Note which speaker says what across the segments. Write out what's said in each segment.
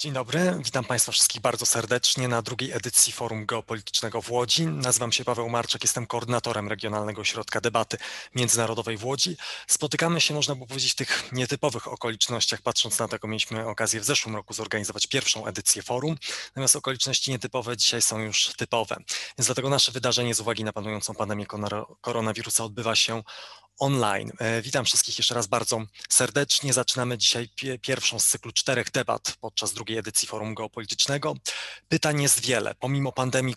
Speaker 1: Dzień dobry, witam Państwa wszystkich bardzo serdecznie na drugiej edycji Forum Geopolitycznego w Łodzi. Nazywam się Paweł Marczek, jestem koordynatorem Regionalnego Ośrodka Debaty Międzynarodowej w Łodzi. Spotykamy się, można by powiedzieć, w tych nietypowych okolicznościach, patrząc na to, mieliśmy okazję w zeszłym roku zorganizować pierwszą edycję forum, natomiast okoliczności nietypowe dzisiaj są już typowe. Więc dlatego nasze wydarzenie z uwagi na panującą pandemię koronawirusa odbywa się online. E, witam wszystkich jeszcze raz bardzo serdecznie. Zaczynamy dzisiaj pierwszą z cyklu czterech debat podczas drugiej edycji Forum Geopolitycznego. Pytań jest wiele. Pomimo pandemii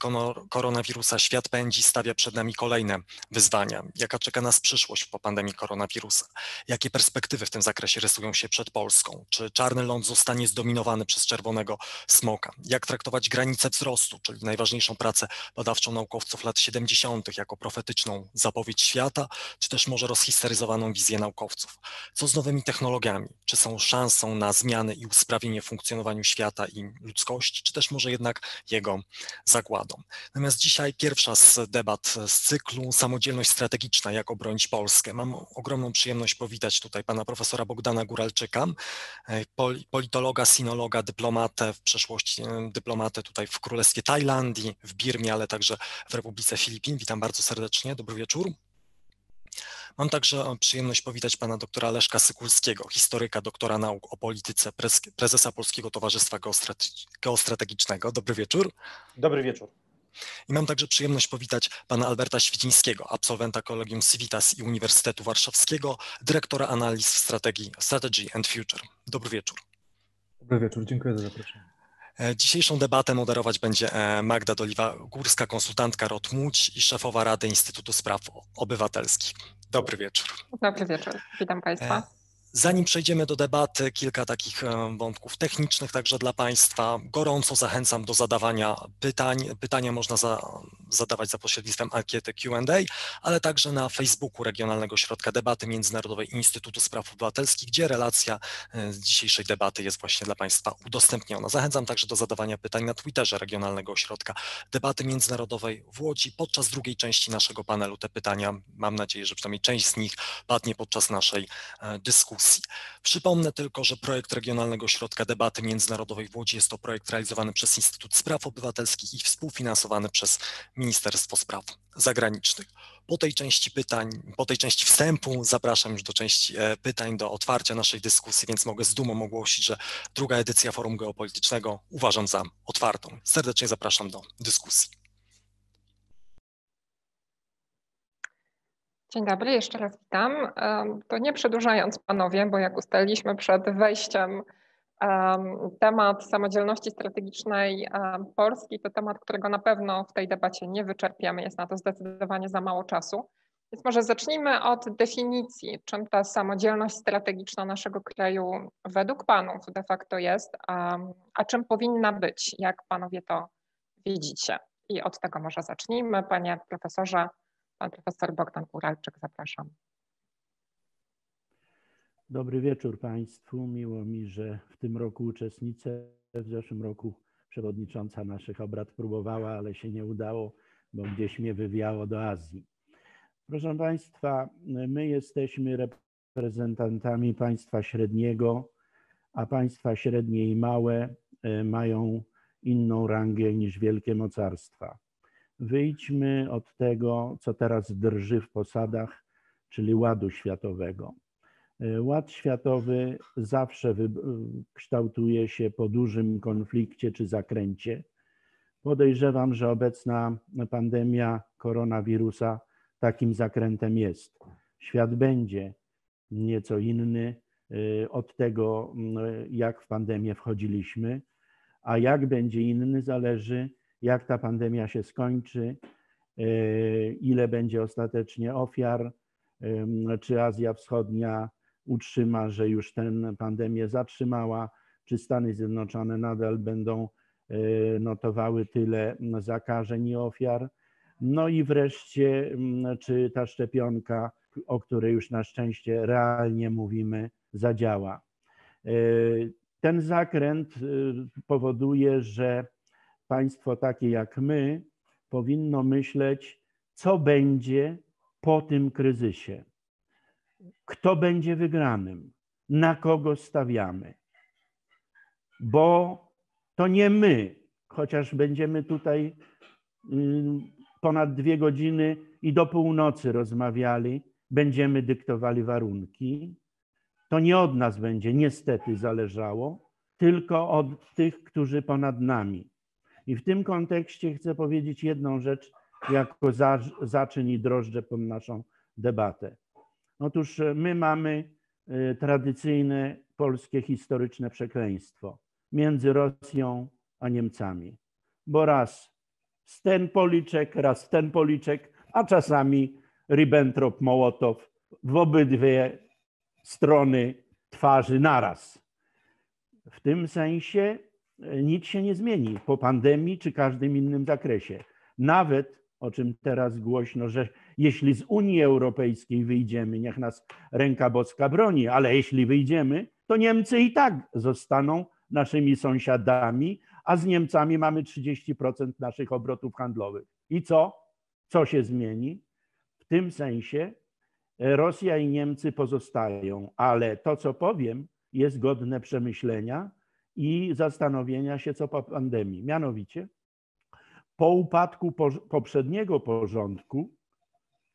Speaker 1: koronawirusa świat pędzi, stawia przed nami kolejne wyzwania. Jaka czeka nas przyszłość po pandemii koronawirusa? Jakie perspektywy w tym zakresie rysują się przed Polską? Czy czarny ląd zostanie zdominowany przez czerwonego smoka? Jak traktować granice wzrostu, czyli najważniejszą pracę badawczą naukowców lat 70. jako profetyczną zapowiedź świata, czy też może rozhistoryzowaną wizję naukowców. Co z nowymi technologiami? Czy są szansą na zmiany i usprawnienie funkcjonowaniu świata i ludzkości, czy też może jednak jego zagładą? Natomiast dzisiaj pierwsza z debat z cyklu Samodzielność strategiczna, jak obronić Polskę. Mam ogromną przyjemność powitać tutaj pana profesora Bogdana Guralczyka, e, politologa, sinologa, dyplomatę, w przeszłości e, dyplomatę tutaj w Królestwie Tajlandii, w Birmie, ale także w Republice Filipin. Witam bardzo serdecznie, dobry wieczór. Mam także przyjemność powitać pana doktora Leszka Sykulskiego, historyka, doktora nauk o polityce, prezesa Polskiego Towarzystwa Geostrategicznego. Dobry wieczór.
Speaker 2: Dobry wieczór.
Speaker 1: I mam także przyjemność powitać pana Alberta Świdzińskiego, absolwenta Kolegium Civitas i Uniwersytetu Warszawskiego, dyrektora analiz w strategii Strategy and Future. Dobry wieczór.
Speaker 3: Dobry wieczór, dziękuję za zaproszenie.
Speaker 1: E, dzisiejszą debatę moderować będzie e, Magda Doliwa-Górska, konsultantka ROT-Łódź i szefowa Rady Instytutu Spraw Obywatelskich. Dobry wieczór.
Speaker 4: Dobry wieczór, witam Państwa.
Speaker 1: Zanim przejdziemy do debaty, kilka takich e, wątków technicznych także dla Państwa. Gorąco zachęcam do zadawania pytań. Pytania można za, zadawać za pośrednictwem ankiety QA, ale także na Facebooku Regionalnego Ośrodka Debaty Międzynarodowej Instytutu Spraw Obywatelskich, gdzie relacja e, z dzisiejszej debaty jest właśnie dla Państwa udostępniona. Zachęcam także do zadawania pytań na Twitterze Regionalnego Ośrodka Debaty Międzynarodowej w Łodzi. Podczas drugiej części naszego panelu te pytania, mam nadzieję, że przynajmniej część z nich padnie podczas naszej e, dyskusji Przypomnę tylko, że projekt Regionalnego Ośrodka Debaty Międzynarodowej w Łodzi jest to projekt realizowany przez Instytut Spraw Obywatelskich i współfinansowany przez Ministerstwo Spraw Zagranicznych. Po tej części pytań, po tej części wstępu zapraszam już do części e, pytań, do otwarcia naszej dyskusji, więc mogę z dumą ogłosić, że druga edycja Forum Geopolitycznego uważam za otwartą. Serdecznie zapraszam do dyskusji.
Speaker 4: Dzień dobry, jeszcze raz witam. To nie przedłużając panowie, bo jak ustaliliśmy przed wejściem, temat samodzielności strategicznej Polski to temat, którego na pewno w tej debacie nie wyczerpiemy. Jest na to zdecydowanie za mało czasu. Więc może zacznijmy od definicji, czym ta samodzielność strategiczna naszego kraju według panów de facto jest, a, a czym powinna być, jak panowie to widzicie. I od tego może zacznijmy. Panie profesorze, Pan profesor Bogdan Kuralczyk, zapraszam.
Speaker 5: Dobry wieczór Państwu. Miło mi, że w tym roku uczestniczę. W zeszłym roku przewodnicząca naszych obrad próbowała, ale się nie udało, bo gdzieś mnie wywiało do Azji. Proszę Państwa, my jesteśmy reprezentantami państwa średniego, a państwa średnie i małe e, mają inną rangę niż wielkie mocarstwa. Wyjdźmy od tego, co teraz drży w posadach, czyli ładu światowego. E, ład światowy zawsze kształtuje się po dużym konflikcie czy zakręcie. Podejrzewam, że obecna pandemia koronawirusa takim zakrętem jest. Świat będzie nieco inny e, od tego, jak w pandemię wchodziliśmy, a jak będzie inny, zależy jak ta pandemia się skończy, e, ile będzie ostatecznie ofiar, czy Azja Wschodnia utrzyma, że już tę pandemię zatrzymała, czy Stany Zjednoczone nadal będą e, notowały tyle zakażeń i ofiar. No i wreszcie, czy ta szczepionka, o której już na szczęście realnie mówimy, zadziała. E, ten zakręt powoduje, że państwo takie jak my powinno myśleć, co będzie po tym kryzysie. Kto będzie wygranym? Na kogo stawiamy? Bo to nie my, chociaż będziemy tutaj y, ponad dwie godziny i do północy rozmawiali, będziemy dyktowali warunki. To nie od nas będzie niestety zależało, tylko od tych, którzy ponad nami. I w tym kontekście chcę powiedzieć jedną rzecz, jako za, zaczyn i drożdże pod naszą debatę. Otóż my mamy y, tradycyjne polskie historyczne przekleństwo między Rosją a Niemcami. Bo raz ten policzek, raz ten policzek, a czasami Ribbentrop-Mołotow w obydwie strony twarzy naraz. W tym sensie e, nic się nie zmieni po pandemii czy każdym innym zakresie. Nawet, o czym teraz głośno, że jeśli z Unii Europejskiej wyjdziemy, niech nas ręka boska broni, ale jeśli wyjdziemy, to Niemcy i tak zostaną naszymi sąsiadami, a z Niemcami mamy 30% naszych obrotów handlowych. I co? Co się zmieni? W tym sensie e, Rosja i Niemcy pozostają, ale to, co powiem, jest godne przemyślenia i zastanowienia się, co po pandemii. Mianowicie, po upadku poprzedniego porządku,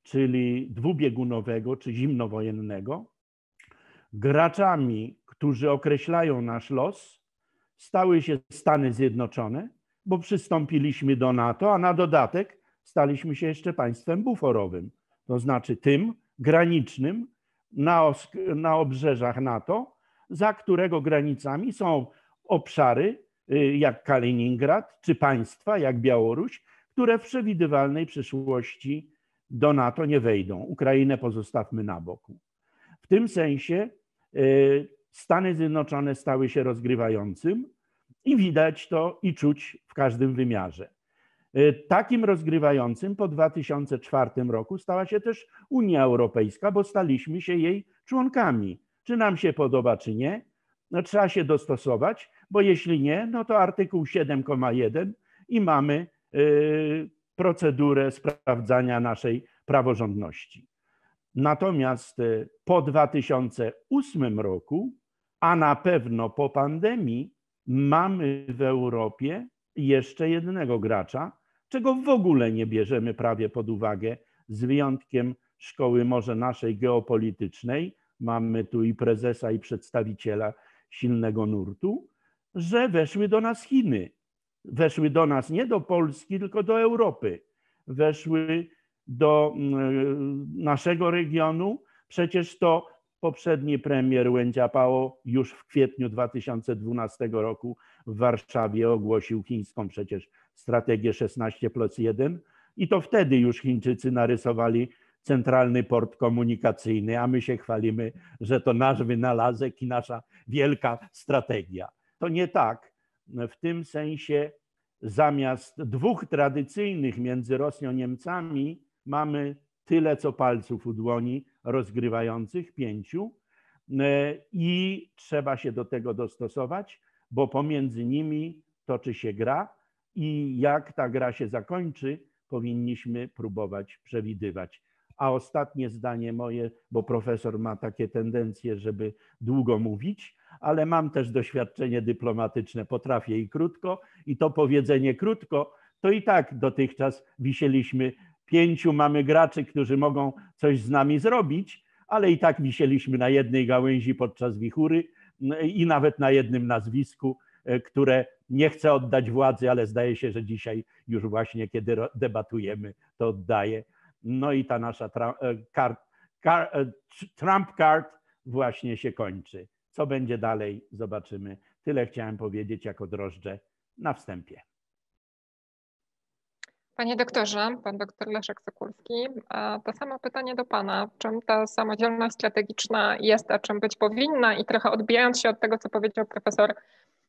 Speaker 5: czyli dwubiegunowego czy zimnowojennego, graczami, którzy określają nasz los, stały się Stany Zjednoczone, bo przystąpiliśmy do NATO, a na dodatek staliśmy się jeszcze państwem buforowym, to znaczy tym granicznym na, na obrzeżach NATO, za którego granicami są obszary y, jak Kaliningrad, czy państwa jak Białoruś, które w przewidywalnej przyszłości do NATO nie wejdą. Ukrainę pozostawmy na boku. W tym sensie y, Stany Zjednoczone stały się rozgrywającym i widać to i czuć w każdym wymiarze. Y, takim rozgrywającym po 2004 roku stała się też Unia Europejska, bo staliśmy się jej członkami. Czy nam się podoba, czy nie, no, trzeba się dostosować, bo jeśli nie, no to artykuł 7,1 i mamy y, procedurę sprawdzania naszej praworządności. Natomiast y, po 2008 roku, a na pewno po pandemii, mamy w Europie jeszcze jednego gracza, czego w ogóle nie bierzemy prawie pod uwagę, z wyjątkiem szkoły może naszej geopolitycznej, mamy tu i prezesa, i przedstawiciela silnego nurtu, że weszły do nas Chiny. Weszły do nas nie do Polski, tylko do Europy. Weszły do mm, naszego regionu. Przecież to poprzedni premier Łędziapao już w kwietniu 2012 roku w Warszawie ogłosił chińską przecież strategię 16 plus 1 i to wtedy już Chińczycy narysowali centralny port komunikacyjny, a my się chwalimy, że to nasz wynalazek i nasza wielka strategia. To nie tak. W tym sensie zamiast dwóch tradycyjnych między Rosją i Niemcami mamy tyle co palców u dłoni rozgrywających, pięciu. I trzeba się do tego dostosować, bo pomiędzy nimi toczy się gra i jak ta gra się zakończy, powinniśmy próbować przewidywać. A ostatnie zdanie moje, bo profesor ma takie tendencje, żeby długo mówić, ale mam też doświadczenie dyplomatyczne, potrafię i krótko, i to powiedzenie krótko, to i tak dotychczas wisieliśmy, pięciu mamy graczy, którzy mogą coś z nami zrobić, ale i tak wisieliśmy na jednej gałęzi podczas wichury i nawet na jednym nazwisku, e, które nie chce oddać władzy, ale zdaje się, że dzisiaj już właśnie, kiedy debatujemy, to oddaje. No i ta nasza e, e, Trump card właśnie się kończy. Co będzie dalej, zobaczymy. Tyle chciałem powiedzieć jako drożdże na wstępie.
Speaker 4: Panie doktorze, pan doktor Leszek Sokulski, to samo pytanie do pana. Czym ta samodzielność strategiczna jest, a czym być powinna? I trochę odbijając się od tego, co powiedział profesor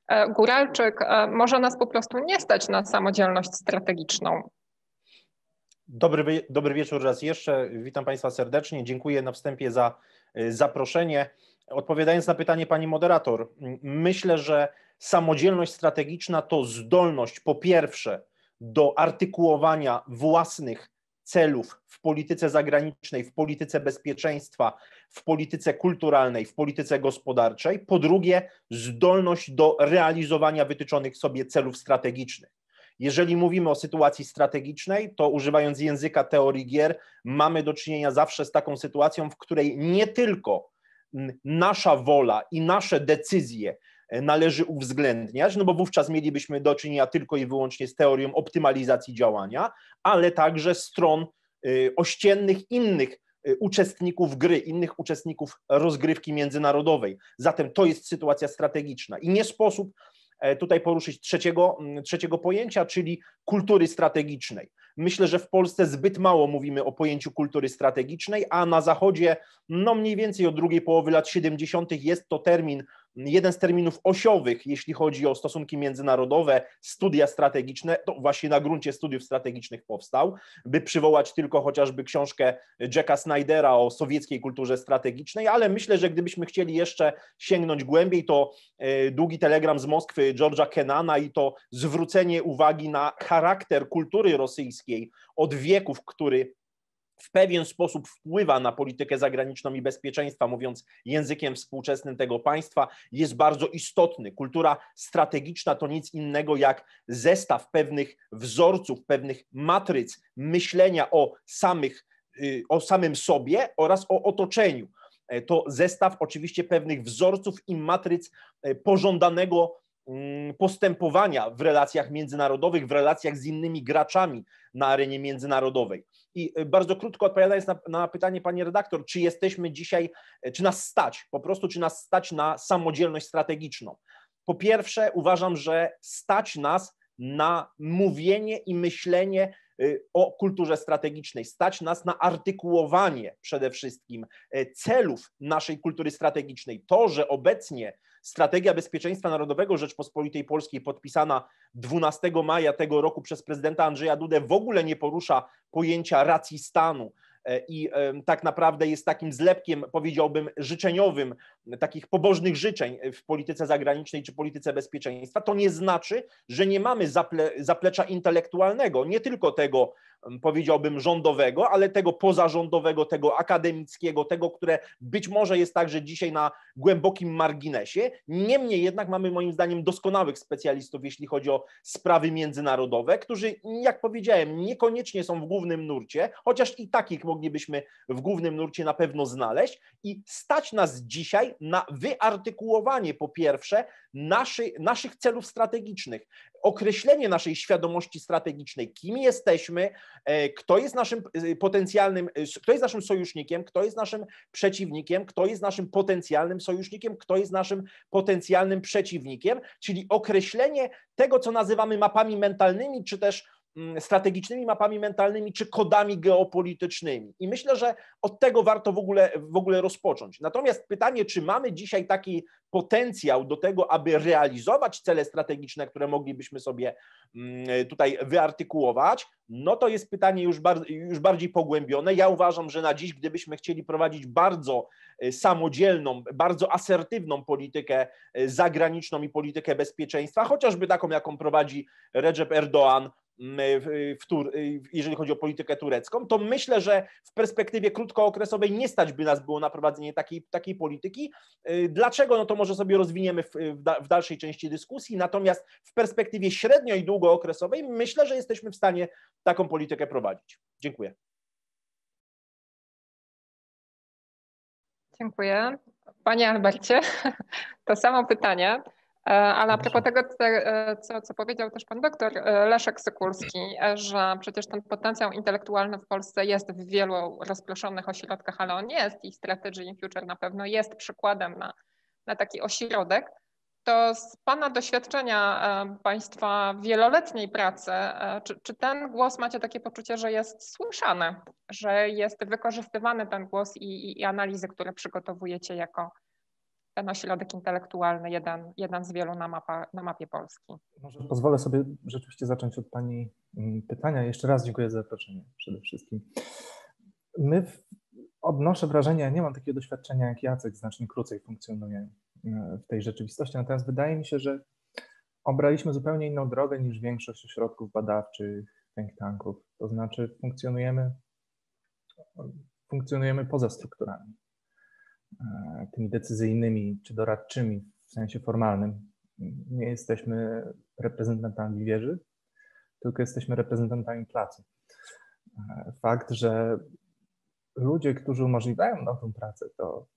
Speaker 4: e, Góralczyk, może nas po prostu nie stać na samodzielność strategiczną.
Speaker 2: Dobry, dobry wieczór raz jeszcze. Witam Państwa serdecznie. Dziękuję na wstępie za y, zaproszenie. Odpowiadając na pytanie pani moderator, myślę, że samodzielność strategiczna to zdolność po pierwsze do artykułowania własnych celów w polityce zagranicznej, w polityce bezpieczeństwa, w polityce kulturalnej, w polityce gospodarczej. Po drugie, zdolność do realizowania wytyczonych sobie celów strategicznych. Jeżeli mówimy o sytuacji strategicznej, to używając języka teorii gier, mamy do czynienia zawsze z taką sytuacją, w której nie tylko nasza wola i nasze decyzje należy uwzględniać, no bo wówczas mielibyśmy do czynienia tylko i wyłącznie z teorią optymalizacji działania, ale także stron y, ościennych innych y, uczestników gry, innych uczestników rozgrywki międzynarodowej. Zatem to jest sytuacja strategiczna i nie sposób e, tutaj poruszyć trzeciego, trzeciego pojęcia, czyli kultury strategicznej. Myślę, że w Polsce zbyt mało mówimy o pojęciu kultury strategicznej, a na Zachodzie, no mniej więcej od drugiej połowy lat 70., jest to termin jeden z terminów osiowych, jeśli chodzi o stosunki międzynarodowe, studia strategiczne, to właśnie na gruncie studiów strategicznych powstał, by przywołać tylko chociażby książkę Jacka Snydera o sowieckiej kulturze strategicznej, ale myślę, że gdybyśmy chcieli jeszcze sięgnąć głębiej, to e, długi telegram z Moskwy George'a Kenana i to zwrócenie uwagi na charakter kultury rosyjskiej od wieków, który w pewien sposób wpływa na politykę zagraniczną i bezpieczeństwa, mówiąc językiem współczesnym tego państwa, jest bardzo istotny. Kultura strategiczna to nic innego jak zestaw pewnych wzorców, pewnych matryc myślenia o samych, y, o samym sobie oraz o otoczeniu. E, to zestaw oczywiście pewnych wzorców i matryc e, pożądanego postępowania w relacjach międzynarodowych, w relacjach z innymi graczami na arenie międzynarodowej. I y, bardzo krótko odpowiadając na, na, pytanie pani redaktor, czy jesteśmy dzisiaj, y, czy nas stać, po prostu czy nas stać na samodzielność strategiczną. Po pierwsze, uważam, że stać nas na mówienie i myślenie y, o kulturze strategicznej, stać nas na artykułowanie przede wszystkim celów naszej kultury strategicznej. To, że obecnie Strategia Bezpieczeństwa Narodowego Rzeczpospolitej Polskiej podpisana 12 maja tego roku przez prezydenta Andrzeja Dudę w ogóle nie porusza pojęcia racji stanu, E, i tak naprawdę jest takim zlepkiem, powiedziałbym, życzeniowym, takich pobożnych życzeń w polityce zagranicznej czy polityce bezpieczeństwa, to nie znaczy, że nie mamy zaple, zaplecza intelektualnego, nie tylko tego, powiedziałbym, rządowego, ale tego pozarządowego, tego akademickiego, tego, które być może jest także dzisiaj na głębokim marginesie. Niemniej jednak mamy moim zdaniem doskonałych specjalistów, jeśli chodzi o sprawy międzynarodowe, którzy, jak powiedziałem, niekoniecznie są w głównym nurcie, chociaż i takich moglibyśmy w głównym nurcie na pewno znaleźć i stać nas dzisiaj na wyartykułowanie po pierwsze naszy, naszych celów strategicznych, określenie naszej świadomości strategicznej, kim jesteśmy, e, kto jest naszym e, potencjalnym, e, kto jest naszym sojusznikiem, kto jest naszym przeciwnikiem, kto jest naszym potencjalnym sojusznikiem, kto jest naszym potencjalnym przeciwnikiem, czyli określenie tego, co nazywamy mapami mentalnymi, czy też strategicznymi mapami mentalnymi czy kodami geopolitycznymi. I myślę, że od tego warto w ogóle, w ogóle rozpocząć. Natomiast pytanie, czy mamy dzisiaj taki potencjał do tego, aby realizować cele strategiczne, które moglibyśmy sobie mm, tutaj wyartykułować, no to jest pytanie już, bar już bardziej pogłębione. Ja uważam, że na dziś, gdybyśmy chcieli prowadzić bardzo e, samodzielną, bardzo asertywną politykę e, zagraniczną i politykę bezpieczeństwa, chociażby taką, jaką prowadzi Recep Erdoğan, w, w, jeżeli chodzi o politykę turecką, to myślę, że w perspektywie krótkookresowej nie stać by nas było na prowadzenie takiej, takiej polityki. Y, dlaczego? No to może sobie rozwiniemy w, w dalszej części dyskusji, natomiast w perspektywie średnio i długookresowej myślę, że jesteśmy w stanie taką politykę prowadzić. Dziękuję.
Speaker 4: Dziękuję. Panie Albercie, to samo pytanie. E, ale a propos tego, e, co, co powiedział też pan doktor e, Leszek Sykulski, że przecież ten potencjał intelektualny w Polsce jest w wielu rozproszonych ośrodkach, ale on jest i Strategy in Future na pewno jest przykładem na, na taki ośrodek, to z Pana doświadczenia Państwa wieloletniej pracy, czy, czy, ten głos macie takie poczucie, że jest słyszany, że jest wykorzystywany ten głos i, i analizy, które przygotowujecie jako, ten ośrodek intelektualny, jeden, jeden z wielu na, mapa, na mapie Polski.
Speaker 3: Może pozwolę sobie rzeczywiście zacząć od Pani mm, pytania. Jeszcze raz dziękuję za zaproszenie przede wszystkim. My w, odnoszę wrażenie, nie mam takiego doświadczenia jak Jacek, znacznie krócej funkcjonuje e, w tej rzeczywistości, natomiast wydaje mi się, że obraliśmy zupełnie inną drogę niż większość ośrodków badawczych, think tanków, to znaczy funkcjonujemy, funkcjonujemy poza strukturami tymi decyzyjnymi czy doradczymi w sensie formalnym. Nie jesteśmy reprezentantami wieży, tylko jesteśmy reprezentantami placu. E, fakt, że ludzie, którzy umożliwiają tę pracę, to,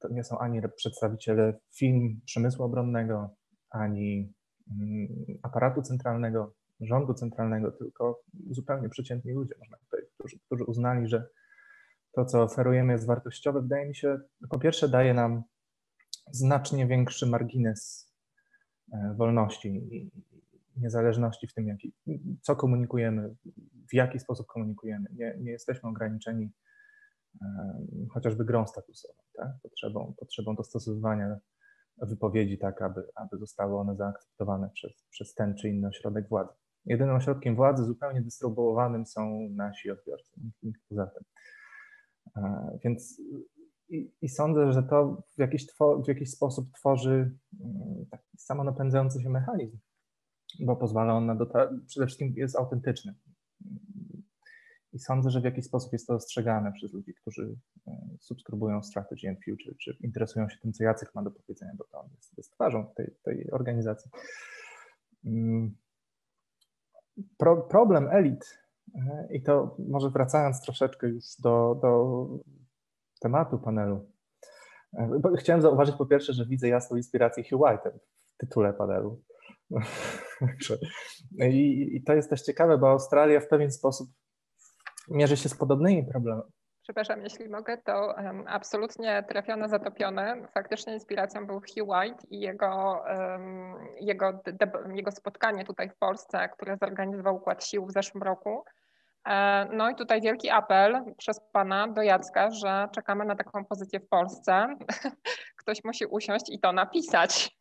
Speaker 3: to nie są ani przedstawiciele firm przemysłu obronnego, ani mm, aparatu centralnego, rządu centralnego, tylko zupełnie przeciętni ludzie, można powiedzieć, którzy, którzy uznali, że to, co oferujemy, jest wartościowe. Wydaje mi się, po pierwsze, daje nam znacznie większy margines e, wolności i niezależności w tym, jaki, co komunikujemy, w jaki sposób komunikujemy. Nie, nie jesteśmy ograniczeni chociażby grą statusową, tak? potrzebą, potrzebą dostosowywania wypowiedzi tak, aby, aby zostały one zaakceptowane przez, przez ten czy inny ośrodek władzy. Jedynym ośrodkiem władzy zupełnie dystrybuowanym są nasi odbiorcy, nikt poza tym. Więc i, i, sądzę, że to w jakiś, w jakiś sposób tworzy mm, taki samonapędzający się mechanizm, bo pozwala on na przede wszystkim jest autentyczny. I sądzę, że w jakiś sposób jest to dostrzegane przez ludzi, którzy e, subskrybują Strategy and Future, czy interesują się tym, co Jacek ma do powiedzenia, bo to on jest, jest twarzą tej, tej organizacji. Mm. Pro, problem elit, e, i to może wracając troszeczkę już do, do tematu panelu, e, chciałem zauważyć po pierwsze, że widzę jasną inspirację Hugh White'em w tytule panelu. I, I to jest też ciekawe, bo Australia w pewien sposób mierzy się z podobnymi problemami.
Speaker 4: Przepraszam, jeśli mogę, to um, absolutnie trafione, zatopione. Faktycznie inspiracją był Hugh White i jego, um, jego, jego spotkanie tutaj w Polsce, które zorganizował Układ Sił w zeszłym roku. E, no i tutaj wielki apel przez Pana do Jacka, że czekamy na taką pozycję w Polsce. Ktoś musi usiąść i to napisać.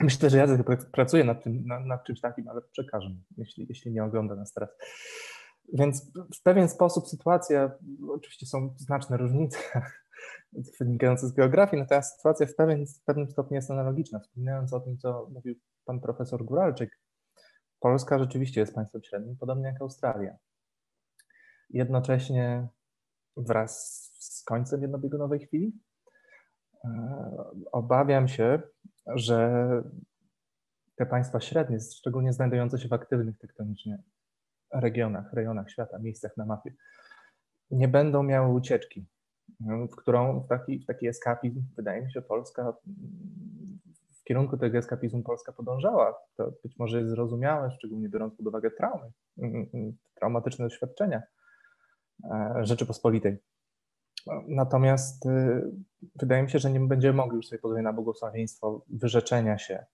Speaker 3: Myślę, że Jacek pracuje nad, tym, nad, czymś takim, ale przekażę, jeśli, jeśli nie ogląda nas teraz. Więc w pewien sposób sytuacja, oczywiście są znaczne różnice wynikające z geografii, natomiast sytuacja w, pewien, w pewnym stopniu jest analogiczna. Wspominając o tym, co mówił pan profesor Guralczyk, Polska rzeczywiście jest państwem średnim, podobnie jak Australia. Jednocześnie wraz z końcem jednobiegunowej chwili e, obawiam się, że te państwa średnie, szczególnie znajdujące się w aktywnych tektonicznie regionach, rejonach świata, miejscach na mapie, nie będą miały ucieczki, w którą w taki, w taki eskapizm, wydaje mi się, Polska w kierunku tego eskapizmu Polska podążała. To być może jest zrozumiałe, szczególnie biorąc pod uwagę traumy, traumatyczne doświadczenia e, Rzeczypospolitej. Natomiast y, wydaje mi się, że nie będziemy mogli już sobie pozwolić na błogosławieństwo wyrzeczenia się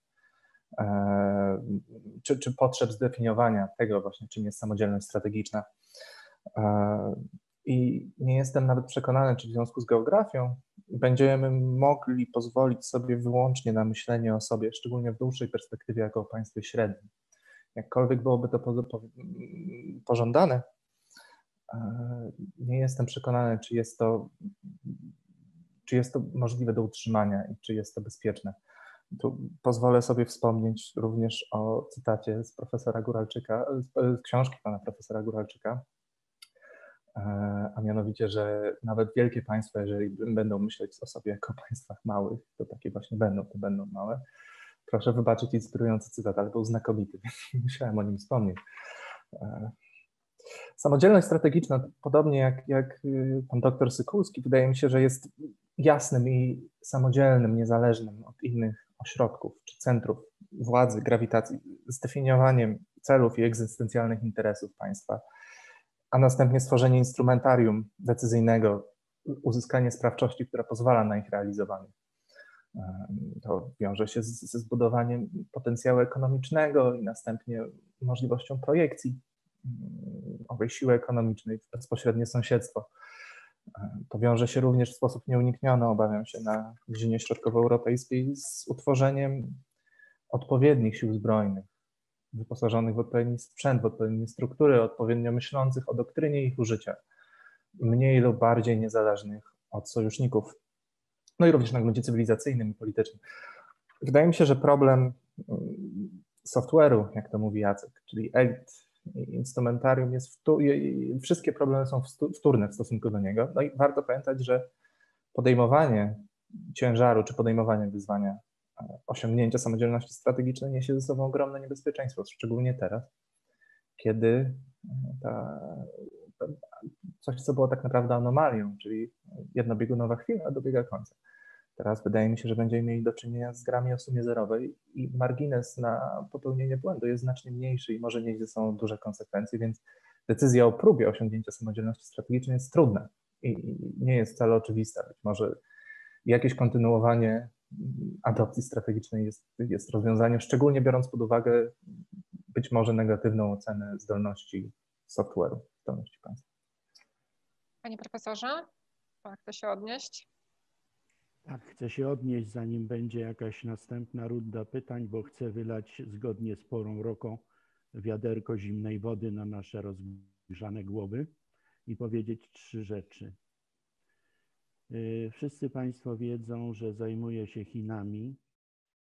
Speaker 3: e, czy, czy potrzeb zdefiniowania tego właśnie, czym jest samodzielność strategiczna. E, I nie jestem nawet przekonany, czy w związku z geografią będziemy mogli pozwolić sobie wyłącznie na myślenie o sobie, szczególnie w dłuższej perspektywie, jako o państwie średnim. Jakkolwiek byłoby to pożądane, nie jestem przekonany, czy jest to, czy jest to możliwe do utrzymania i czy jest to bezpieczne. Tu pozwolę sobie wspomnieć również o cytacie z profesora Guralczyka, z książki pana profesora Guralczyka, e, a mianowicie, że nawet wielkie państwa, jeżeli będą myśleć o sobie jako państwach małych, to takie właśnie będą, to będą małe. Proszę wybaczyć inspirujący cytat, ale był znakomity, więc musiałem o nim wspomnieć. E, Samodzielność strategiczna, podobnie jak, jak y, pan doktor Sykulski, wydaje mi się, że jest jasnym i samodzielnym, niezależnym od innych ośrodków czy centrów władzy, grawitacji, zdefiniowaniem celów i egzystencjalnych interesów państwa, a następnie stworzenie instrumentarium decyzyjnego, uzyskanie sprawczości, która pozwala na ich realizowanie. To wiąże się ze zbudowaniem potencjału ekonomicznego i następnie możliwością projekcji owej siły ekonomicznej w bezpośrednie sąsiedztwo. To wiąże się również w sposób nieunikniony, obawiam się, na dziedzinie środkowoeuropejskiej z utworzeniem odpowiednich sił zbrojnych, wyposażonych w odpowiedni sprzęt, w odpowiednie struktury, odpowiednio myślących o doktrynie ich użycia, mniej lub bardziej niezależnych od sojuszników, no i również na gruncie cywilizacyjnym i politycznym. Wydaje mi się, że problem software'u, jak to mówi Jacek, czyli EGT, instrumentarium jest, wszystkie problemy są wtórne w stosunku do niego. No i warto pamiętać, że podejmowanie ciężaru czy podejmowanie wyzwania osiągnięcia samodzielności strategicznej niesie ze sobą ogromne niebezpieczeństwo, szczególnie teraz, kiedy e, ta, ta, coś, co było tak naprawdę anomalią, czyli jednobiegunowa chwila dobiega końca. Teraz wydaje mi się, że będziemy mieli do czynienia z grami o sumie zerowej i margines na popełnienie błędu jest znacznie mniejszy i może nieść ze sobą duże konsekwencje, więc decyzja o próbie osiągnięcia samodzielności strategicznej jest trudna i nie jest wcale oczywista. Być może jakieś kontynuowanie adopcji strategicznej jest, jest rozwiązaniem, szczególnie biorąc pod uwagę być może negatywną ocenę zdolności software'u, zdolności państwa.
Speaker 4: Panie profesorze, pan chce się odnieść?
Speaker 5: Tak, chcę się odnieść, zanim będzie jakaś następna runda pytań, bo chcę wylać zgodnie z porą roku wiaderko zimnej wody na nasze rozgrzane głowy i powiedzieć trzy rzeczy. Y, wszyscy Państwo wiedzą, że zajmuję się Chinami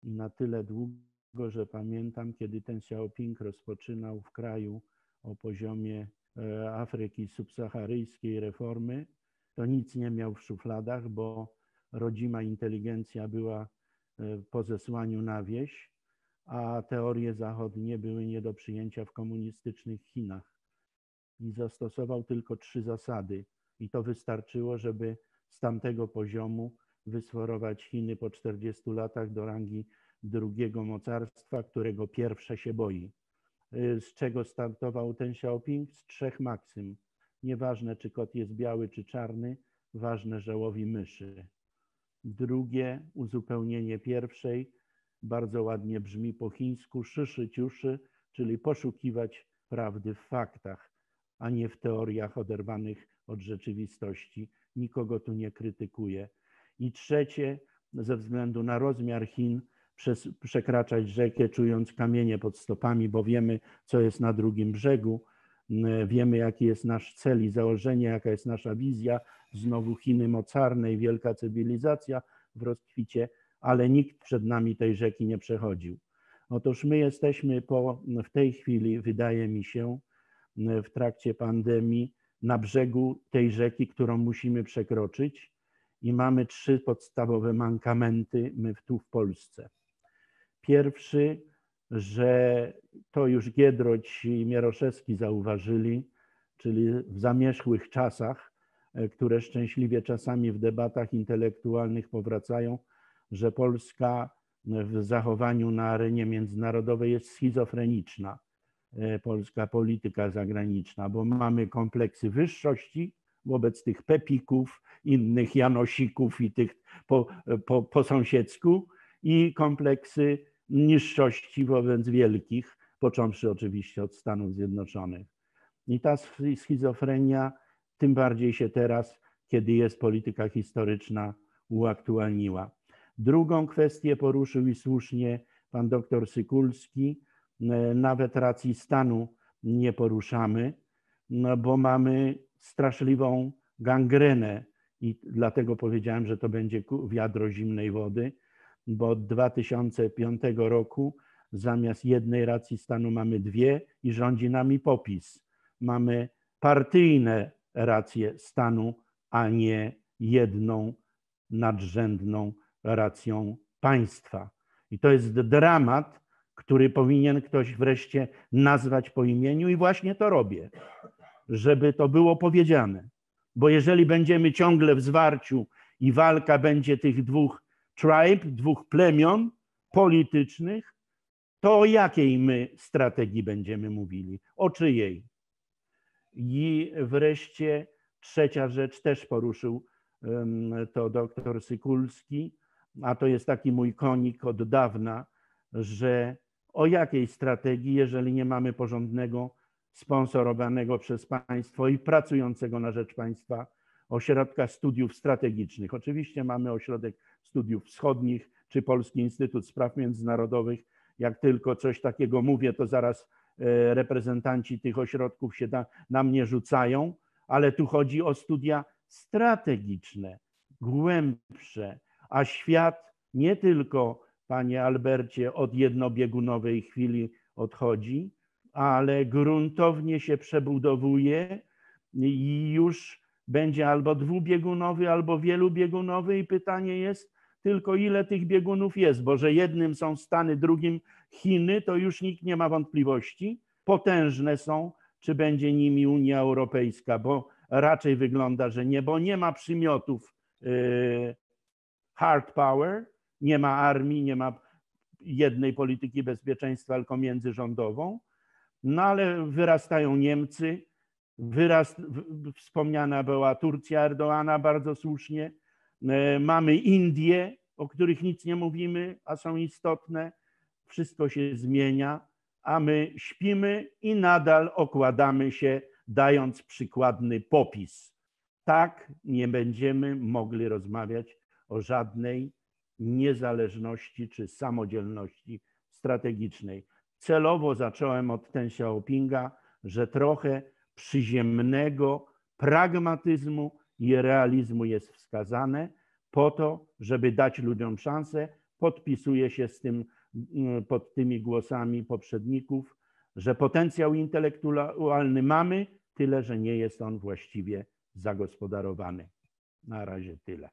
Speaker 5: i na tyle długo, że pamiętam, kiedy ten Xiaoping rozpoczynał w kraju o poziomie e, Afryki subsaharyjskiej reformy, to nic nie miał w szufladach, bo rodzima inteligencja była e, po zesłaniu na wieś, a teorie zachodnie były nie do przyjęcia w komunistycznych Chinach. I zastosował tylko trzy zasady, i to wystarczyło, żeby z tamtego poziomu wysforować Chiny po 40 latach do rangi drugiego mocarstwa, którego pierwsze się boi. E, z czego startował ten Xiaoping? Z trzech maksym. Nieważne, czy kot jest biały, czy czarny, ważne, że łowi myszy. Drugie uzupełnienie pierwszej bardzo ładnie brzmi po chińsku szyszy ciuszy, czyli poszukiwać prawdy w faktach, a nie w teoriach oderwanych od rzeczywistości. Nikogo tu nie krytykuję. I trzecie, ze względu na rozmiar Chin, przez, przekraczać rzekę, czując kamienie pod stopami, bo wiemy, co jest na drugim brzegu, wiemy, jaki jest nasz cel i założenie, jaka jest nasza wizja, znowu Chiny mocarne i wielka cywilizacja w rozkwicie, ale nikt przed nami tej rzeki nie przechodził. Otóż my jesteśmy po, w tej chwili, wydaje mi się, w trakcie pandemii na brzegu tej rzeki, którą musimy przekroczyć i mamy trzy podstawowe mankamenty my tu w Polsce. Pierwszy, że to już Giedroć i Mieroszewski zauważyli, czyli w zamierzchłych czasach E, które szczęśliwie czasami w debatach intelektualnych powracają, że Polska w zachowaniu na arenie międzynarodowej jest schizofreniczna, polska polityka zagraniczna, bo mamy kompleksy wyższości wobec tych Pepików, innych Janosików i tych po, po, po sąsiedzku i kompleksy niższości wobec wielkich, począwszy oczywiście od Stanów Zjednoczonych. I ta schizofrenia tym bardziej się teraz, kiedy jest polityka historyczna, uaktualniła. Drugą kwestię poruszył i słusznie pan doktor Sykulski. E, nawet racji stanu nie poruszamy, no bo mamy straszliwą gangrenę i dlatego powiedziałem, że to będzie wiadro zimnej wody, bo od 2005 roku zamiast jednej racji stanu mamy dwie i rządzi nami popis. Mamy partyjne rację stanu, a nie jedną nadrzędną racją państwa. I to jest dramat, który powinien ktoś wreszcie nazwać po imieniu, i właśnie to robię, żeby to było powiedziane. Bo jeżeli będziemy ciągle w zwarciu i walka będzie tych dwóch tribe, dwóch plemion politycznych, to o jakiej my strategii będziemy mówili? O czyjej? I wreszcie trzecia rzecz też poruszył to doktor Sykulski, a to jest taki mój konik od dawna, że o jakiej strategii, jeżeli nie mamy porządnego, sponsorowanego przez państwo i pracującego na rzecz państwa ośrodka studiów strategicznych. Oczywiście mamy ośrodek studiów wschodnich czy Polski Instytut Spraw Międzynarodowych. Jak tylko coś takiego mówię, to zaraz E, reprezentanci tych ośrodków się na, na mnie rzucają, ale tu chodzi o studia strategiczne, głębsze, a świat nie tylko panie Albercie, od jednobiegunowej chwili odchodzi, ale gruntownie się przebudowuje i już będzie albo dwubiegunowy, albo wielubiegunowy i pytanie jest tylko ile tych biegunów jest, bo że jednym są Stany, drugim Chiny, to już nikt nie ma wątpliwości. Potężne są, czy będzie nimi Unia Europejska, bo raczej wygląda, że nie, bo nie ma przymiotów y, hard power, nie ma armii, nie ma jednej polityki bezpieczeństwa, tylko międzyrządową. No ale wyrastają Niemcy, wyrast, wspomniana była Turcja Erdoana bardzo słusznie, e, mamy Indie, o których nic nie mówimy, a są istotne. Wszystko się zmienia, a my śpimy i nadal okładamy się, dając przykładny popis. Tak nie będziemy mogli rozmawiać o żadnej niezależności czy samodzielności strategicznej. Celowo zacząłem od Ten Xiaopinga, że trochę przyziemnego pragmatyzmu i realizmu jest wskazane po to, żeby dać ludziom szansę. Podpisuję się z tym, mm, pod tymi głosami poprzedników, że potencjał intelektualny mamy, tyle że nie jest on właściwie zagospodarowany. Na razie tyle.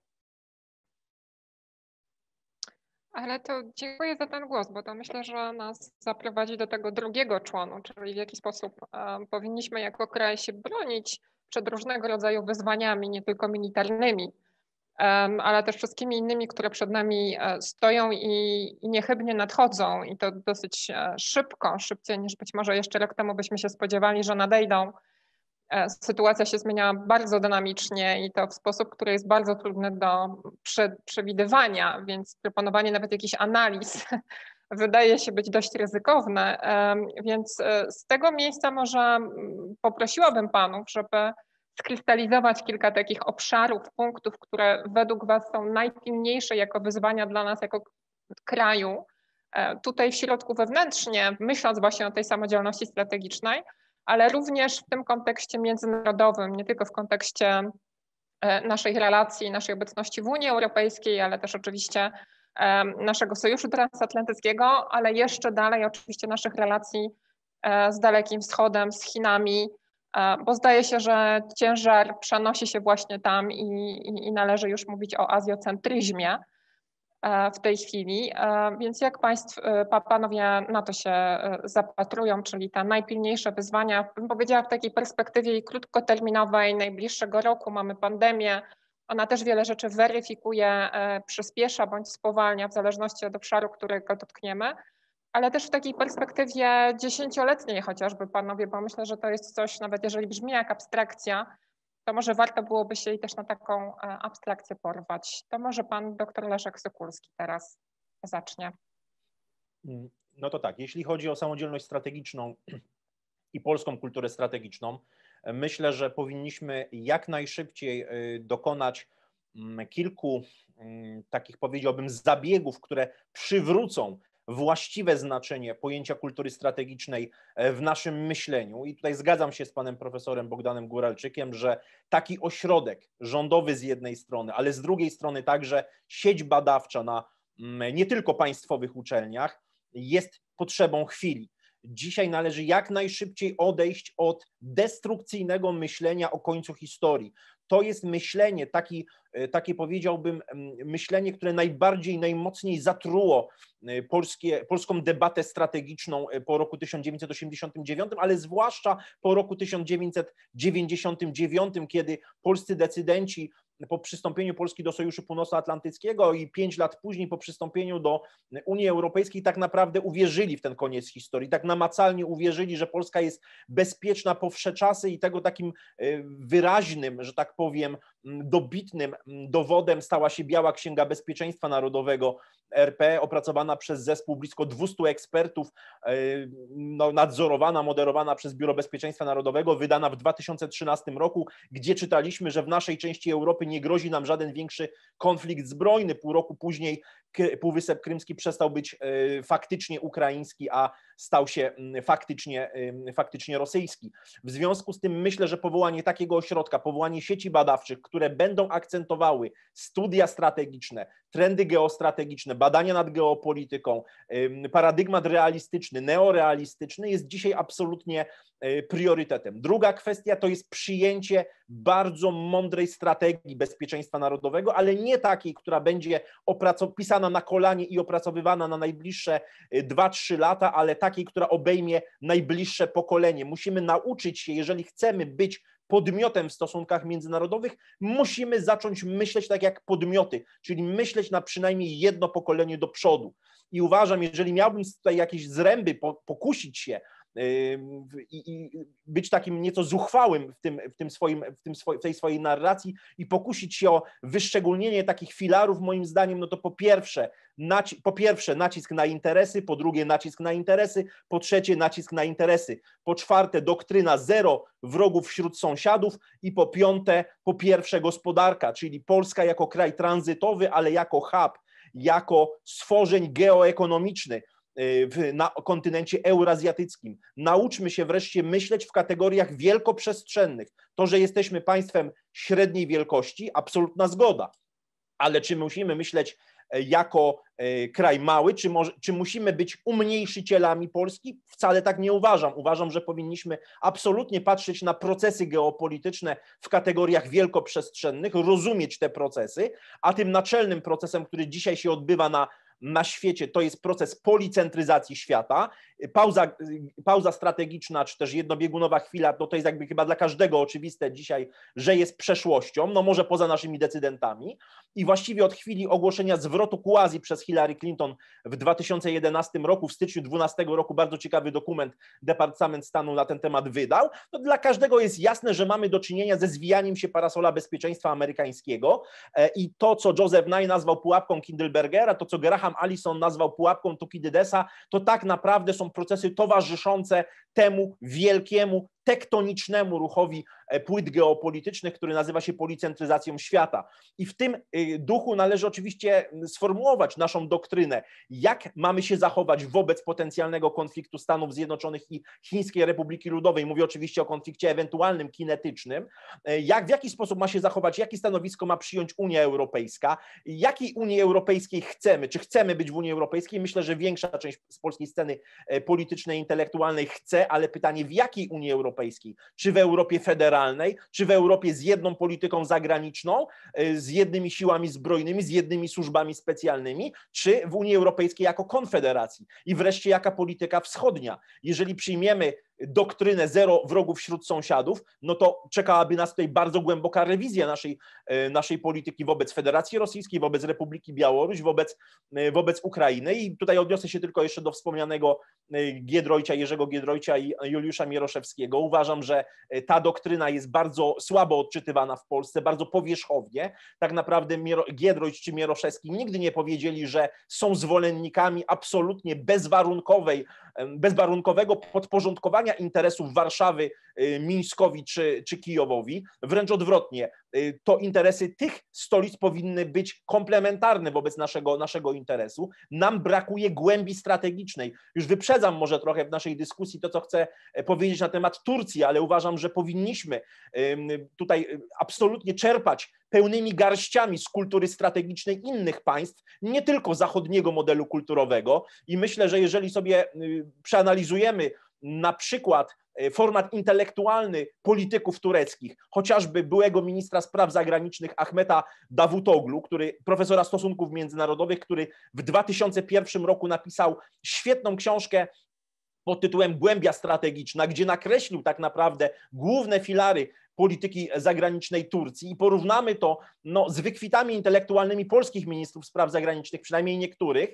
Speaker 4: Ale to dziękuję za ten głos, bo to myślę, że nas zaprowadzi do tego drugiego członu, czyli w jaki sposób um, powinniśmy jako kraj się bronić przed różnego rodzaju wyzwaniami, nie tylko militarnymi, um, ale też wszystkimi innymi, które przed nami uh, stoją i, i, niechybnie nadchodzą i to dosyć uh, szybko, szybciej niż być może jeszcze rok temu byśmy się spodziewali, że nadejdą. E, sytuacja się zmienia bardzo dynamicznie i to w sposób, który jest bardzo trudny do przewidywania, więc proponowanie nawet jakichś analiz wydaje się być dość ryzykowne. Więc e, z tego miejsca może poprosiłabym Panów, żeby skrystalizować kilka takich obszarów, punktów, które według Was są najpilniejsze jako wyzwania dla nas jako kraju, e, tutaj w środku wewnętrznie, myśląc właśnie o tej samodzielności strategicznej, ale również w tym kontekście międzynarodowym, nie tylko w kontekście e, naszej relacji, naszej obecności w Unii Europejskiej, ale też oczywiście e, naszego sojuszu transatlantyckiego, ale jeszcze dalej oczywiście naszych relacji e, z Dalekim Wschodem, z Chinami, bo zdaje się, że ciężar przenosi się właśnie tam i, i, i należy już mówić o azjocentryzmie. E, w tej chwili. E, więc jak Państwo, e, Panowie na to się zapatrują, czyli te najpilniejsze wyzwania, bym powiedziała w takiej perspektywie krótkoterminowej, najbliższego roku mamy pandemię, ona też wiele rzeczy weryfikuje, przyspiesza bądź spowalnia w zależności od obszaru, którego dotkniemy, ale też w takiej perspektywie dziesięcioletniej chociażby, panowie, bo myślę, że to jest coś, nawet jeżeli brzmi jak abstrakcja, to może warto byłoby się i też na taką e, abstrakcję porwać. To może pan doktor Leszek Sokulski teraz zacznie.
Speaker 2: Mm, no to tak, jeśli chodzi o samodzielność strategiczną i polską kulturę strategiczną, myślę, że powinniśmy jak najszybciej e, dokonać mm, kilku mm, takich powiedziałbym zabiegów, które przywrócą właściwe znaczenie pojęcia kultury strategicznej e, w naszym myśleniu. I tutaj zgadzam się z panem profesorem Bogdanem Góralczykiem, że taki ośrodek rządowy z jednej strony, ale z drugiej strony także sieć badawcza na mm, nie tylko państwowych uczelniach jest potrzebą chwili. Dzisiaj należy jak najszybciej odejść od destrukcyjnego myślenia o końcu historii. To jest myślenie, taki, e, takie powiedziałbym, myślenie, które najbardziej, najmocniej zatruło e, polskie, polską debatę strategiczną e, po roku 1989, ale zwłaszcza po roku 1999, kiedy polscy decydenci po przystąpieniu Polski do Sojuszu Północnoatlantyckiego i pięć lat później po przystąpieniu do Unii Europejskiej tak naprawdę uwierzyli w ten koniec historii, tak namacalnie uwierzyli, że Polska jest bezpieczna po wsze czasy i tego takim e, wyraźnym, że tak powiem, dobitnym dowodem stała się Biała Księga Bezpieczeństwa Narodowego RP, opracowana przez zespół blisko 200 ekspertów, e, no, nadzorowana, moderowana przez Biuro Bezpieczeństwa Narodowego, wydana w 2013 roku, gdzie czytaliśmy, że w naszej części Europy nie grozi nam żaden większy konflikt zbrojny. Pół roku później Półwysep Krymski przestał być e, faktycznie ukraiński, a stał się mm, faktycznie, faktycznie rosyjski. W związku z tym myślę, że powołanie takiego ośrodka, powołanie sieci badawczych, które będą akcentowały studia strategiczne, trendy geostrategiczne, badania nad geopolityką, paradygmat realistyczny, neorealistyczny jest dzisiaj absolutnie priorytetem. Druga kwestia to jest przyjęcie bardzo mądrej strategii bezpieczeństwa narodowego, ale nie takiej, która będzie pisana na kolanie i opracowywana na najbliższe 2-3 e, lata, ale takiej, która obejmie najbliższe pokolenie. Musimy nauczyć się, jeżeli chcemy być podmiotem w stosunkach międzynarodowych, musimy zacząć myśleć tak jak podmioty, czyli myśleć na przynajmniej jedno pokolenie do przodu. I uważam, jeżeli miałbym tutaj jakieś zręby pokusić się i, być takim nieco zuchwałym w, tym, w, tym swoim, w, tym w tej swojej narracji i pokusić się o wyszczególnienie takich filarów, moim zdaniem, no to po pierwsze, naci po pierwsze nacisk na interesy, po drugie nacisk na interesy, po trzecie nacisk na interesy, po czwarte doktryna zero wrogów wśród sąsiadów i po piąte, po pierwsze gospodarka, czyli Polska jako kraj tranzytowy, ale jako hub, jako stworzeń geoekonomiczny, w, na kontynencie eurazjatyckim. Nauczmy się wreszcie myśleć w kategoriach wielkoprzestrzennych. To, że jesteśmy państwem średniej wielkości, absolutna zgoda. Ale czy musimy myśleć e, jako e, kraj mały, czy, może, czy musimy być umniejszycielami Polski? Wcale tak nie uważam. Uważam, że powinniśmy absolutnie patrzeć na procesy geopolityczne w kategoriach wielkoprzestrzennych, rozumieć te procesy, a tym naczelnym procesem, który dzisiaj się odbywa na na świecie to jest proces policentryzacji świata. Pauza, pauza strategiczna, czy też jednobiegunowa chwila, no to jest jakby chyba dla każdego oczywiste dzisiaj, że jest przeszłością, no może poza naszymi decydentami. I właściwie od chwili ogłoszenia zwrotu Kuazji przez Hillary Clinton w 2011 roku, w styczniu 2012 roku, bardzo ciekawy dokument Departament Stanu na ten temat wydał, no dla każdego jest jasne, że mamy do czynienia ze zwijaniem się parasola bezpieczeństwa amerykańskiego e, i to, co Joseph Nye nazwał pułapką Kindlebergera, to, co Graham Abraham Allison nazwał pułapką Tukidydesa, to tak naprawdę są procesy towarzyszące temu wielkiemu tektonicznemu ruchowi e, płyt geopolitycznych, który nazywa się policentryzacją świata. I w tym y, duchu należy oczywiście sformułować naszą doktrynę, jak mamy się zachować wobec potencjalnego konfliktu Stanów Zjednoczonych i Chińskiej Republiki Ludowej. Mówię oczywiście o konflikcie ewentualnym kinetycznym. E, jak, w jaki sposób ma się zachować, jakie stanowisko ma przyjąć Unia Europejska, jakiej Unii Europejskiej chcemy, czy chcemy być w Unii Europejskiej. Myślę, że większa część z polskiej sceny e, politycznej, intelektualnej chce, ale pytanie, w jakiej Unii Europejskiej? Czy w Europie federalnej, czy w Europie z jedną polityką zagraniczną, y, z jednymi siłami zbrojnymi, z jednymi służbami specjalnymi, czy w Unii Europejskiej jako konfederacji? I wreszcie jaka polityka wschodnia? Jeżeli przyjmiemy doktrynę zero wrogów wśród sąsiadów, no to czekałaby nas tutaj bardzo głęboka rewizja naszej, e, naszej polityki wobec Federacji Rosyjskiej, wobec Republiki Białoruś, wobec, e, wobec Ukrainy. I tutaj odniosę się tylko jeszcze do wspomnianego e, Giedroycia, Jerzego Giedroycia i Juliusza Mieroszewskiego. Uważam, że ta doktryna jest bardzo słabo odczytywana w Polsce, bardzo powierzchownie. Tak naprawdę Giedroyć czy Mieroszewski nigdy nie powiedzieli, że są zwolennikami absolutnie bezwarunkowej, bezwarunkowego podporządkowania interesów Warszawy, y, Mińskowi czy, czy Kijowowi. Wręcz odwrotnie, y, to interesy tych stolic powinny być komplementarne wobec naszego, naszego interesu. Nam brakuje głębi strategicznej. Już wyprzedzam może trochę w naszej dyskusji to, co chcę e, powiedzieć na temat Turcji, ale uważam, że powinniśmy tutaj y, absolutnie czerpać pełnymi garściami z kultury strategicznej innych państw, nie tylko zachodniego modelu kulturowego. I myślę, że jeżeli sobie przeanalizujemy na przykład e, format intelektualny polityków tureckich, chociażby byłego ministra spraw zagranicznych Ahmeta Davutoglu, który, profesora stosunków międzynarodowych, który w 2001 roku napisał świetną książkę pod tytułem Głębia strategiczna, gdzie nakreślił tak naprawdę główne filary polityki zagranicznej Turcji i porównamy to no, z wykwitami intelektualnymi polskich ministrów spraw zagranicznych, przynajmniej niektórych,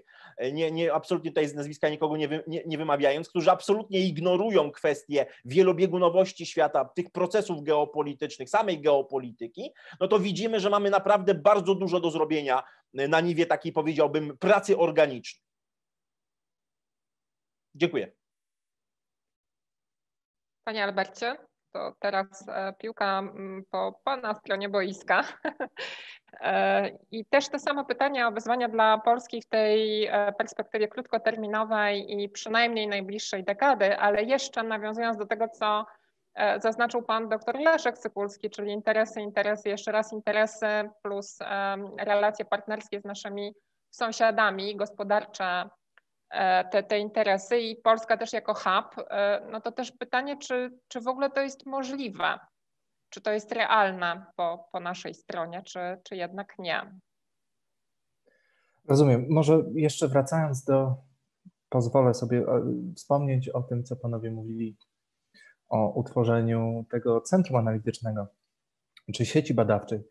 Speaker 2: nie, nie, absolutnie tutaj z nazwiska nikogo nie, wy, nie, nie wymawiając, którzy absolutnie ignorują kwestie wielobiegunowości świata, tych procesów geopolitycznych, samej geopolityki, no to widzimy, że mamy naprawdę bardzo dużo do zrobienia na niwie takiej, powiedziałbym, pracy organicznej. Dziękuję.
Speaker 4: Panie Albercie? To teraz piłka mm, po Pana stronie boiska. I też te same pytania o wyzwania dla Polski w tej perspektywie krótkoterminowej i przynajmniej najbliższej dekady, ale jeszcze nawiązując do tego, co zaznaczył pan dr Leszek Cykulski, czyli interesy, interesy, jeszcze raz interesy plus relacje partnerskie z naszymi sąsiadami, gospodarcze e, te, te interesy i Polska też jako hub, e, no to też pytanie, czy, czy w ogóle to jest możliwe? Czy to jest realne po, po naszej stronie, czy, czy jednak nie?
Speaker 3: Rozumiem. Może jeszcze wracając do, pozwolę sobie e, wspomnieć o tym, co panowie mówili o utworzeniu tego centrum analitycznego, czy sieci badawczej.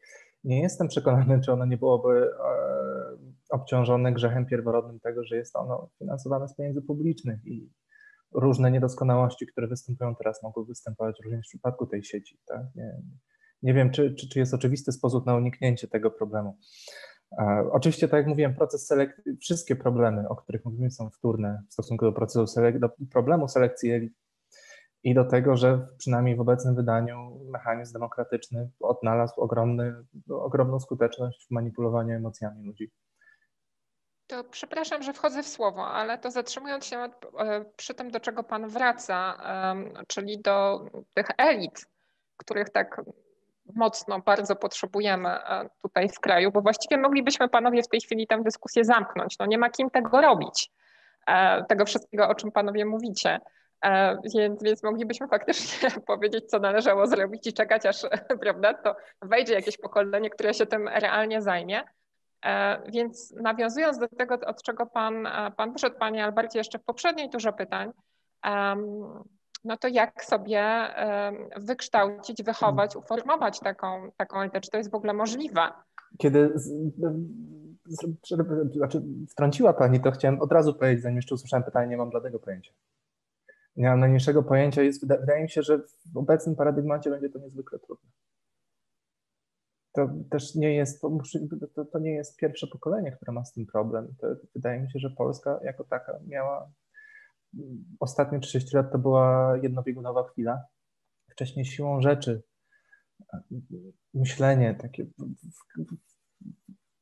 Speaker 3: Nie jestem przekonany, czy ono nie byłoby obciążone grzechem pierworodnym tego, że jest ono finansowane z pieniędzy publicznych i różne niedoskonałości, które występują teraz, mogą występować również w przypadku tej sieci. Tak? Nie, nie wiem, czy, czy, czy jest oczywisty sposób na uniknięcie tego problemu. Oczywiście, tak jak mówiłem, proces selekcji, wszystkie problemy, o których mówimy, są wtórne w stosunku do procesu selek do problemu selekcji elit i do tego, że przynajmniej w obecnym wydaniu mechanizm demokratyczny odnalazł ogromny, ogromną skuteczność w manipulowaniu emocjami ludzi.
Speaker 4: To przepraszam, że wchodzę w słowo, ale to zatrzymując się e, przy tym, do czego Pan wraca, czyli do tych elit, których tak mocno bardzo potrzebujemy e, tutaj w kraju, bo właściwie moglibyśmy Panowie w tej chwili tę dyskusję zamknąć. No nie ma kim tego robić, e, tego wszystkiego, o czym Panowie mówicie. Więc, więc moglibyśmy faktycznie powiedzieć, co należało zrobić i czekać, aż prawda, to wejdzie jakieś pokolenie, które się tym realnie zajmie. E, więc nawiązując do tego, od czego Pan, e, pan wyszedł, Panie Albercie, jeszcze w poprzedniej turze pytań, no to jak sobie wykształcić, wychować, uformować taką, taką elitę? Czy to jest w ogóle możliwe?
Speaker 3: Kiedy z, z, znaczy wtrąciła Pani, to chciałem od razu powiedzieć, zanim jeszcze usłyszałem pytanie, nie mam bladego pojęcia. Nie mam najmniejszego pojęcia. Jest, wydaje mi się, że w obecnym paradygmacie będzie to niezwykle trudne to też nie jest, to, to, nie jest pierwsze pokolenie, które ma z tym problem. To, wydaje mi się, że Polska jako taka miała ostatnie 30 lat to była jednobiegunowa chwila. Wcześniej siłą rzeczy myślenie takie w, w,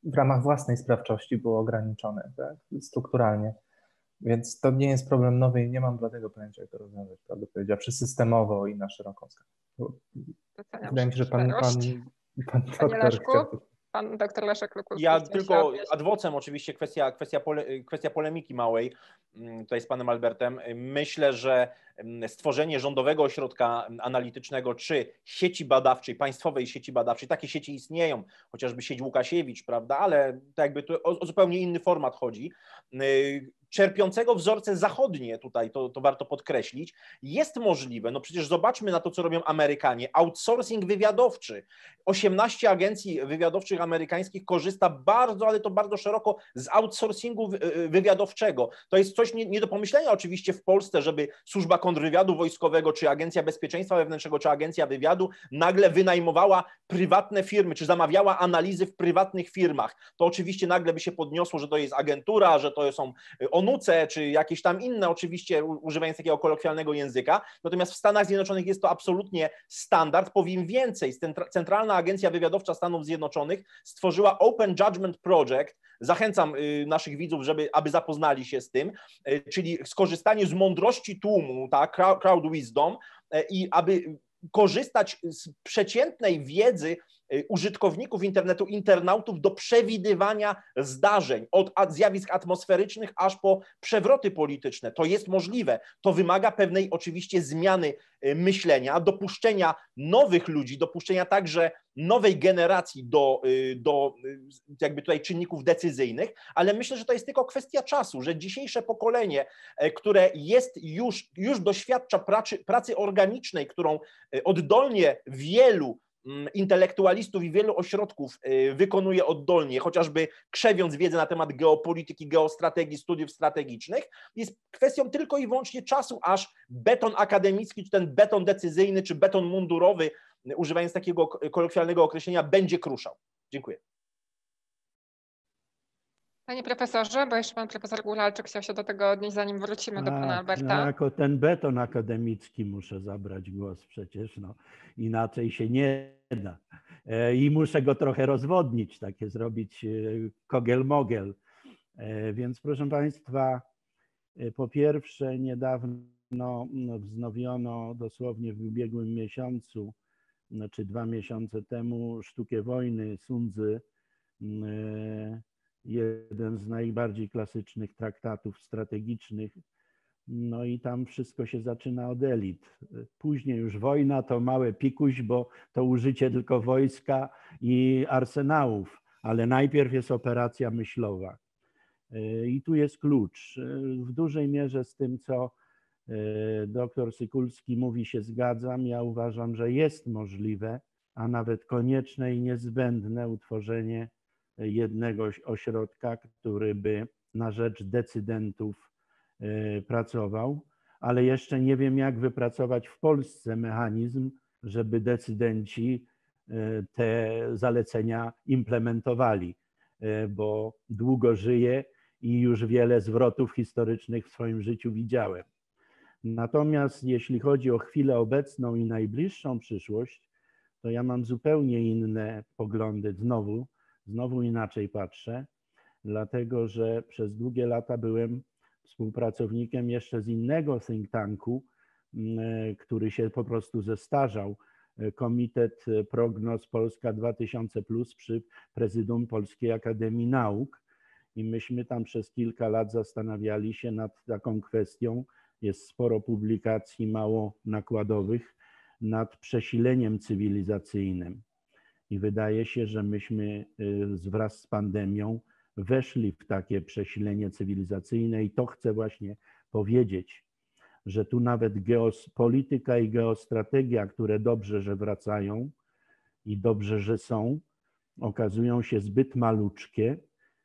Speaker 3: w ramach własnej sprawczości było ograniczone tak? strukturalnie. Więc to nie jest problem nowy i nie mam dlatego pojęcia, jak to rozwiązać, prawdę powiedziawszy, systemowo i na szeroką skalę. Wydaje mi się, że pan, pan
Speaker 4: Pan Panie Leszku, pan doktor Leszek Lukus.
Speaker 2: Ja tylko adwocem oczywiście kwestia, kwestia, pole, kwestia polemiki małej mm, tutaj z panem Albertem. Myślę, że stworzenie rządowego ośrodka analitycznego czy sieci badawczej, państwowej sieci badawczej, takie sieci istnieją, chociażby sieć Łukasiewicz, prawda, ale to jakby tu o, o zupełnie inny format chodzi czerpiącego wzorce zachodnie, tutaj to, to warto podkreślić, jest możliwe. No przecież zobaczmy na to, co robią Amerykanie. Outsourcing wywiadowczy. 18 agencji wywiadowczych amerykańskich korzysta bardzo, ale to bardzo szeroko z outsourcingu wywiadowczego. To jest coś nie, nie do pomyślenia oczywiście w Polsce, żeby służba kontrwywiadu wojskowego, czy Agencja Bezpieczeństwa Wewnętrznego, czy Agencja Wywiadu nagle wynajmowała prywatne firmy, czy zamawiała analizy w prywatnych firmach. To oczywiście nagle by się podniosło, że to jest agentura, że to są on ONUCE, czy jakieś tam inne, oczywiście używając takiego kolokwialnego języka. Natomiast w Stanach Zjednoczonych jest to absolutnie standard. Powiem więcej, Centralna Agencja Wywiadowcza Stanów Zjednoczonych stworzyła Open Judgment Project. Zachęcam y, naszych widzów, żeby, aby zapoznali się z tym, y, czyli skorzystanie z mądrości tłumu, tak, crowd wisdom, y, i aby korzystać z przeciętnej wiedzy użytkowników internetu, internautów do przewidywania zdarzeń, od zjawisk atmosferycznych aż po przewroty polityczne. To jest możliwe. To wymaga pewnej oczywiście zmiany y, myślenia, dopuszczenia nowych ludzi, dopuszczenia także nowej generacji do, y, do jakby tutaj czynników decyzyjnych, ale myślę, że to jest tylko kwestia czasu, że dzisiejsze pokolenie, które jest już, już doświadcza pracy, pracy organicznej, którą oddolnie wielu intelektualistów i wielu ośrodków y, wykonuje oddolnie, chociażby krzewiąc wiedzę na temat geopolityki, geostrategii, studiów strategicznych, jest kwestią tylko i wyłącznie czasu, aż beton akademicki, czy ten beton decyzyjny, czy beton mundurowy, używając takiego kolokwialnego określenia, będzie kruszał. Dziękuję.
Speaker 4: Panie profesorze, bo jeszcze pan profesor Gulalczyk chciał się do tego odnieść, zanim wrócimy do pana Alberta.
Speaker 5: No, jako ten beton akademicki muszę zabrać głos przecież, no, inaczej się nie da. E, I muszę go trochę rozwodnić, takie zrobić e, kogel-mogel. E, Więc proszę Państwa, po pierwsze niedawno no, wznowiono dosłownie w ubiegłym miesiącu, znaczy dwa miesiące temu, Sztukę Wojny Sundzy, jeden z najbardziej klasycznych traktatów strategicznych. No i tam wszystko się zaczyna od elit. Później już wojna to małe pikuś, bo to użycie tylko wojska i arsenałów, ale najpierw jest operacja myślowa. I tu jest klucz. W dużej mierze z tym, co e, doktor Sykulski mówi, się zgadzam. Ja uważam, że jest możliwe, a nawet konieczne i niezbędne utworzenie jednego ośrodka, który by na rzecz decydentów e, pracował, ale jeszcze nie wiem, jak wypracować w Polsce mechanizm, żeby decydenci e, te zalecenia implementowali, e, bo długo żyję i już wiele zwrotów historycznych w swoim życiu widziałem. Natomiast jeśli chodzi o chwilę obecną i najbliższą przyszłość, to ja mam zupełnie inne poglądy znowu znowu inaczej patrzę, dlatego że przez długie lata byłem współpracownikiem jeszcze z innego think tanku, mm, który się po prostu zestarzał. Komitet Prognoz Polska 2000 plus przy prezydium Polskiej Akademii Nauk. I myśmy tam przez kilka lat zastanawiali się nad taką kwestią. Jest sporo publikacji mało nakładowych nad przesileniem cywilizacyjnym. I wydaje się, że myśmy y, wraz z pandemią weszli w takie przesilenie cywilizacyjne i to chcę właśnie powiedzieć, że tu nawet geopolityka i geostrategia, które dobrze, że wracają i dobrze, że są, okazują się zbyt maluczkie,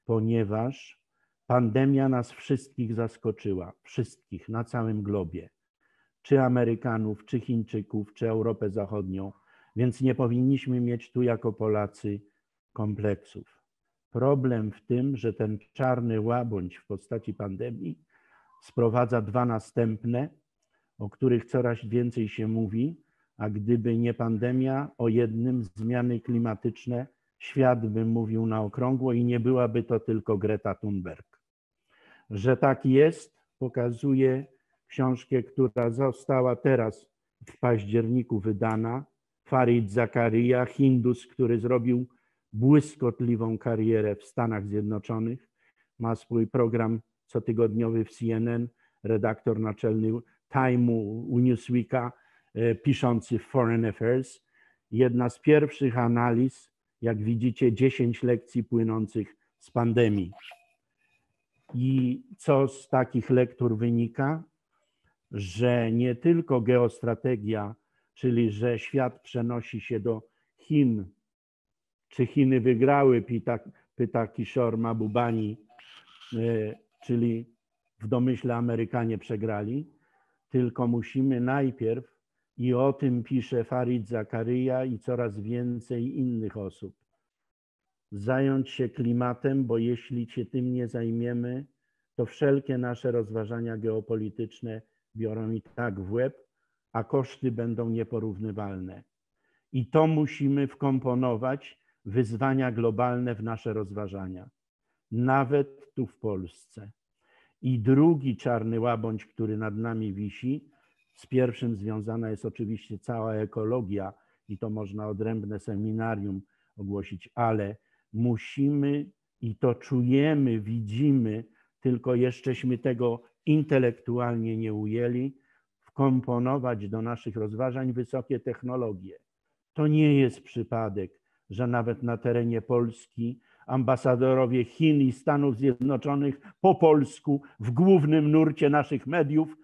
Speaker 5: ponieważ pandemia nas wszystkich zaskoczyła, wszystkich na całym globie, czy Amerykanów, czy Chińczyków, czy Europę Zachodnią więc nie powinniśmy mieć tu jako Polacy kompleksów. Problem w tym, że ten czarny łabędź w postaci pandemii sprowadza dwa następne, o których coraz więcej się mówi, a gdyby nie pandemia, o jednym zmiany klimatyczne, świat by mówił na okrągło i nie byłaby to tylko Greta Thunberg. Że tak jest, pokazuje książkę, która została teraz w październiku wydana, Farid Zakaria, Hindus, który zrobił błyskotliwą karierę w Stanach Zjednoczonych. Ma swój program cotygodniowy w CNN, redaktor naczelny Time'u Newsweeka, e, piszący Foreign Affairs. Jedna z pierwszych analiz, jak widzicie, 10 lekcji płynących z pandemii. I co z takich lektur wynika? Że nie tylko geostrategia czyli że świat przenosi się do Chin. Czy Chiny wygrały, pyta, pyta Kishore Mabubani, e, czyli w domyśle Amerykanie przegrali, tylko musimy najpierw, i o tym pisze Farid Zakaria i coraz więcej innych osób, zająć się klimatem, bo jeśli się tym nie zajmiemy, to wszelkie nasze rozważania geopolityczne biorą i tak w łeb, a koszty będą nieporównywalne. I to musimy wkomponować wyzwania globalne w nasze rozważania, nawet tu w Polsce. I drugi czarny łabędź, który nad nami wisi, z pierwszym związana jest oczywiście cała ekologia, i to można odrębne seminarium ogłosić, ale musimy i to czujemy, widzimy, tylko jeszcześmy tego intelektualnie nie ujęli, komponować do naszych rozważań wysokie technologie. To nie jest przypadek, że nawet na terenie Polski ambasadorowie Chin i Stanów Zjednoczonych po polsku w głównym nurcie naszych mediów,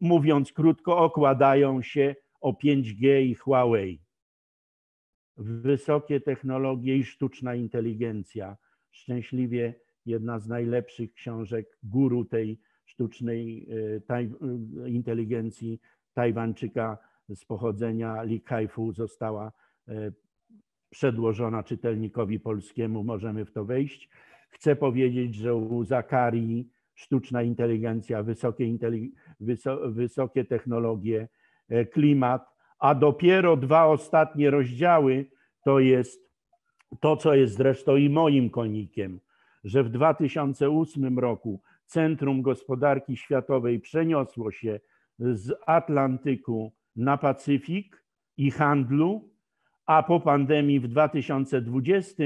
Speaker 5: mówiąc krótko, okładają się o 5G i Huawei. Wysokie technologie i sztuczna inteligencja. Szczęśliwie jedna z najlepszych książek guru tej sztucznej e, taj, e, inteligencji Tajwańczyka z pochodzenia Li Kaifu została e, przedłożona czytelnikowi polskiemu, możemy w to wejść. Chcę powiedzieć, że u Zakarii sztuczna inteligencja, wysokie, inteli wysokie technologie, klimat, a dopiero dwa ostatnie rozdziały to jest to, co jest zresztą i moim konikiem, że w 2008 roku Centrum Gospodarki Światowej przeniosło się z Atlantyku na Pacyfik i handlu, a po pandemii w 2020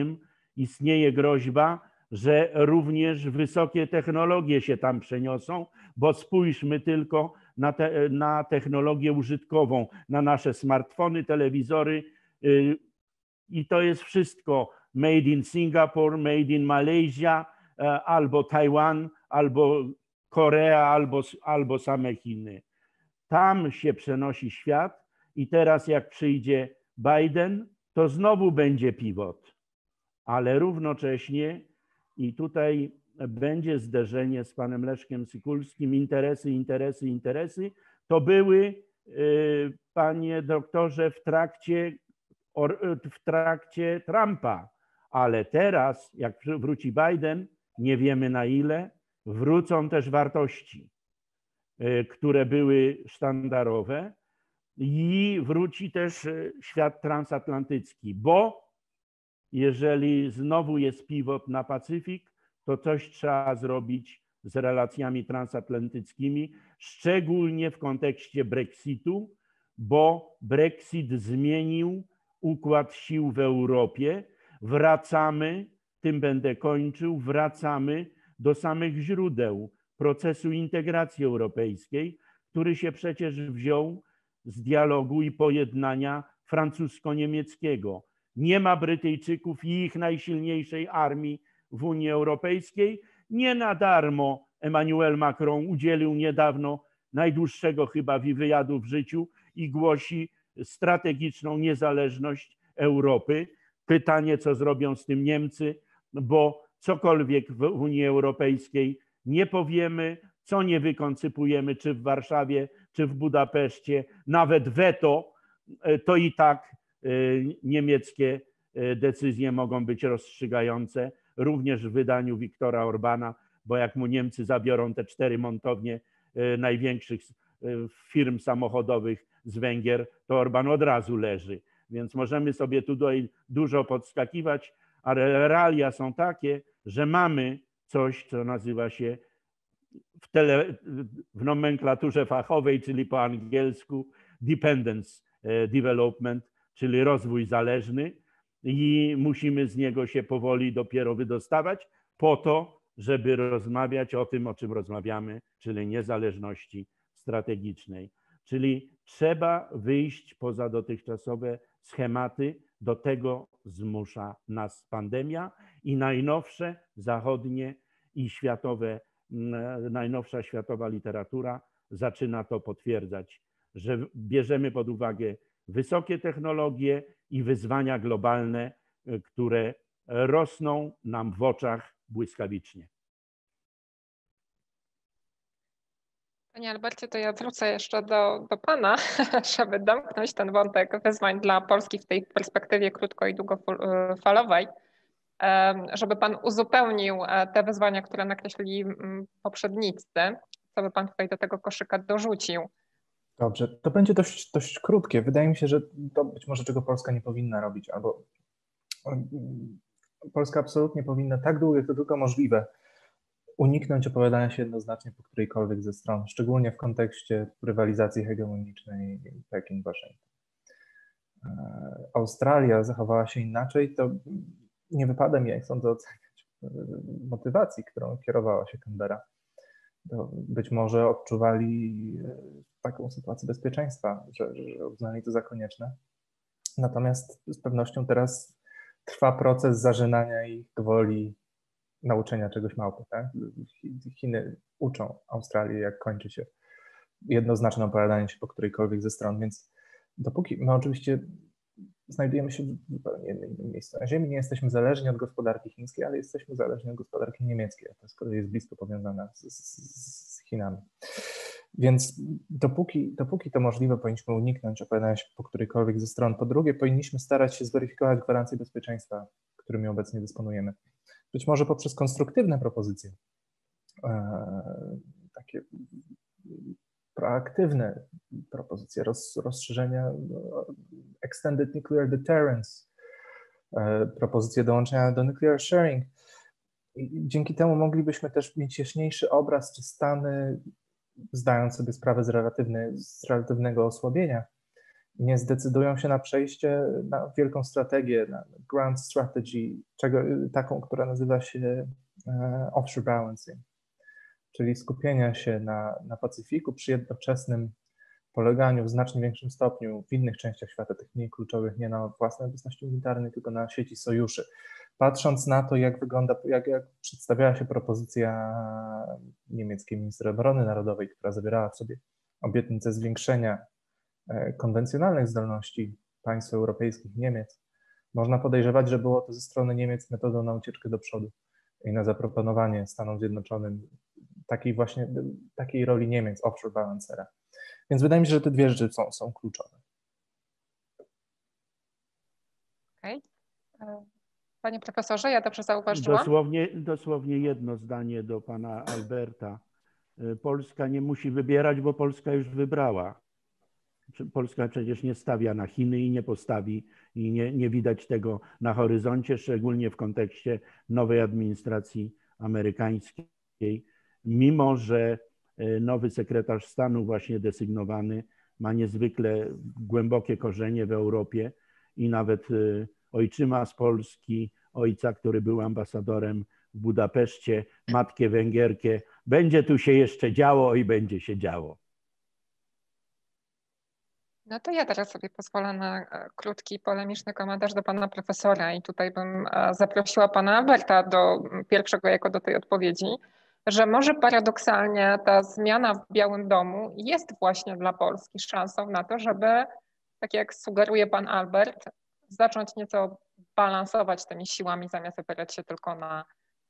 Speaker 5: istnieje groźba, że również wysokie technologie się tam przeniosą, bo spójrzmy tylko na, te, na technologię użytkową, na nasze smartfony, telewizory y, i to jest wszystko made in Singapore, made in Malaysia, e, albo Tajwan, albo Korea, albo, albo same Chiny. Tam się przenosi świat i teraz jak przyjdzie Biden, to znowu będzie pivot, ale równocześnie i tutaj będzie zderzenie z panem Leszkiem Sykulskim, interesy, interesy, interesy. To były, y, panie doktorze, w trakcie, w trakcie Trumpa, ale teraz, jak wróci Biden, nie wiemy na ile, wrócą też wartości, y, które były sztandarowe i wróci też y, świat transatlantycki, bo jeżeli znowu jest pivot na Pacyfik, to coś trzeba zrobić z relacjami transatlantyckimi, szczególnie w kontekście Brexitu, bo Brexit zmienił układ sił w Europie. Wracamy, tym będę kończył, wracamy do samych źródeł procesu integracji europejskiej, który się przecież wziął z dialogu i pojednania francusko-niemieckiego. Nie ma Brytyjczyków i ich najsilniejszej armii w Unii Europejskiej. Nie na darmo Emmanuel Macron udzielił niedawno najdłuższego chyba wywiadu w życiu i głosi strategiczną niezależność Europy. Pytanie, co zrobią z tym Niemcy, bo cokolwiek w Unii Europejskiej nie powiemy, co nie wykoncypujemy, czy w Warszawie, czy w Budapeszcie, nawet weto, e, to i tak e, niemieckie e, decyzje mogą być rozstrzygające również w wydaniu Wiktora Orbana, bo jak mu Niemcy zabiorą te cztery montownie największych firm samochodowych z Węgier, to Orban od razu leży. Więc możemy sobie tutaj dużo podskakiwać, ale realia są takie, że mamy coś, co nazywa się w, tele, w nomenklaturze fachowej, czyli po angielsku dependence e, development, czyli rozwój zależny, i musimy z niego się powoli dopiero wydostawać po to, żeby rozmawiać o tym, o czym rozmawiamy, czyli niezależności strategicznej. Czyli trzeba wyjść poza dotychczasowe schematy, do tego zmusza nas pandemia i najnowsze zachodnie i światowe, najnowsza światowa literatura zaczyna to potwierdzać, że bierzemy pod uwagę wysokie technologie i wyzwania globalne, e, które rosną nam w oczach błyskawicznie.
Speaker 4: Panie Albercie, to ja wrócę jeszcze do, do Pana, żeby domknąć ten wątek wyzwań dla Polski w tej perspektywie krótko i długofalowej, żeby Pan uzupełnił e, te wyzwania, które nakreślili poprzednicy, co by Pan tutaj do tego koszyka dorzucił.
Speaker 3: Dobrze, to będzie dość, dość krótkie. Wydaje mi się, że to być może czego Polska nie powinna robić, albo Polska absolutnie powinna tak długo, jak to tylko możliwe, uniknąć opowiadania się jednoznacznie po którejkolwiek ze stron, szczególnie w kontekście rywalizacji hegemonicznej Pekin-Waszyngton. E, Australia zachowała się inaczej, to nie wypada mi, jak sądzę, oceniać e, motywacji, którą kierowała się Canberra. To być może odczuwali e, taką sytuację bezpieczeństwa, że, że uznali to za konieczne. Natomiast z pewnością teraz trwa proces zażynania ich gwoli nauczenia czegoś małpy. Tak? Chiny uczą Australii, jak kończy się jednoznaczne opowiadanie się po którejkolwiek ze stron, więc dopóki my oczywiście znajdujemy się w zupełnie innym miejscu. Na Ziemi nie jesteśmy zależni od gospodarki chińskiej, ale jesteśmy zależni od gospodarki niemieckiej, to z kolei jest blisko powiązana z, z, z Chinami. Więc dopóki, dopóki to możliwe, powinniśmy uniknąć opowiadania się po którejkolwiek ze stron. Po drugie, powinniśmy starać się zweryfikować gwarancje bezpieczeństwa, którymi obecnie dysponujemy. Być może poprzez konstruktywne propozycje, takie proaktywne propozycje roz, rozszerzenia Extended Nuclear Deterrence, propozycje dołączenia do Nuclear Sharing. I dzięki temu moglibyśmy też mieć jaśniejszy obraz, czy Stany, zdając sobie sprawę z, z relatywnego osłabienia, nie zdecydują się na przejście na wielką strategię, na grand strategy, czego, taką, która nazywa się e, offshore balancing, czyli skupienia się na, na Pacyfiku przy jednoczesnym poleganiu w znacznie większym stopniu w innych częściach świata, tych mniej kluczowych, nie na własnej obecności militarnej, tylko na sieci sojuszy. Patrząc na to, jak wygląda, jak, jak przedstawiała się propozycja niemieckiej ministra obrony narodowej, która zawierała w sobie obietnicę zwiększenia konwencjonalnych zdolności państw europejskich, Niemiec, można podejrzewać, że było to ze strony Niemiec metodą na ucieczkę do przodu i na zaproponowanie Stanom Zjednoczonym takiej właśnie takiej roli Niemiec, offshore balancera. Więc wydaje mi się, że te dwie rzeczy są, są kluczowe.
Speaker 4: Okej. Okay. E, panie profesorze, ja dobrze zauważyłam?
Speaker 5: Dosłownie, dosłownie jedno zdanie do pana Alberta. E, Polska nie musi wybierać, bo Polska już wybrała. Polska przecież nie stawia na Chiny i nie postawi, i nie, nie widać tego na horyzoncie, szczególnie w kontekście nowej administracji amerykańskiej, mimo że E, nowy sekretarz stanu, właśnie desygnowany, ma niezwykle głębokie korzenie w Europie i nawet e, ojczyma z Polski, ojca, który był ambasadorem w Budapeszcie, matkę Węgierkę. Będzie tu się jeszcze działo i będzie się działo.
Speaker 4: No to ja teraz sobie pozwolę na e, krótki, polemiczny komentarz do pana profesora i tutaj bym zaprosiła pana Alberta do pierwszego jako do tej odpowiedzi że może paradoksalnie ta zmiana w Białym Domu jest właśnie dla Polski szansą na to, żeby, tak jak sugeruje pan Albert, zacząć nieco balansować tymi siłami, zamiast opierać się tylko na,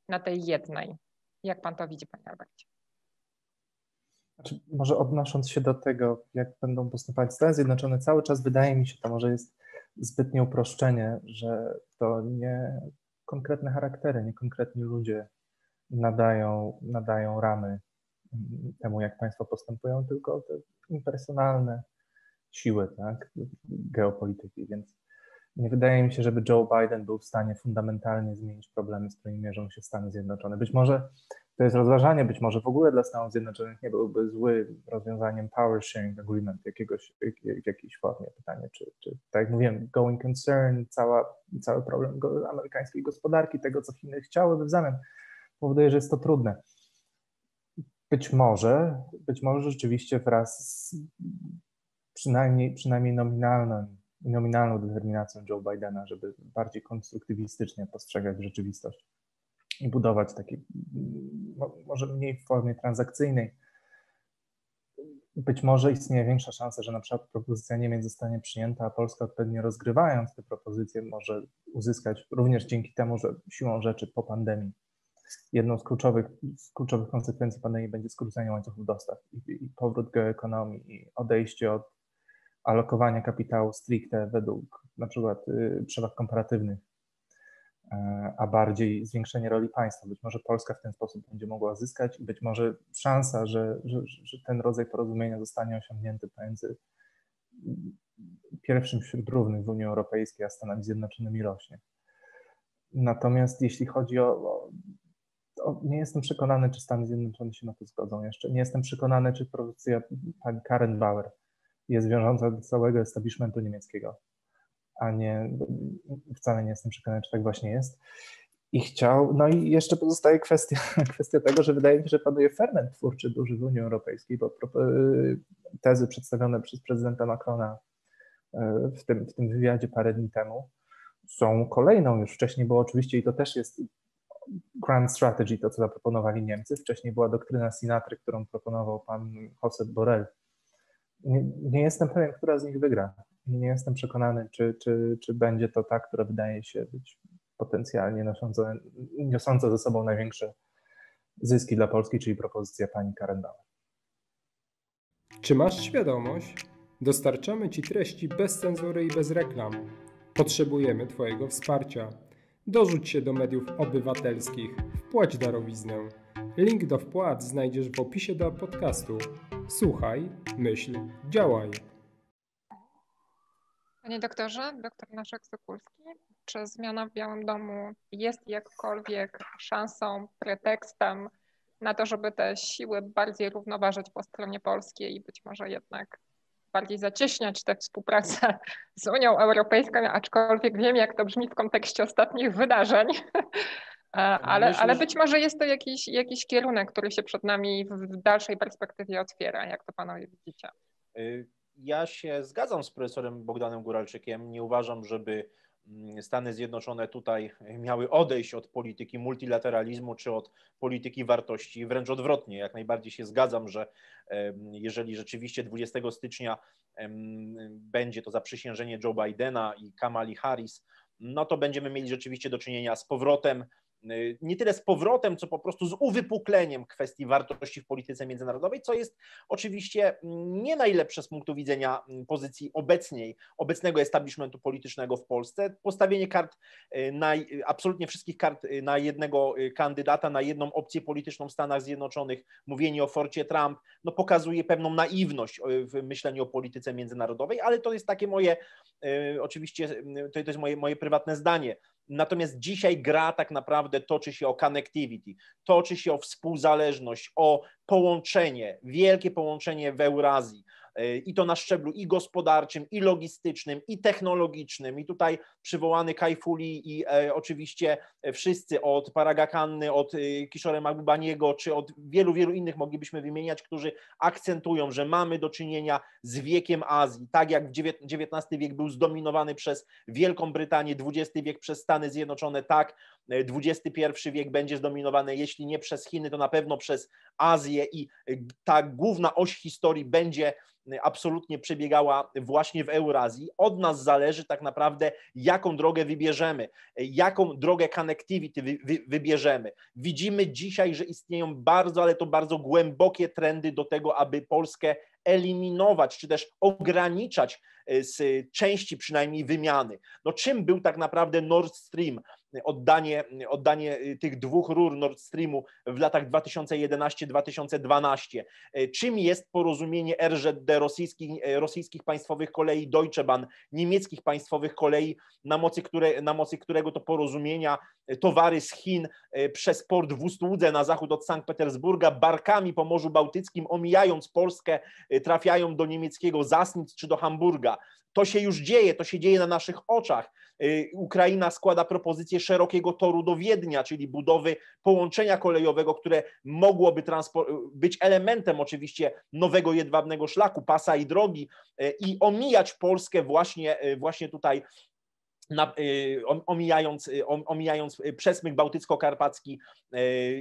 Speaker 4: na tej jednej. Jak pan to widzi, panie Albercie?
Speaker 3: Znaczy, może odnosząc się do tego, jak będą postępować Stany Zjednoczone, cały czas wydaje mi się, to może jest zbytnie uproszczenie, że to nie konkretne charaktery, nie konkretni ludzie nadają, nadają ramy temu, jak państwo postępują, tylko te impersonalne siły tak, geopolityki. Więc nie wydaje mi się, żeby Joe Biden był w stanie fundamentalnie zmienić problemy, z którymi mierzą się Stany Zjednoczone. Być może to jest rozważanie, być może w ogóle dla Stanów Zjednoczonych nie byłby zły rozwiązaniem power sharing agreement jakiegoś, w jakiejś formie. Pytanie, czy, czy tak jak mówiłem, going concern, cała, cały problem amerykańskiej gospodarki, tego, co Chiny chciałyby w zamian powoduje, że jest to trudne. Być może, być może rzeczywiście wraz z przynajmniej, przynajmniej nominalną, nominalną determinacją Joe Bidena, żeby bardziej konstruktywistycznie postrzegać rzeczywistość i budować takie, może mniej w formie transakcyjnej. Być może istnieje większa szansa, że na przykład propozycja Niemiec zostanie przyjęta, a Polska odpowiednio rozgrywając te propozycje może uzyskać również dzięki temu, że siłą rzeczy po pandemii jedną z kluczowych, z kluczowych konsekwencji pandemii będzie skrócenie łańcuchów dostaw i, i powrót geoekonomii i odejście od alokowania kapitału stricte według na przykład y, przewag komparatywnych, a bardziej zwiększenie roli państwa. Być może Polska w ten sposób będzie mogła zyskać i być może szansa, że, że, że ten rodzaj porozumienia zostanie osiągnięty pomiędzy pierwszym wśród równych w Unii Europejskiej a Stanami Zjednoczonymi rośnie. Natomiast jeśli chodzi o, o nie jestem przekonany, czy Stany Zjednoczone się na to zgodzą jeszcze. Nie jestem przekonany, czy propozycja pani Karen Bauer jest wiążąca do całego establishmentu niemieckiego, a nie, wcale nie jestem przekonany, czy tak właśnie jest. I chciał, no i jeszcze pozostaje kwestia, kwestia tego, że wydaje mi się, że panuje ferment twórczy duży w Unii Europejskiej, bo tezy przedstawione przez prezydenta Macrona e, w tym, w tym wywiadzie parę dni temu są kolejną, już wcześniej było oczywiście i to też jest Grand Strategy, to co zaproponowali Niemcy. Wcześniej była doktryna Sinatry, którą proponował pan Josep Borrell. Nie, nie, jestem pewien, która z nich wygra. Nie jestem przekonany, czy, czy, czy będzie to ta, która wydaje się być potencjalnie nosząca, niosąca ze sobą największe zyski dla Polski, czyli propozycja pani Karen Bauer.
Speaker 6: Czy masz świadomość? Dostarczamy Ci treści bez cenzury i bez reklam. Potrzebujemy Twojego wsparcia Dorzuć się do mediów obywatelskich, wpłać darowiznę. Link do wpłat znajdziesz w opisie do podcastu. Słuchaj, myśl, działaj.
Speaker 4: Panie doktorze, doktor Naszek Sokulski, czy zmiana w Białym Domu jest jakkolwiek szansą, pretekstem na to, żeby te siły bardziej równoważyć po stronie polskiej i być może jednak bardziej zacieśniać tę współpracę z Unią Europejską, aczkolwiek wiem, jak to brzmi w kontekście ostatnich wydarzeń. Ale,
Speaker 2: Myślę,
Speaker 4: ale
Speaker 2: że-
Speaker 4: być może jest to jakiś, jakiś kierunek, który się przed nami w, w dalszej perspektywie otwiera, jak to panowie widzicie.
Speaker 2: Ja się zgadzam z profesorem Bogdanem Góralczykiem. Nie uważam, żeby mm, Stany Zjednoczone tutaj miały odejść od polityki multilateralizmu czy od polityki wartości. Wręcz odwrotnie, jak najbardziej się zgadzam, że jeżeli rzeczywiście 20 stycznia będzie to zaprzysiężenie Joe Bidena i Kamali Harris, no to będziemy mieli rzeczywiście do czynienia z powrotem nie tyle z powrotem, co po prostu z uwypukleniem kwestii wartości w polityce międzynarodowej, co jest oczywiście mm, nie najlepsze z punktu widzenia mm, pozycji obecnej, obecnego establishmentu politycznego w Polsce. Postawienie kart, y, na, y, absolutnie wszystkich kart y, na jednego y, kandydata, na jedną opcję polityczną w Stanach Zjednoczonych, mówienie o forcie Trump, no pokazuje pewną naiwność y, w myśleniu o polityce międzynarodowej, ale to jest takie moje, y, oczywiście y, to jest moje, moje prywatne zdanie. Natomiast dzisiaj gra tak naprawdę toczy się o connectivity, toczy się o współzależność, o połączenie, wielkie połączenie w Eurazji. Y, I to na szczeblu i gospodarczym, i logistycznym, i technologicznym. I tutaj przywołany Kajfuli i e, oczywiście wszyscy od Paragakanny, od y, Kishore Mahbubaniego, czy od wielu, wielu innych moglibyśmy wymieniać, którzy akcentują, że mamy do czynienia z wiekiem Azji. Tak jak XIX wiek był zdominowany przez Wielką Brytanię, XX wiek przez Stany Zjednoczone, tak XXI wiek będzie zdominowany, jeśli nie przez Chiny, to na pewno przez Azję i ta główna oś historii będzie absolutnie przebiegała właśnie w Eurazji. Od nas zależy tak naprawdę, jaką drogę wybierzemy, jaką drogę connectivity wy, wy, wybierzemy. Widzimy dzisiaj, że istnieją bardzo, ale to bardzo głębokie trendy do tego, aby Polskę eliminować, czy też ograniczać y, z części przynajmniej wymiany. No czym był tak naprawdę Nord Stream? Oddanie, oddanie y, tych dwóch rur Nord Streamu w latach 2011-2012. Y, Czym jest porozumienie RZD rosyjskich, y, rosyjskich państwowych kolei Deutsche Bahn, niemieckich państwowych kolei, na mocy, które, na mocy którego to porozumienia towary z Chin przez port w Ustłudze na zachód od Sankt Petersburga barkami po Morzu Bałtyckim, omijając Polskę, trafiają do niemieckiego Zasnic czy do Hamburga. To się już dzieje, to się dzieje na naszych oczach. Y, Ukraina składa propozycję szerokiego toru do Wiednia, czyli budowy połączenia kolejowego, które mogłoby być elementem oczywiście nowego jedwabnego szlaku, pasa i drogi y, i omijać Polskę właśnie, y, właśnie tutaj na, om- omijając, om- omijając przesmyk bałtycko-karpacki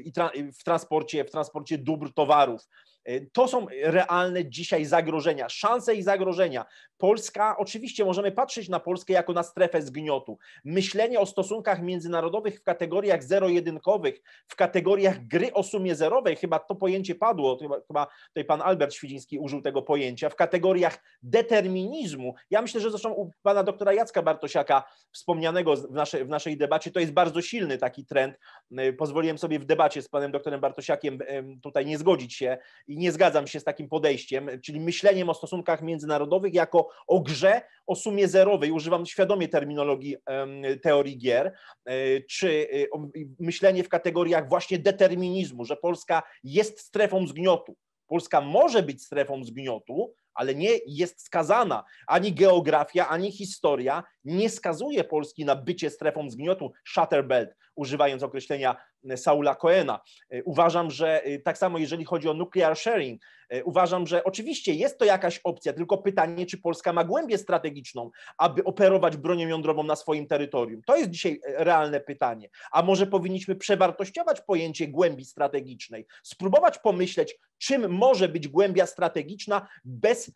Speaker 2: i w, transporcie, w transporcie dóbr, towarów. Y, To są realne dzisiaj zagrożenia, szanse i zagrożenia. Polska, oczywiście możemy patrzeć na Polskę jako na strefę zgniotu. Myślenie o stosunkach międzynarodowych w kategoriach zero-jedynkowych, w kategoriach gry o sumie zerowej, chyba to pojęcie padło, chyba, tutaj pan Albert Świdziński użył tego pojęcia, w kategoriach determinizmu. Ja myślę, że zresztą u pana doktora Jacka Bartosiaka, wspomnianego w naszej, w naszej debacie, to jest bardzo silny taki trend. Y, Pozwoliłem sobie w debacie z panem doktorem Bartosiakiem em, tutaj nie zgodzić się i nie zgadzam się z takim podejściem, czyli myśleniem o stosunkach międzynarodowych jako o grze o sumie zerowej. Używam świadomie terminologii teorii gier, e, czy e, myślenie w kategoriach właśnie determinizmu, że Polska jest strefą zgniotu. Polska może być strefą zgniotu, ale nie jest skazana. Ani geografia, ani historia nie skazuje Polski na bycie strefą zgniotu, Shutterbelt, używając określenia Saula Coena. E, Uważam, że e, tak samo jeżeli chodzi o nuclear sharing, e, uważam, że oczywiście jest to jakaś opcja, tylko pytanie, czy Polska ma głębię strategiczną, aby operować bronią jądrową na swoim terytorium. To jest dzisiaj realne pytanie. A może powinniśmy przewartościować pojęcie głębi strategicznej, spróbować pomyśleć, czym może być głębia strategiczna bez,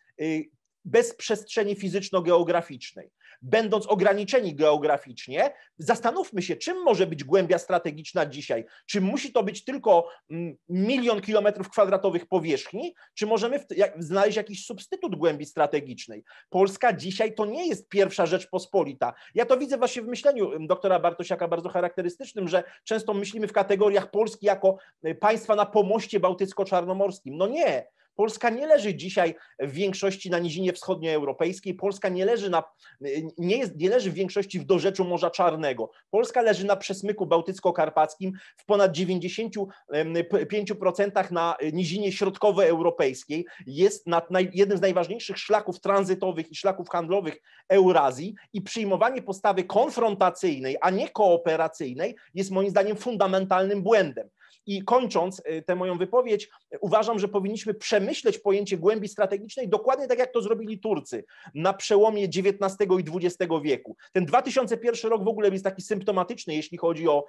Speaker 2: bez przestrzeni fizyczno-geograficznej. Będąc ograniczeni geograficznie, zastanówmy się, czym może być głębia strategiczna dzisiaj. Czy musi to być tylko mm, milion kilometrów kwadratowych powierzchni, czy możemy znaleźć jakiś substytut głębi strategicznej? Polska dzisiaj to nie jest pierwsza Rzeczpospolita. Ja to widzę właśnie w myśleniu doktora Bartosiaka bardzo charakterystycznym, że często myślimy w kategoriach Polski jako y, państwa na pomoście bałtycko-czarnomorskim. No nie, Polska nie leży dzisiaj w większości na nizinie wschodnioeuropejskiej, Polska nie leży, na, nie, jest, nie leży w większości w dorzeczu Morza Czarnego. Polska leży na przesmyku bałtycko-karpackim w ponad 95% na nizinie środkowoeuropejskiej. Jest na, na jednym z najważniejszych szlaków tranzytowych i szlaków handlowych Eurazji i przyjmowanie postawy konfrontacyjnej, a nie kooperacyjnej jest moim zdaniem fundamentalnym błędem. I kończąc y, tę moją wypowiedź, uważam, że powinniśmy przemyśleć pojęcie głębi strategicznej dokładnie tak, jak to zrobili Turcy na przełomie XIX i XX wieku. Ten 2001 rok w ogóle jest taki symptomatyczny, jeśli chodzi o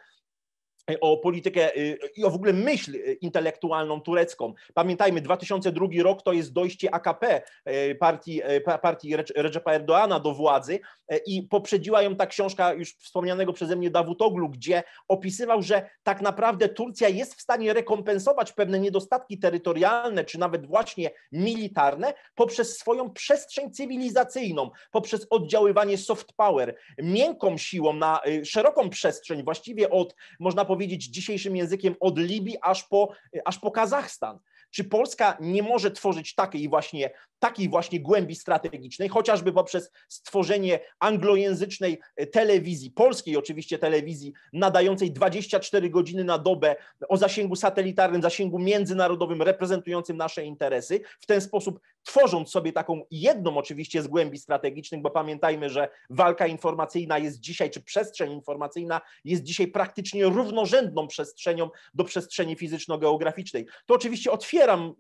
Speaker 2: o politykę y, i o w ogóle myśl y, intelektualną turecką. Pamiętajmy, 2002 rok to jest dojście AKP, y, partii, partii Recepa Erdoana do władzy i poprzedziła ją ta książka już wspomnianego przeze mnie Dawutoglu, gdzie opisywał, że tak naprawdę Turcja jest w stanie rekompensować pewne niedostatki terytorialne, czy nawet właśnie militarne poprzez swoją przestrzeń cywilizacyjną, poprzez oddziaływanie soft power, miękką siłą na szeroką przestrzeń, właściwie od, można powiedzieć dzisiejszym językiem, od Libii aż po, aż po Kazachstan. Czy Polska nie może tworzyć takiej właśnie, takiej właśnie głębi strategicznej, chociażby poprzez stworzenie anglojęzycznej telewizji, polskiej oczywiście telewizji, nadającej 24 godziny na dobę o zasięgu satelitarnym, zasięgu międzynarodowym, reprezentującym nasze interesy, w ten sposób tworząc sobie taką jedną oczywiście z głębi strategicznych, bo pamiętajmy, że walka informacyjna jest dzisiaj, czy przestrzeń informacyjna jest dzisiaj praktycznie równorzędną przestrzenią do przestrzeni fizyczno-geograficznej. To oczywiście otwieram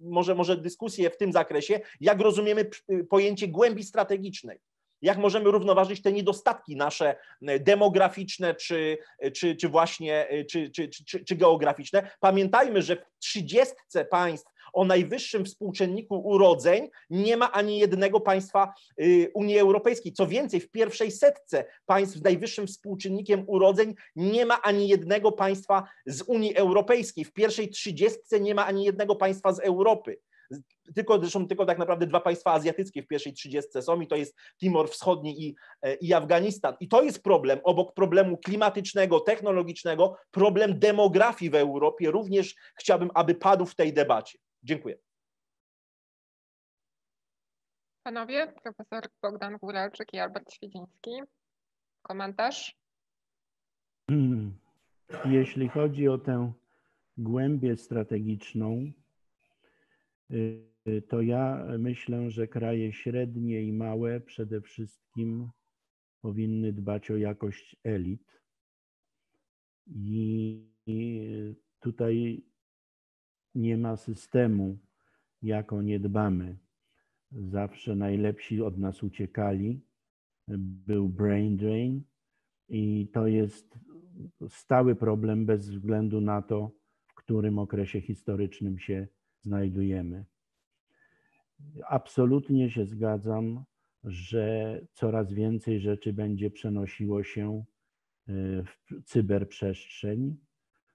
Speaker 2: może, może dyskusję w tym zakresie, jak rozumiemy pojęcie głębi strategicznej jak możemy równoważyć te niedostatki nasze demograficzne czy, czy, czy właśnie czy, czy, czy, czy geograficzne. Pamiętajmy, że w trzydziestce państw o najwyższym współczynniku urodzeń nie ma ani jednego państwa y, Unii Europejskiej. Co więcej, w pierwszej setce państw z najwyższym współczynnikiem urodzeń nie ma ani jednego państwa z Unii Europejskiej. W pierwszej trzydziestce nie ma ani jednego państwa z Europy tylko, zresztą tylko tak naprawdę dwa państwa azjatyckie w pierwszej trzydziestce są i to jest Timor Wschodni i, e, i Afganistan. I to jest problem, obok problemu klimatycznego, technologicznego, problem demografii w Europie również chciałbym, aby padł w tej debacie. Dziękuję.
Speaker 4: Panowie, profesor Bogdan Góralczyk i Albert Świdziński. Komentarz?
Speaker 5: Hmm. Jeśli chodzi o tę głębię strategiczną, y, to ja myślę, że kraje średnie i małe przede wszystkim powinny dbać o jakość elit. I tutaj nie ma systemu, jako nie dbamy. Zawsze najlepsi od nas uciekali. Był brain drain i to jest stały problem bez względu na to, w którym okresie historycznym się znajdujemy. Absolutnie się zgadzam, że coraz więcej rzeczy będzie przenosiło się e, w cyberprzestrzeń,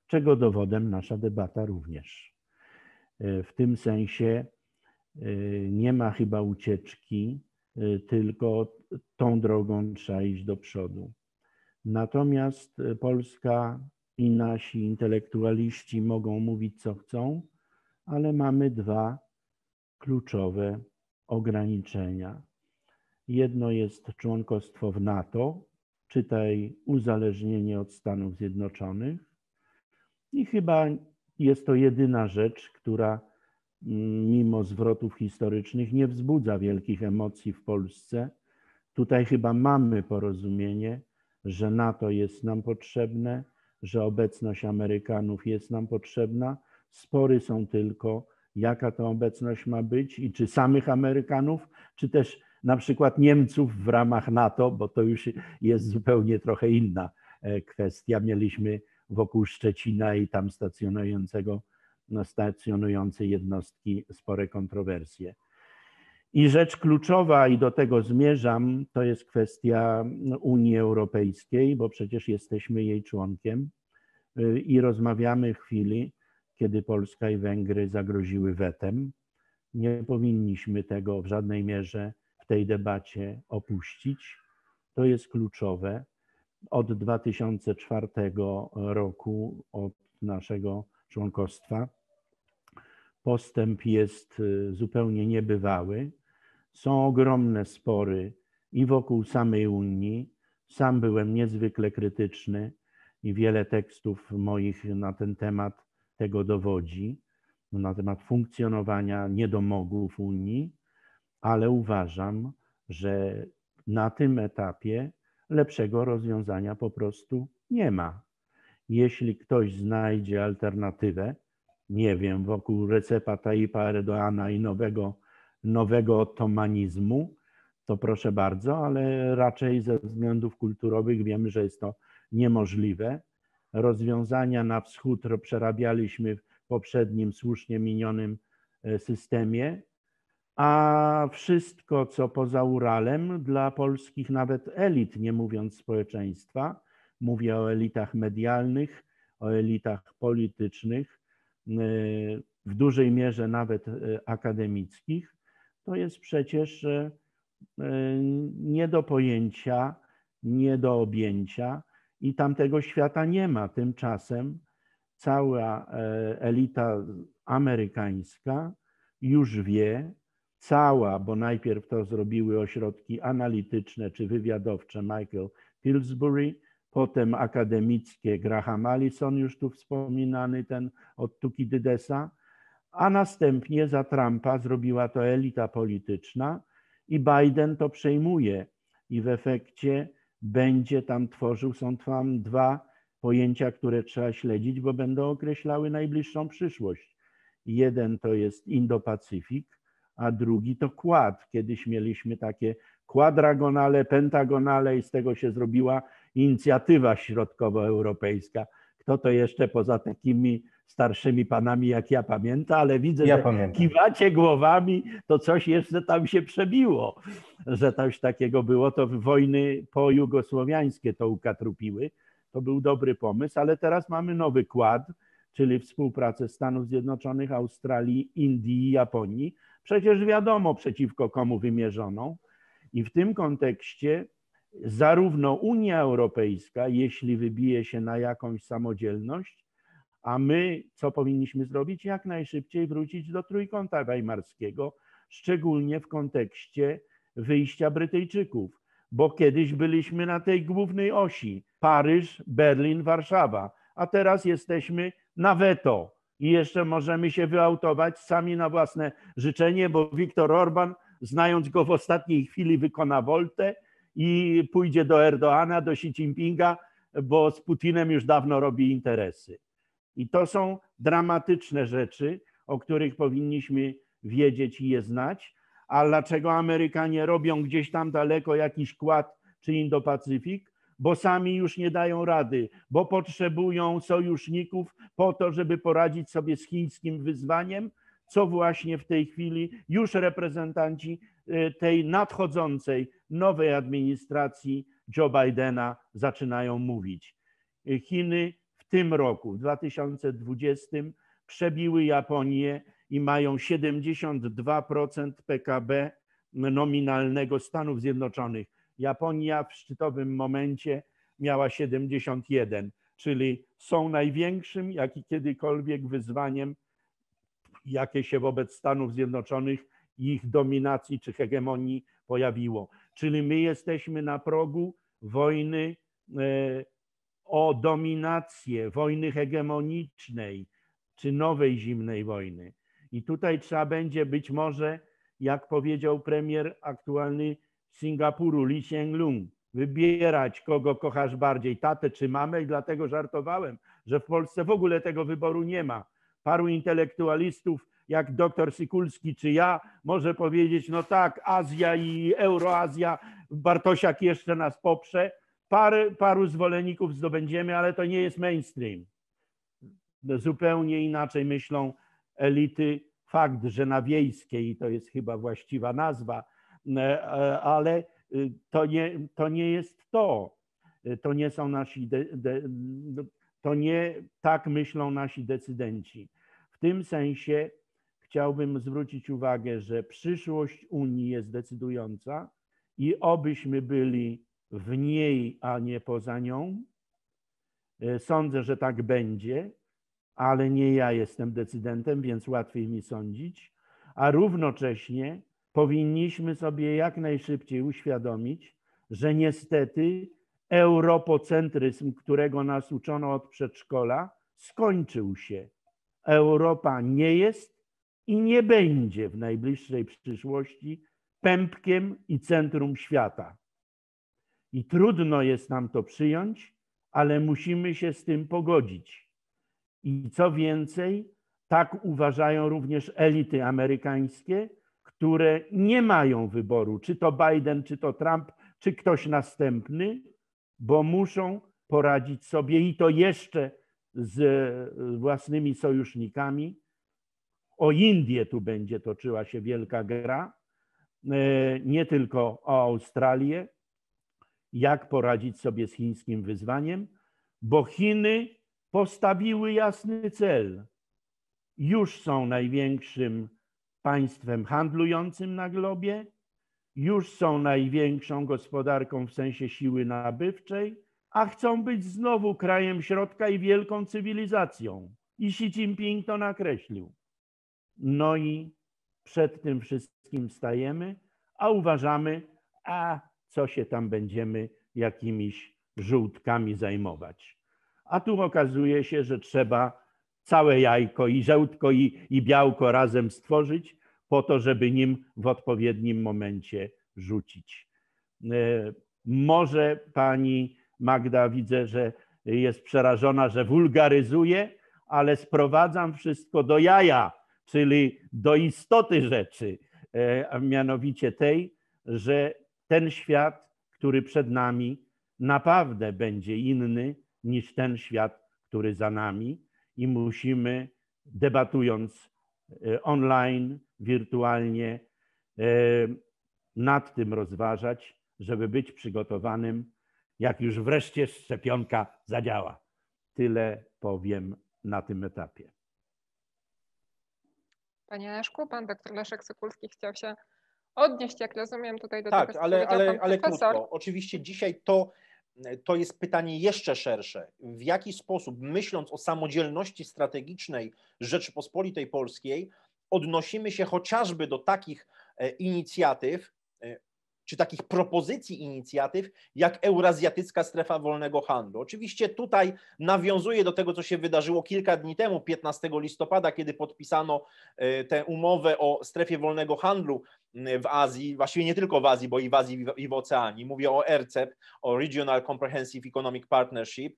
Speaker 5: czego dowodem nasza debata również. E, w tym sensie e, nie ma chyba ucieczki, e, tylko tą drogą trzeba iść do przodu. Natomiast Polska i nasi intelektualiści mogą mówić co chcą, ale mamy dwa kluczowe ograniczenia. Jedno jest członkostwo w NATO, czytaj uzależnienie od Stanów Zjednoczonych, i chyba jest to jedyna rzecz, która mm, mimo zwrotów historycznych nie wzbudza wielkich emocji w Polsce. Tutaj chyba mamy porozumienie, że NATO jest nam potrzebne, że obecność Amerykanów jest nam potrzebna. Spory są tylko, jaka to obecność ma być i czy samych Amerykanów, czy też na przykład Niemców w ramach NATO, bo to już jest zupełnie trochę inna e, kwestia. Mieliśmy wokół Szczecina i tam stacjonującego, no, stacjonujące jednostki spore kontrowersje. I rzecz kluczowa, i do tego zmierzam, to jest kwestia Unii Europejskiej, bo przecież jesteśmy jej członkiem y, i rozmawiamy w chwili, kiedy Polska i Węgry zagroziły wetem. Nie powinniśmy tego w żadnej mierze w tej debacie opuścić. To jest kluczowe. Od 2004 roku, od naszego członkostwa, postęp jest y, zupełnie niebywały. Są ogromne spory i wokół samej Unii. Sam byłem niezwykle krytyczny i wiele tekstów moich na ten temat tego dowodzi, na temat funkcjonowania niedomogów Unii, ale uważam, że na tym etapie lepszego rozwiązania po prostu nie ma. Jeśli ktoś znajdzie alternatywę, nie wiem, wokół Recepa Tayyipa Erdoana i nowego, nowego otomanizmu, to proszę bardzo, ale raczej ze względów kulturowych wiemy, że jest to niemożliwe. Rozwiązania na wschód przerabialiśmy w poprzednim, słusznie minionym e, systemie, a wszystko, co poza Uralem, dla polskich nawet elit, nie mówiąc społeczeństwa, mówię o elitach medialnych, o elitach politycznych, w dużej mierze nawet e, akademickich, to jest przecież e, nie do pojęcia, nie do objęcia i tamtego świata nie ma. Tymczasem cała e, elita amerykańska już wie, cała, bo najpierw to zrobiły ośrodki analityczne czy wywiadowcze Michael Pillsbury, potem akademickie Graham Allison, już tu wspominany ten od Tukidydesa, a następnie za Trumpa zrobiła to elita polityczna i Biden to przejmuje i w efekcie będzie tam tworzył, są tam dwa pojęcia, które trzeba śledzić, bo będą określały najbliższą przyszłość. Jeden to jest Indo-Pacyfik, a drugi to Quad. Kiedyś mieliśmy takie kwadragonale, pentagonale i z tego się zrobiła inicjatywa środkowoeuropejska. Kto to jeszcze poza takimi starszymi panami jak ja pamięta, ale widzę, ja że pamiętam. kiwacie głowami, to coś jeszcze tam się przebiło, że coś takiego było, to wojny pojugosłowiańskie to ukatrupiły. To był dobry pomysł, ale teraz mamy nowy kład, czyli współpracę Stanów Zjednoczonych, Australii, Indii i Japonii. Przecież wiadomo przeciwko komu wymierzoną. I w tym kontekście zarówno Unia Europejska, jeśli wybije się na jakąś samodzielność, a my co powinniśmy zrobić? Jak najszybciej wrócić do trójkąta weimarskiego, szczególnie w kontekście wyjścia Brytyjczyków, bo kiedyś byliśmy na tej głównej osi Paryż, Berlin, Warszawa, a teraz jesteśmy na weto i jeszcze możemy się wyautować sami na własne życzenie, bo Viktor Orban, znając go w ostatniej chwili, wykona woltę i pójdzie do Erdoana, do Xi Jinpinga, bo z Putinem już dawno robi interesy. I to są dramatyczne rzeczy, o których powinniśmy wiedzieć i je znać. A dlaczego Amerykanie robią gdzieś tam daleko jakiś kład czy Indo-Pacyfik? Bo sami już nie dają rady, bo potrzebują sojuszników po to, żeby poradzić sobie z chińskim wyzwaniem, co właśnie w tej chwili już reprezentanci y, tej nadchodzącej nowej administracji Joe Bidena zaczynają mówić. Chiny w tym roku, w 2020, przebiły Japonię i mają 72% PKB nominalnego Stanów Zjednoczonych. Japonia w szczytowym momencie miała 71, czyli są największym, jak i kiedykolwiek wyzwaniem, jakie się wobec Stanów Zjednoczonych i ich dominacji czy hegemonii pojawiło. Czyli my jesteśmy na progu wojny e, o dominację, wojny hegemonicznej, czy nowej zimnej wojny. I tutaj trzeba będzie być może, jak powiedział premier aktualny Singapuru, Lee Hsien Loong, wybierać, kogo kochasz bardziej, tatę czy mamę, i dlatego żartowałem, że w Polsce w ogóle tego wyboru nie ma. Paru intelektualistów jak doktor Sikulski czy ja, może powiedzieć, no tak, Azja i Euroazja, Bartosiak jeszcze nas poprze, Par, paru zwolenników zdobędziemy, ale to nie jest mainstream. Zupełnie inaczej myślą elity fakt, że na wiejskiej to jest chyba właściwa nazwa, ale to nie, to nie jest to. To nie są nasi, de, de, to nie tak myślą nasi decydenci. W tym sensie chciałbym zwrócić uwagę, że przyszłość Unii jest decydująca i obyśmy byli w niej, a nie poza nią. E, sądzę, że tak będzie, ale nie ja jestem decydentem, więc łatwiej mi sądzić. A równocześnie powinniśmy sobie jak najszybciej uświadomić, że niestety europocentryzm, którego nas uczono od przedszkola, skończył się. Europa nie jest i nie będzie w najbliższej przyszłości pępkiem i centrum świata. I trudno jest nam to przyjąć, ale musimy się z tym pogodzić. I co więcej, tak uważają również elity amerykańskie, które nie mają wyboru, czy to Biden, czy to Trump, czy ktoś następny, bo muszą poradzić sobie i to jeszcze z własnymi sojusznikami. O Indię tu będzie toczyła się wielka gra, e, nie tylko o Australię, jak poradzić sobie z chińskim wyzwaniem, bo Chiny postawiły jasny cel. Już są największym państwem handlującym na globie, już są największą gospodarką w sensie siły nabywczej, a chcą być znowu krajem środka i wielką cywilizacją. I Xi Jinping to nakreślił. No i przed tym wszystkim stajemy, a uważamy, a co się tam będziemy jakimiś żółtkami zajmować. A tu okazuje się, że trzeba całe jajko i żółtko i, i białko razem stworzyć, po to, żeby nim w odpowiednim momencie rzucić. E, może pani Magda, widzę, że jest przerażona, że wulgaryzuje, ale sprowadzam wszystko do jaja, czyli do istoty rzeczy, e, a mianowicie tej, że ten świat, który przed nami, naprawdę będzie inny niż ten świat, który za nami, i musimy, debatując e, online, wirtualnie, e, nad tym rozważać, żeby być przygotowanym, jak już wreszcie szczepionka zadziała. Tyle powiem na tym etapie.
Speaker 4: Panie Leszku, pan doktor Leszek Sokulski chciał się odnieść, jak rozumiem, tutaj do
Speaker 2: tak,
Speaker 4: tego,
Speaker 2: ale, ale, ale
Speaker 4: profesor.
Speaker 2: krótko. Oczywiście dzisiaj to, to jest pytanie jeszcze szersze. W jaki sposób, myśląc o samodzielności strategicznej Rzeczypospolitej Polskiej, odnosimy się chociażby do takich e, inicjatyw, czy takich propozycji inicjatyw, jak Eurazjatycka Strefa Wolnego Handlu. Oczywiście tutaj nawiązuje do tego, co się wydarzyło kilka dni temu, 15 listopada, kiedy podpisano e, tę umowę o strefie wolnego handlu w Azji, właściwie nie tylko w Azji, bo i w Azji i w Oceanii. Mówię o RCEP, o Regional Comprehensive Economic Partnership.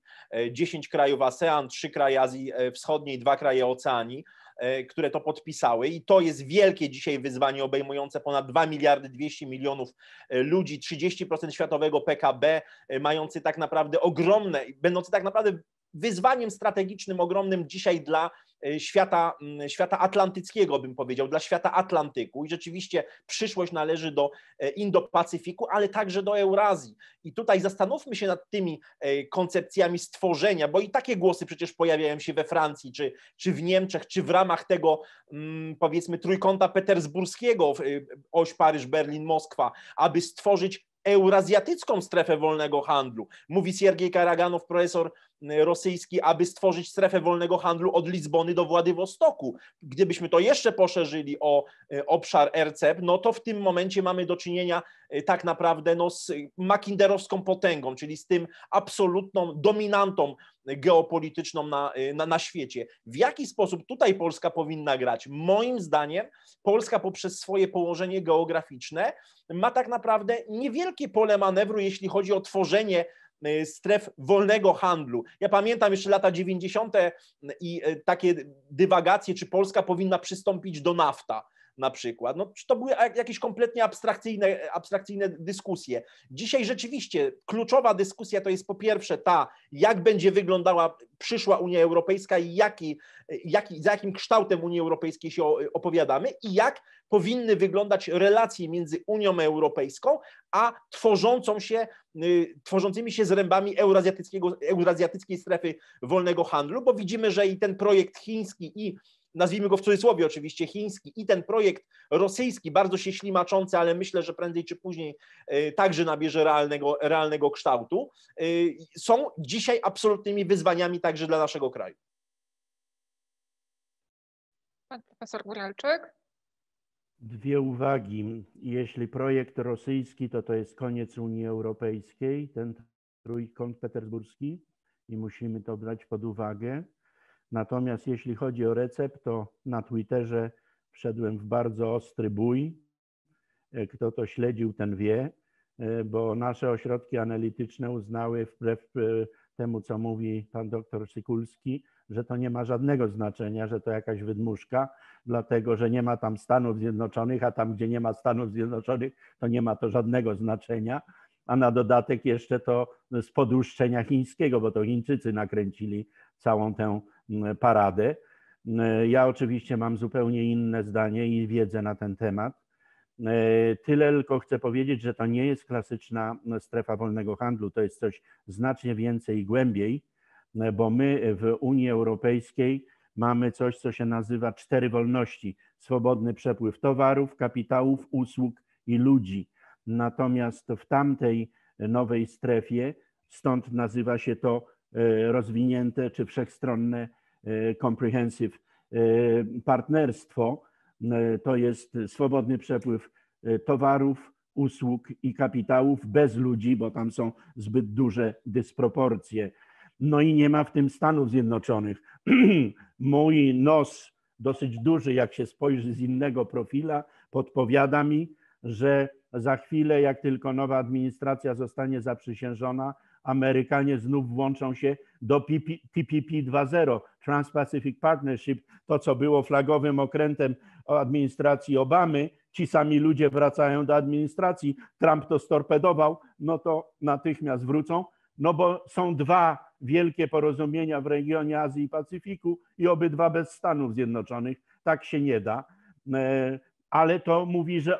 Speaker 2: 10 krajów ASEAN, 3 kraje Azji Wschodniej, 2 kraje Oceanii. E, które to podpisały. I to jest wielkie dzisiaj wyzwanie obejmujące ponad 2 miliardy 200 milionów e, ludzi, 30% światowego PKB, e, mający tak naprawdę ogromne, będący tak naprawdę wyzwaniem strategicznym ogromnym dzisiaj dla e, świata, mm, świata atlantyckiego, bym powiedział, dla świata Atlantyku. I rzeczywiście przyszłość należy do e, Indo-Pacyfiku, ale także do Eurazji. I tutaj zastanówmy się nad tymi e, koncepcjami stworzenia, bo i takie głosy przecież pojawiają się we Francji, czy, czy w Niemczech, czy w ramach tego, mm, powiedzmy, trójkąta petersburskiego, oś Paryż, Berlin, Moskwa, aby stworzyć eurazjatycką strefę wolnego handlu. Mówi Siergiej Karaganow, profesor rosyjski, aby stworzyć strefę wolnego handlu od Lizbony do Władywostoku. Gdybyśmy to jeszcze poszerzyli o e, obszar RCEP, no to w tym momencie mamy do czynienia e, tak naprawdę no, z makinderowską potęgą, czyli z tym absolutną dominantą geopolityczną na, e, na, na świecie. W jaki sposób tutaj Polska powinna grać? Moim zdaniem Polska poprzez swoje położenie geograficzne ma tak naprawdę niewielkie pole manewru, jeśli chodzi o tworzenie stref wolnego handlu. Ja pamiętam jeszcze lata 90. i y, takie dywagacje, czy Polska powinna przystąpić do NAFTA. Na przykład. No, to były jakieś kompletnie abstrakcyjne, abstrakcyjne dyskusje. Dzisiaj rzeczywiście kluczowa dyskusja to jest po pierwsze ta, jak będzie wyglądała przyszła Unia Europejska i jaki, jaki, za jakim kształtem Unii Europejskiej się opowiadamy i jak powinny wyglądać relacje między Unią Europejską a tworzącą się, y, tworzącymi się zrębami eurazjatyckiego, eurazjatyckiej strefy wolnego handlu, bo widzimy, że i ten projekt chiński i nazwijmy go w cudzysłowie oczywiście chiński i ten projekt rosyjski, bardzo się ślimaczący, ale myślę, że prędzej czy później y, także nabierze realnego, realnego kształtu, y, są dzisiaj absolutnymi wyzwaniami także dla naszego kraju.
Speaker 4: Pan profesor Góralczyk.
Speaker 5: Dwie uwagi. Jeśli projekt rosyjski, to to jest koniec Unii Europejskiej, ten trójkąt petersburski i musimy to brać pod uwagę. Natomiast jeśli chodzi o recept, to na Twitterze wszedłem w bardzo ostry bój. E, kto to śledził, ten wie, e, bo nasze ośrodki analityczne uznały wbrew e, temu, co mówi pan doktor Sykulski, że to nie ma żadnego znaczenia, że to jakaś wydmuszka, dlatego że nie ma tam Stanów Zjednoczonych, a tam, gdzie nie ma Stanów Zjednoczonych, to nie ma to żadnego znaczenia. A na dodatek jeszcze to z poduszczenia chińskiego, bo to Chińczycy nakręcili całą tę paradę. Ja oczywiście mam zupełnie inne zdanie i wiedzę na ten temat. Tyle tylko chcę powiedzieć, że to nie jest klasyczna strefa wolnego handlu, to jest coś znacznie więcej i głębiej bo my w Unii Europejskiej mamy coś, co się nazywa cztery wolności: swobodny przepływ towarów, kapitałów, usług i ludzi. Natomiast w tamtej nowej strefie, stąd nazywa się to e, rozwinięte czy wszechstronne e, comprehensive e, partnerstwo, to jest swobodny przepływ towarów, usług i kapitałów bez ludzi, bo tam są zbyt duże dysproporcje no i nie ma w tym Stanów Zjednoczonych. Mój nos, dosyć duży, jak się spojrzy z innego profila, podpowiada mi, że za chwilę, jak tylko nowa administracja zostanie zaprzysiężona, Amerykanie znów włączą się do TPP 2.0, Trans-Pacific Partnership, to co było flagowym okrętem administracji Obamy, ci sami ludzie wracają do administracji, Trump to storpedował, no to natychmiast wrócą, no bo są dwa wielkie porozumienia w regionie Azji i Pacyfiku i obydwa bez Stanów Zjednoczonych. Tak się nie da. E, ale to mówi, że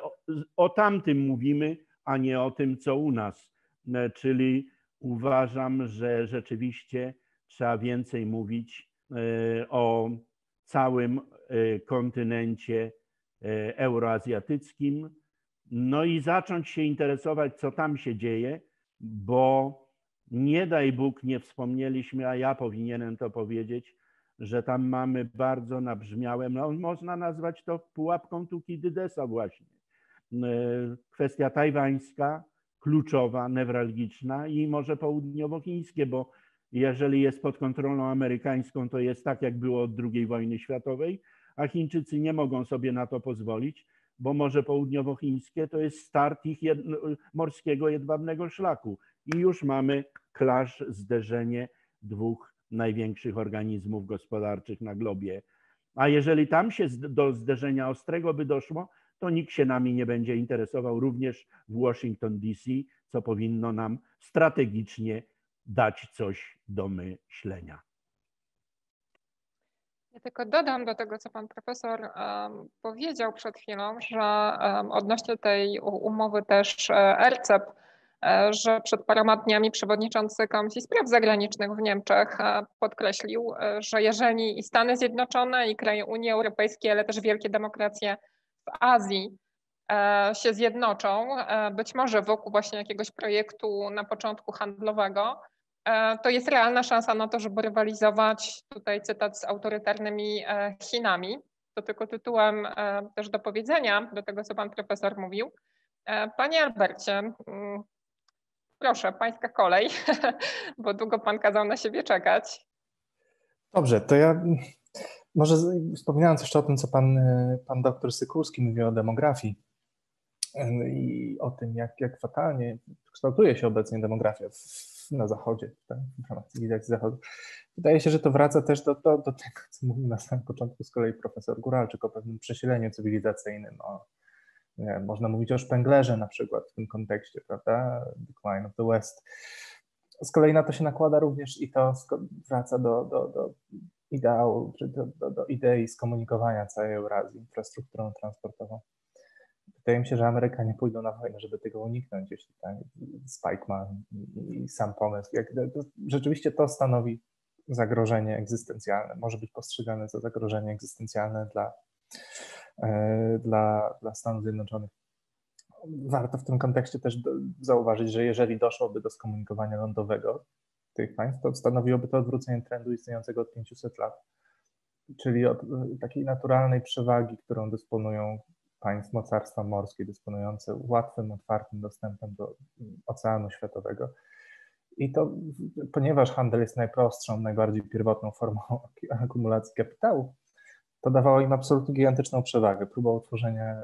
Speaker 5: o, tamtym mówimy, a nie o tym, co u nas. E, czyli uważam, że rzeczywiście trzeba więcej mówić e, o całym kontynencie euroazjatyckim, no i zacząć się interesować, co tam się dzieje, bo nie daj Bóg, nie wspomnieliśmy, a ja powinienem to powiedzieć, że tam mamy bardzo nabrzmiałe, no można nazwać to pułapką Tukidydesa właśnie. E, kwestia tajwańska, kluczowa, newralgiczna i może południowochińskie, bo jeżeli jest pod kontrolą amerykańską, to jest tak, jak było od II wojny światowej, a Chińczycy nie mogą sobie na to pozwolić, bo Morze Południowochińskie to jest start ich morskiego jedwabnego szlaku i już mamy klasz, zderzenie dwóch największych organizmów gospodarczych na globie. A jeżeli tam się do zderzenia ostrego by doszło, to nikt się nami nie będzie interesował, również w Washington DC, co powinno nam strategicznie dać coś do myślenia.
Speaker 4: Ja tylko dodam do tego, co pan profesor um, powiedział przed chwilą, że um, odnośnie tej umowy też RCEP, E, że przed paroma dniami przewodniczący Komisji Spraw Zagranicznych w Niemczech e, podkreślił, e, że jeżeli i Stany Zjednoczone, i kraje Unii Europejskiej, ale też wielkie demokracje w Azji się zjednoczą, być może wokół właśnie jakiegoś projektu na początku handlowego, to jest realna szansa na to, żeby rywalizować, tutaj cytat z autorytarnymi Chinami. To tylko tytułem też do powiedzenia, do tego, co pan profesor mówił. Panie Albercie, mm, Proszę, pańska kolej, bo długo pan kazał na siebie czekać.
Speaker 3: Dobrze, to ja może wspominając jeszcze o tym, co pan, pan doktor Sykulski mówił o demografii i o tym, jak, jak fatalnie kształtuje się obecnie demografia w na zachodzie, tak, w ramach cywilizacji zachodu. Wydaje się, że to wraca też do, do, do tego, co mówił na samym początku z kolei profesor Góralczyk o pewnym przesileniu cywilizacyjnym, o, nie, można mówić o Szpenglerze na przykład w tym kontekście, prawda, Decline of the West. Z kolei na to się nakłada również i to wraca do, do, do ideału, czy do, do, do idei skomunikowania całej Eurazji infrastrukturą transportową. Wydaje mi się, że Amerykanie pójdą na wojnę, żeby tego uniknąć, jeśli tak, Spikeman i, i sam pomysł. Jak, to, rzeczywiście to stanowi zagrożenie egzystencjalne, może być postrzegane za zagrożenie egzystencjalne dla, dla, dla Stanów Zjednoczonych. Warto w tym kontekście też do, zauważyć, że jeżeli doszłoby do skomunikowania lądowego tych państw, to stanowiłoby to odwrócenie trendu istniejącego od 500 lat, czyli od e, takiej naturalnej przewagi, którą dysponują państw mocarstwa morskie dysponujące łatwym, otwartym dostępem do oceanu światowego. I to, ponieważ handel jest najprostszą, najbardziej pierwotną formą akumulacji kapitału, to dawało im absolutnie gigantyczną przewagę. Próba utworzenia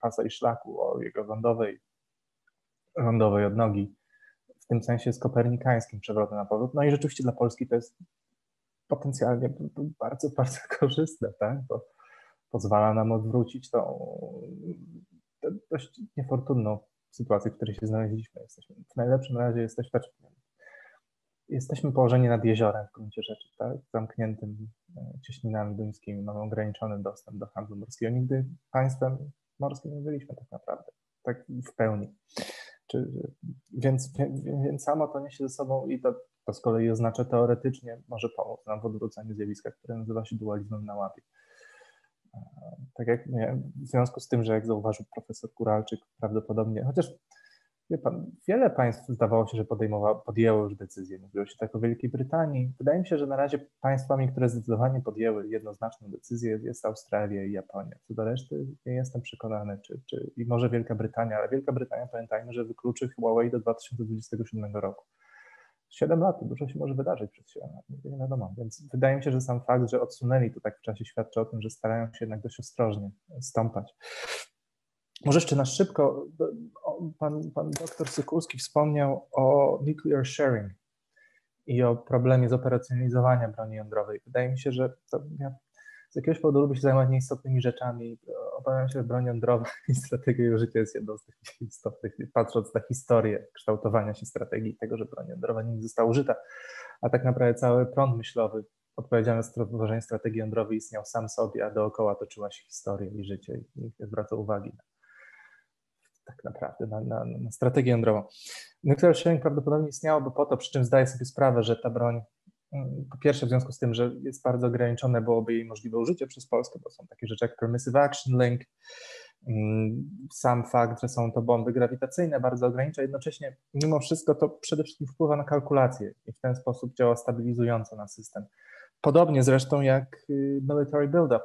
Speaker 3: pasa i szlaku o jego lądowej, lądowej odnogi, w tym sensie jest kopernikańskim przewrotem na powrót. No i rzeczywiście dla Polski to jest potencjalnie bardzo, bardzo korzystne, tak? bo pozwala nam odwrócić tą dość niefortunną sytuację, w której się znaleźliśmy. Jesteśmy, w najlepszym razie jesteśmy, znaczy, jesteśmy położeni nad jeziorem w gruncie rzeczy, tak? zamkniętym e, cieśninami duńskimi, mamy ograniczony dostęp do handlu morskiego. Nigdy państwem morskim nie byliśmy tak naprawdę, tak w pełni. Czy, więc, więc samo to niesie ze sobą i to, to z kolei oznacza teoretycznie może pomóc nam w odwróceniu zjawiska, które nazywa się dualizmem na łapie. Tak jak w związku z tym, że jak zauważył profesor Kuralczyk, prawdopodobnie, chociaż wie pan, wiele państw zdawało się, że podjęło już decyzję. Mówiło się tak o Wielkiej Brytanii. Wydaje mi się, że na razie państwami, które zdecydowanie podjęły jednoznaczną decyzję, jest Australia i Japonia. Co do reszty nie jestem przekonany, czy, czy i może Wielka Brytania, ale Wielka Brytania, pamiętajmy, że wykluczy Huawei do 2027 roku. 7 lat, dużo się może wydarzyć przez 7 lat, nie wiadomo. Więc wydaje mi się, że sam fakt, że odsunęli to tak w czasie świadczy o tym, że starają się jednak dość ostrożnie stąpać. Może jeszcze na szybko, pan, pan doktor Sykulski wspomniał o nuclear sharing i o problemie zoperacjonalizowania broni jądrowej. Wydaje mi się, że to, ja z jakiegoś powodu lubię się zajmować nieistotnymi rzeczami. Obawiam się, że broń jądrowa i strategia życia jest jedną z tych istotnych, patrząc na historię kształtowania się strategii, tego, że broń jądrowa nigdy została użyta, a tak naprawdę cały prąd myślowy odpowiedzialny za tworzenie strategii jądrowej istniał sam sobie, a dookoła toczyła się historia i życie i nikt nie zwraca uwagi na, tak naprawdę na, na, na strategię jądrową. Nuclear sharing prawdopodobnie istniałoby po to, przy czym zdaję sobie sprawę, że ta broń po pierwsze, w związku z tym, że jest bardzo ograniczone byłoby jej możliwe użycie przez Polskę, bo są takie rzeczy jak Permissive Action Link, mm, sam fakt, że są to bomby grawitacyjne bardzo ogranicza, jednocześnie mimo wszystko to przede wszystkim wpływa na kalkulacje i w ten sposób działa stabilizująco na system. Podobnie zresztą jak y, military build-up,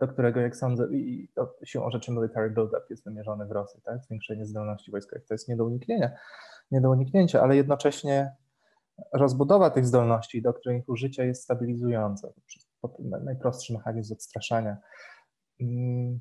Speaker 3: do którego, jak sądzę, i to siłą rzeczy military build-up jest wymierzony w Rosji, tak? zwiększenie zdolności wojskowych. To jest nie do nie do uniknięcia, ale jednocześnie rozbudowa tych zdolności, do których użycia jest stabilizująca. Najprostszy mechanizm odstraszania. Mm,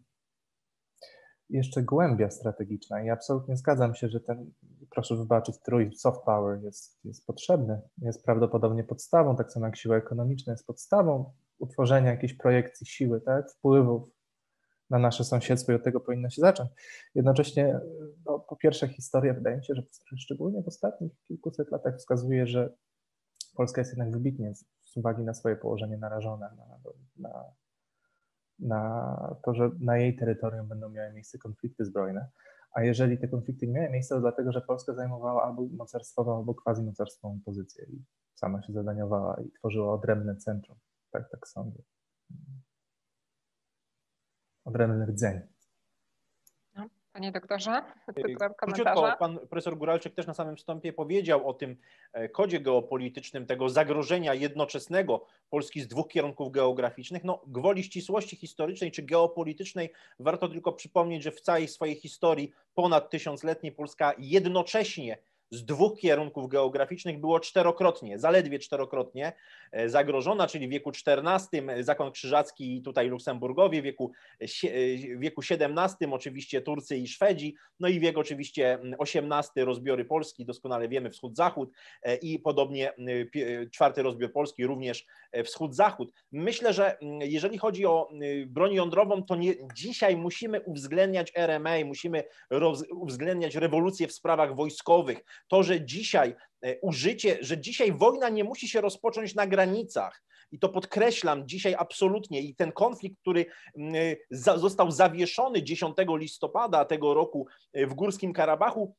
Speaker 3: jeszcze głębia strategiczna i absolutnie zgadzam się, że ten, proszę wybaczyć, trój soft power jest, jest potrzebny, jest prawdopodobnie podstawą, tak samo jak siła ekonomiczna jest podstawą utworzenia jakiejś projekcji siły, tak, wpływów na nasze sąsiedztwo i od tego powinno się zacząć. Jednocześnie, no, po pierwsze, historia wydaje mi się, że szczególnie w ostatnich kilkuset latach wskazuje, że Polska jest jednak wybitnie z uwagi na swoje położenie narażona na, na, na to, że na jej terytorium będą miały miejsce konflikty zbrojne. A jeżeli te konflikty nie miały miejsca, to dlatego, że Polska zajmowała albo mocarstwową, albo quasi-mocarstwową pozycję i sama się zadaniowała i tworzyła odrębne centrum. Tak, tak sądzę odrębny rdzeń.
Speaker 4: No, panie doktorze,
Speaker 2: Króciutko, pan profesor Góralczyk też na samym wstępie powiedział o tym e, kodzie geopolitycznym, tego zagrożenia jednoczesnego Polski z dwóch kierunków geograficznych. No, gwoli ścisłości historycznej czy geopolitycznej warto tylko przypomnieć, że w całej swojej historii ponad tysiącletniej Polska jednocześnie z dwóch kierunków geograficznych było czterokrotnie, zaledwie czterokrotnie e, zagrożona, czyli w wieku XIV zakon krzyżacki tutaj Luksemburgowie, w wieku, w wieku XVII oczywiście Turcy i Szwedzi, no i wiek oczywiście XVIII rozbiory Polski, doskonale wiemy wschód-zachód i podobnie czwarty rozbiór Polski również wschód-zachód. Myślę, że jeżeli chodzi o broń jądrową, to nie, dzisiaj musimy uwzględniać RMA, musimy roz, uwzględniać rewolucję w sprawach wojskowych. To, że dzisiaj e, użycie, że dzisiaj wojna nie musi się rozpocząć na granicach. I to podkreślam dzisiaj absolutnie. I ten konflikt, który został zawieszony 10 listopada tego roku e, w Górskim Karabachu,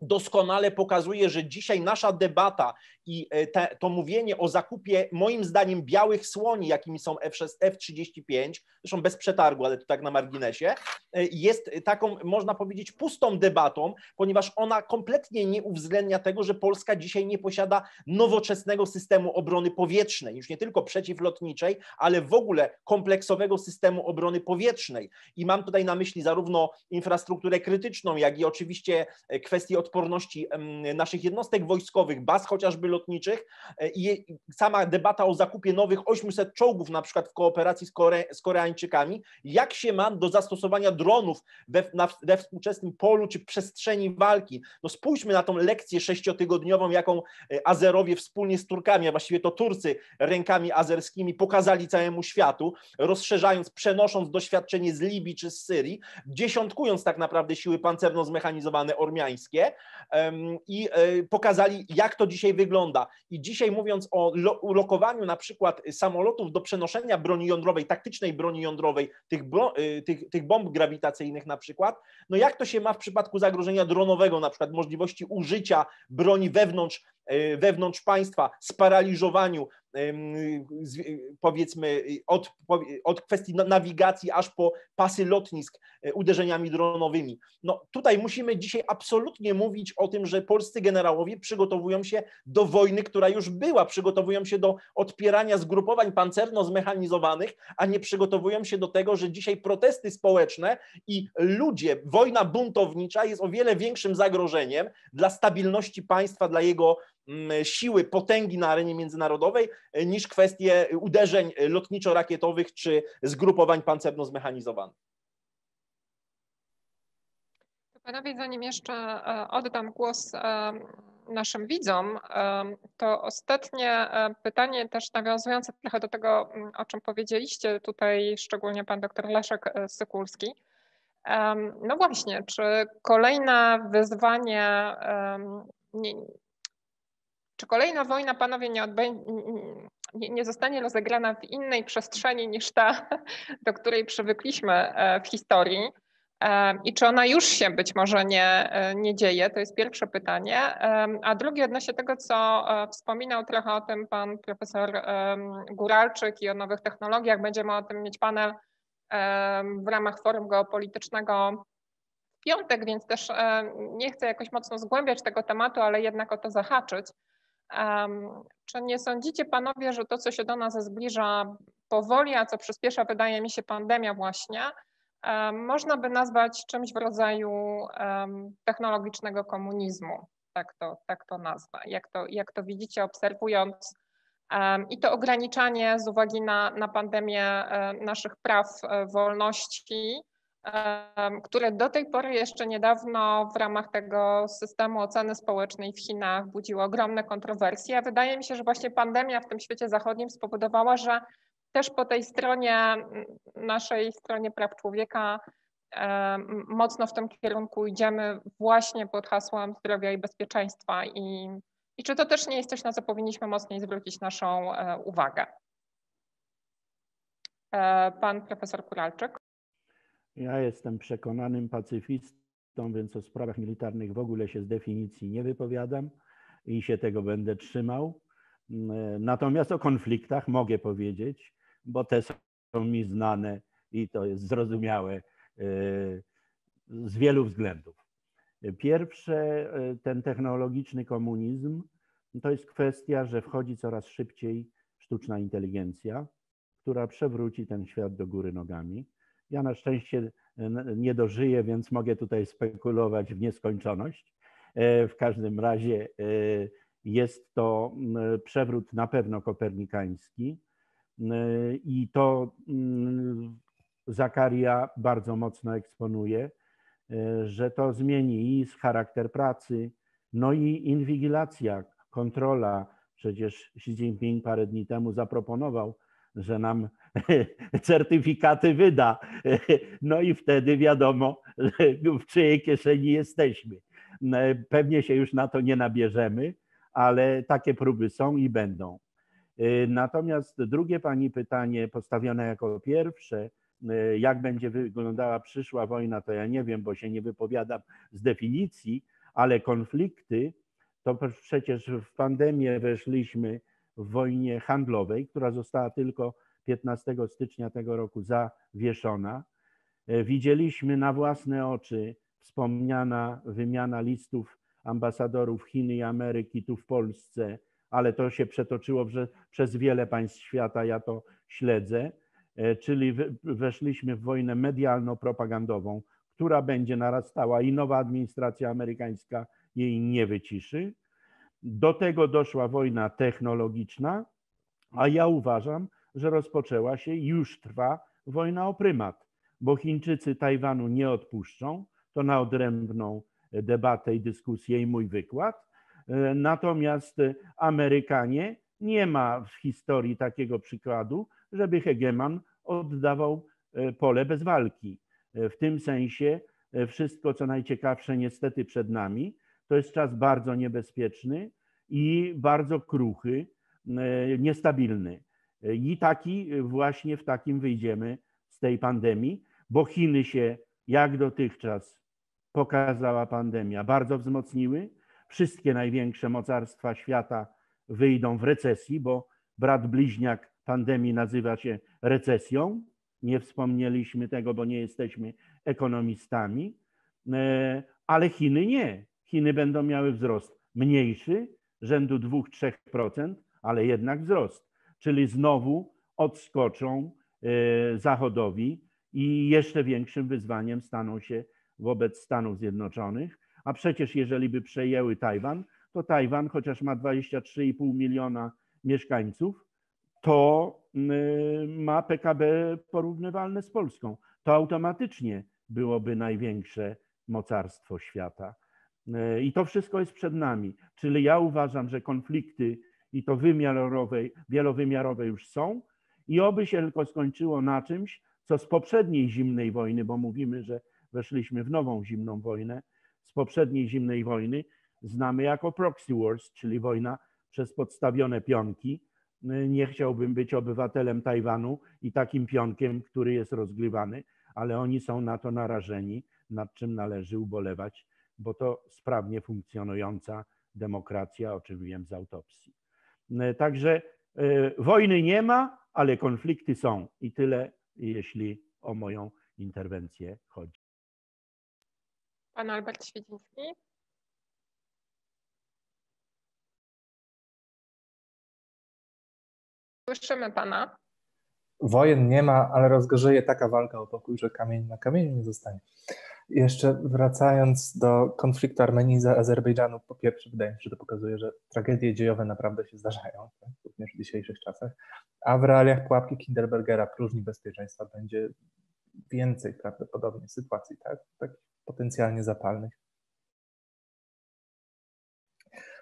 Speaker 2: doskonale pokazuje, że dzisiaj nasza debata i e, te, to mówienie o zakupie, moim zdaniem, białych słoni, jakimi są F6, F-35, zresztą bez przetargu, ale to tak na marginesie, e, jest taką, można powiedzieć, pustą debatą, ponieważ ona kompletnie nie uwzględnia tego, że Polska dzisiaj nie posiada nowoczesnego systemu obrony powietrznej, już nie tylko przeciwlotniczej, ale w ogóle kompleksowego systemu obrony powietrznej. I mam tutaj na myśli zarówno infrastrukturę krytyczną, jak i oczywiście e, kwestie odporności naszych jednostek wojskowych, baz chociażby lotniczych e, i sama debata o zakupie nowych 800 czołgów na przykład w kooperacji z, Kore, z Koreańczykami, jak się ma do zastosowania dronów we, na, we współczesnym polu czy przestrzeni walki. No spójrzmy na tą lekcję sześciotygodniową, jaką e, Azerowie wspólnie z Turkami, a właściwie to Turcy rękami azerskimi pokazali całemu światu, rozszerzając, przenosząc doświadczenie z Libii czy z Syrii, dziesiątkując tak naprawdę siły pancerno-zmechanizowane ormiańskie i e, pokazali, jak to dzisiaj wygląda wygląda. I dzisiaj mówiąc o ulokowaniu na przykład samolotów do przenoszenia broni jądrowej, taktycznej broni jądrowej, tych, y, tych, tych bomb grawitacyjnych na przykład, no jak to się ma w przypadku zagrożenia dronowego, na przykład możliwości użycia broni wewnątrz y, wewnątrz państwa, sparaliżowaniu powiedzmy od, od kwestii nawigacji aż po pasy lotnisk e, uderzeniami dronowymi. No tutaj musimy dzisiaj absolutnie mówić o tym, że polscy generałowie przygotowują się do wojny, która już była, przygotowują się do odpierania zgrupowań pancerno zmechanizowanych, a nie przygotowują się do tego, że dzisiaj protesty społeczne i ludzie, wojna buntownicza jest o wiele większym zagrożeniem dla stabilności państwa, dla jego siły, potęgi na arenie międzynarodowej e, niż kwestie uderzeń lotniczo-rakietowych czy zgrupowań pancerno-zmechanizowanych.
Speaker 4: Panowie, zanim jeszcze e, oddam głos e, naszym widzom, to ostatnie pytanie też nawiązujące trochę do tego, mm, o czym powiedzieliście tutaj, szczególnie pan doktor Leszek Sykulski. No właśnie, czy kolejne wyzwanie czy kolejna wojna, panowie, nie, nie, nie zostanie rozegrana w innej przestrzeni niż ta, do której przywykliśmy e, w historii? E, I czy ona już się być może nie, e, nie dzieje? To jest pierwsze pytanie. A drugie odnośnie tego, co wspominał trochę o tym pan profesor Góralczyk i o nowych technologiach. Będziemy o tym mieć panel w ramach forum geopolitycznego w piątek, więc też nie chcę jakoś mocno zgłębiać tego tematu, ale jednak o to zahaczyć. Czy nie sądzicie panowie, że to, co się do nas zbliża powoli, a co przyspiesza, wydaje mi się, pandemia właśnie, można by nazwać czymś w rodzaju technologicznego komunizmu, tak to, tak to nazwę. Jak to, jak to widzicie, obserwując i to ograniczanie z uwagi na, na pandemię e, naszych praw, e, wolności, które do tej pory jeszcze niedawno w ramach tego systemu oceny społecznej w Chinach budziło ogromne kontrowersje. Wydaje mi się, że właśnie pandemia w tym świecie zachodnim spowodowała, że też po tej stronie, naszej stronie praw człowieka, mocno w tym kierunku idziemy właśnie pod hasłem zdrowia i bezpieczeństwa. I, i czy to też nie jest coś, na co powinniśmy mocniej zwrócić naszą e, uwagę? E, pan profesor Kuralczyk.
Speaker 5: Ja jestem przekonanym pacyfistą, więc o sprawach militarnych w ogóle się z definicji nie wypowiadam i się tego będę trzymał. Natomiast o konfliktach mogę powiedzieć, bo te są mi znane i to jest zrozumiałe e, z wielu względów. Pierwsze, e, ten technologiczny komunizm, to jest kwestia, że wchodzi coraz szybciej sztuczna inteligencja, która przewróci ten świat do góry nogami. Ja na szczęście nie dożyję, więc mogę tutaj spekulować w nieskończoność. W każdym razie jest to przewrót na pewno kopernikański i to Zakaria bardzo mocno eksponuje, że to zmieni i charakter pracy, no i inwigilacja, kontrola. Przecież Xi Jinping parę dni temu zaproponował, że nam certyfikaty wyda. No i wtedy wiadomo, w czyjej kieszeni jesteśmy. Pewnie się już na to nie nabierzemy, ale takie próby są i będą. Natomiast drugie pani pytanie, postawione jako pierwsze, jak będzie wyglądała przyszła wojna, to ja nie wiem, bo się nie wypowiadam z definicji, ale konflikty, to przecież w pandemię weszliśmy w wojnie handlowej, która została tylko 15 stycznia tego roku zawieszona. E, widzieliśmy na własne oczy wspomniana wymiana listów ambasadorów Chin i Ameryki tu w Polsce, ale to się przetoczyło przez wiele państw świata, ja to śledzę, e, czyli weszliśmy w wojnę medialno-propagandową, która będzie narastała i nowa administracja amerykańska jej nie wyciszy. Do tego doszła wojna technologiczna, a ja uważam, że rozpoczęła się i już trwa wojna o prymat, bo Chińczycy Tajwanu nie odpuszczą. To na odrębną debatę i dyskusję i mój wykład. Natomiast Amerykanie nie ma w historii takiego przykładu, żeby hegeman oddawał pole bez walki. W tym sensie wszystko, co najciekawsze, niestety przed nami. To jest czas bardzo niebezpieczny i bardzo kruchy, niestabilny. I taki właśnie w takim wyjdziemy z tej pandemii, bo Chiny się jak dotychczas pokazała pandemia, bardzo wzmocniły. Wszystkie największe mocarstwa świata wyjdą w recesji, bo brat bliźniak pandemii nazywa się recesją. Nie wspomnieliśmy tego, bo nie jesteśmy ekonomistami, e, ale Chiny nie. Chiny będą miały wzrost mniejszy, rzędu 2-3%, ale jednak wzrost czyli znowu odskoczą e, Zachodowi i jeszcze większym wyzwaniem staną się wobec Stanów Zjednoczonych. A przecież jeżeli by przejęły Tajwan, to Tajwan, chociaż ma 23,5 miliona mieszkańców, to ma PKB porównywalne z Polską. To automatycznie byłoby największe mocarstwo świata. E, I to wszystko jest przed nami. Czyli ja uważam, że konflikty i to wymiarowe, wielowymiarowe już są i oby się tylko skończyło na czymś, co z poprzedniej zimnej wojny, bo mówimy, że weszliśmy w nową zimną wojnę, z poprzedniej zimnej wojny znamy jako proxy wars, czyli wojna przez podstawione pionki. Nie chciałbym być obywatelem Tajwanu i takim pionkiem, który jest rozgrywany, ale oni są na to narażeni, nad czym należy ubolewać, bo to sprawnie funkcjonująca demokracja, o czym wiem z autopsji. E, także e, wojny nie ma, ale konflikty są i tyle, jeśli o moją interwencję chodzi.
Speaker 4: Pan Albert Świeciński. Słyszymy pana.
Speaker 3: Wojen nie ma, ale rozgorzeje taka walka o pokój, że kamień na kamieniu nie zostanie. Jeszcze wracając do konfliktu Armenii z Azerbejdżanu, po pierwsze wydaje mi się, że to pokazuje, że tragedie dziejowe naprawdę się zdarzają, tak? również w dzisiejszych czasach, a w realiach pułapki Kinderbergera próżni bezpieczeństwa będzie więcej prawdopodobnie sytuacji tak, takich potencjalnie zapalnych,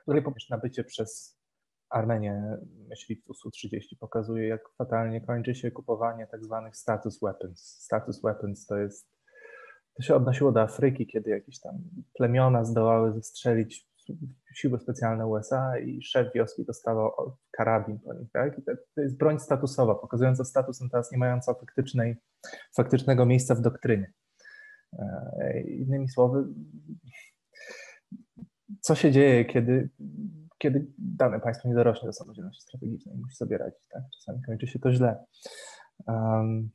Speaker 3: której pomyśl nabycie przez Armenię myśliwców Su-30 pokazuje, jak fatalnie kończy się kupowanie tak zwanych status weapons. Status weapons to jest to się odnosiło do Afryki, kiedy jakieś tam plemiona zdołały zestrzelić siły specjalne USA i szef wioski dostawał karabin po nich. Tak? I to jest broń statusowa, pokazująca status, natomiast nie mająca faktycznej, faktycznego miejsca w doktrynie. E, innymi słowy, co się dzieje, kiedy, kiedy dane państwo nie dorośnie do samodzielności strategicznej musi sobie radzić. Tak? Czasami kończy się to źle. Um,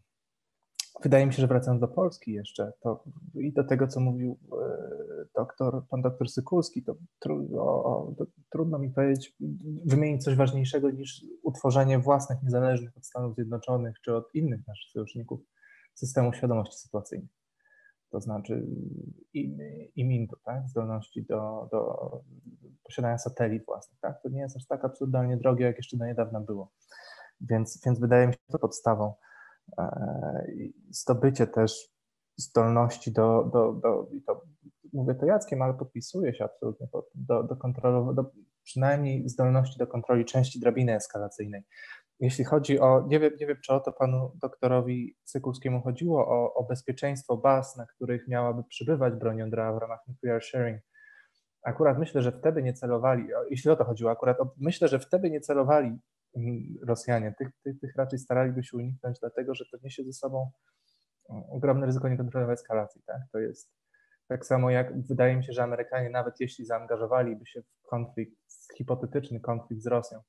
Speaker 3: Wydaje mi się, że wracając do Polski jeszcze, to i do tego, co mówił e, doktor, pan doktor Sykulski, to, to trudno mi powiedzieć, wymienić coś ważniejszego niż utworzenie własnych, niezależnych od Stanów Zjednoczonych czy od innych naszych sojuszników systemu świadomości sytuacyjnej. to znaczy imintu, tak? zdolności do, do posiadania satelit własnych. Tak? To nie jest aż tak absurdalnie drogie, jak jeszcze do niedawna było. Więc, więc wydaje mi się to podstawą. E, zdobycie też zdolności do, do, do to mówię to Jackiem, ale podpisuję się absolutnie do, do kontroli, do, przynajmniej zdolności do kontroli części drabiny eskalacyjnej. Jeśli chodzi o, nie wiem, nie wiem czy o to panu doktorowi Cykulskiemu chodziło, o, o bezpieczeństwo baz, na których miałaby przybywać broń jądrowa w ramach nuclear sharing. Akurat myślę, że wtedy nie celowali, jeśli o to chodziło, akurat myślę, że wtedy nie celowali Rosjanie. Tych, tych, tych raczej staraliby się uniknąć, dlatego że to niesie ze sobą ogromne ryzyko niekontrolowanej eskalacji. Tak? To jest tak samo jak wydaje mi się, że Amerykanie, nawet jeśli zaangażowaliby się w konflikt, hipotetyczny konflikt z Rosją,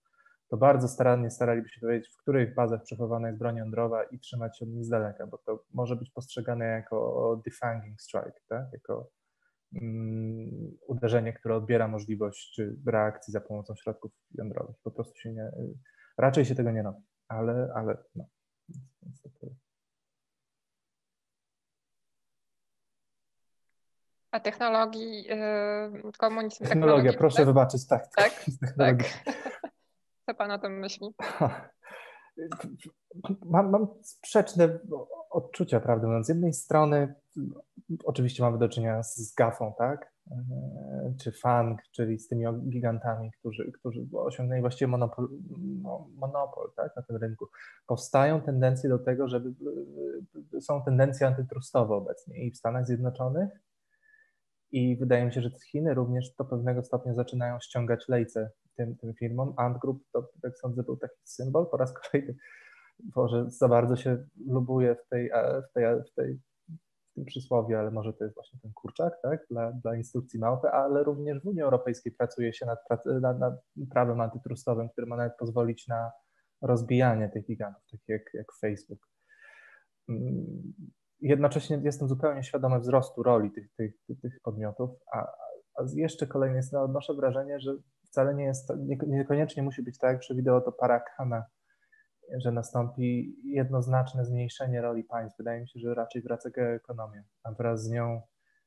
Speaker 3: to bardzo starannie staraliby się dowiedzieć, w których bazach przechowana jest broń jądrowa i trzymać się od nich z daleka, bo to może być postrzegane jako defanging strike, tak? jako uderzenie, które odbiera możliwość reakcji za pomocą środków jądrowych. Po prostu się nie, raczej się tego nie robi, ale, ale no.
Speaker 4: A technologii yy, komunizmu.
Speaker 3: Technologia, proszę wybaczyć, tak.
Speaker 4: Tak, tak. Co pan o tym myśli?
Speaker 3: Mam, mam sprzeczne odczucia, mówiąc. Z jednej strony oczywiście mamy do czynienia z gafą, tak? E, czy FANG, czyli z tymi gigantami, którzy, którzy osiągnęli właściwie monopol, no, monopol tak, na tym rynku. Powstają tendencje do tego, żeby są tendencje antytrustowe obecnie i w Stanach Zjednoczonych, i wydaje mi się, że Chiny również do pewnego stopnia zaczynają ściągać lejce tym, tym firmom. Ant Group to, jak sądzę, był taki symbol. Po raz kolejny, może za bardzo się lubuje w tej, w tej, w tej w tym przysłowie, ale może to jest właśnie ten kurczak tak, dla, dla instrukcji małpy, ale również w Unii Europejskiej pracuje się nad, nad, nad prawem antytrustowym, które ma nawet pozwolić na rozbijanie tych gigantów, takich jak, jak Facebook. Mm, jednocześnie jestem zupełnie świadomy wzrostu roli tych, tych, tych podmiotów, a, a jeszcze kolejny jest, no, odnoszę wrażenie, że wcale nie jest, nie, niekoniecznie musi być tak, jak przewidywało to Parakana, że nastąpi jednoznaczne zmniejszenie roli państw. Wydaje mi się, że raczej wraca geoekonomia, a wraz z nią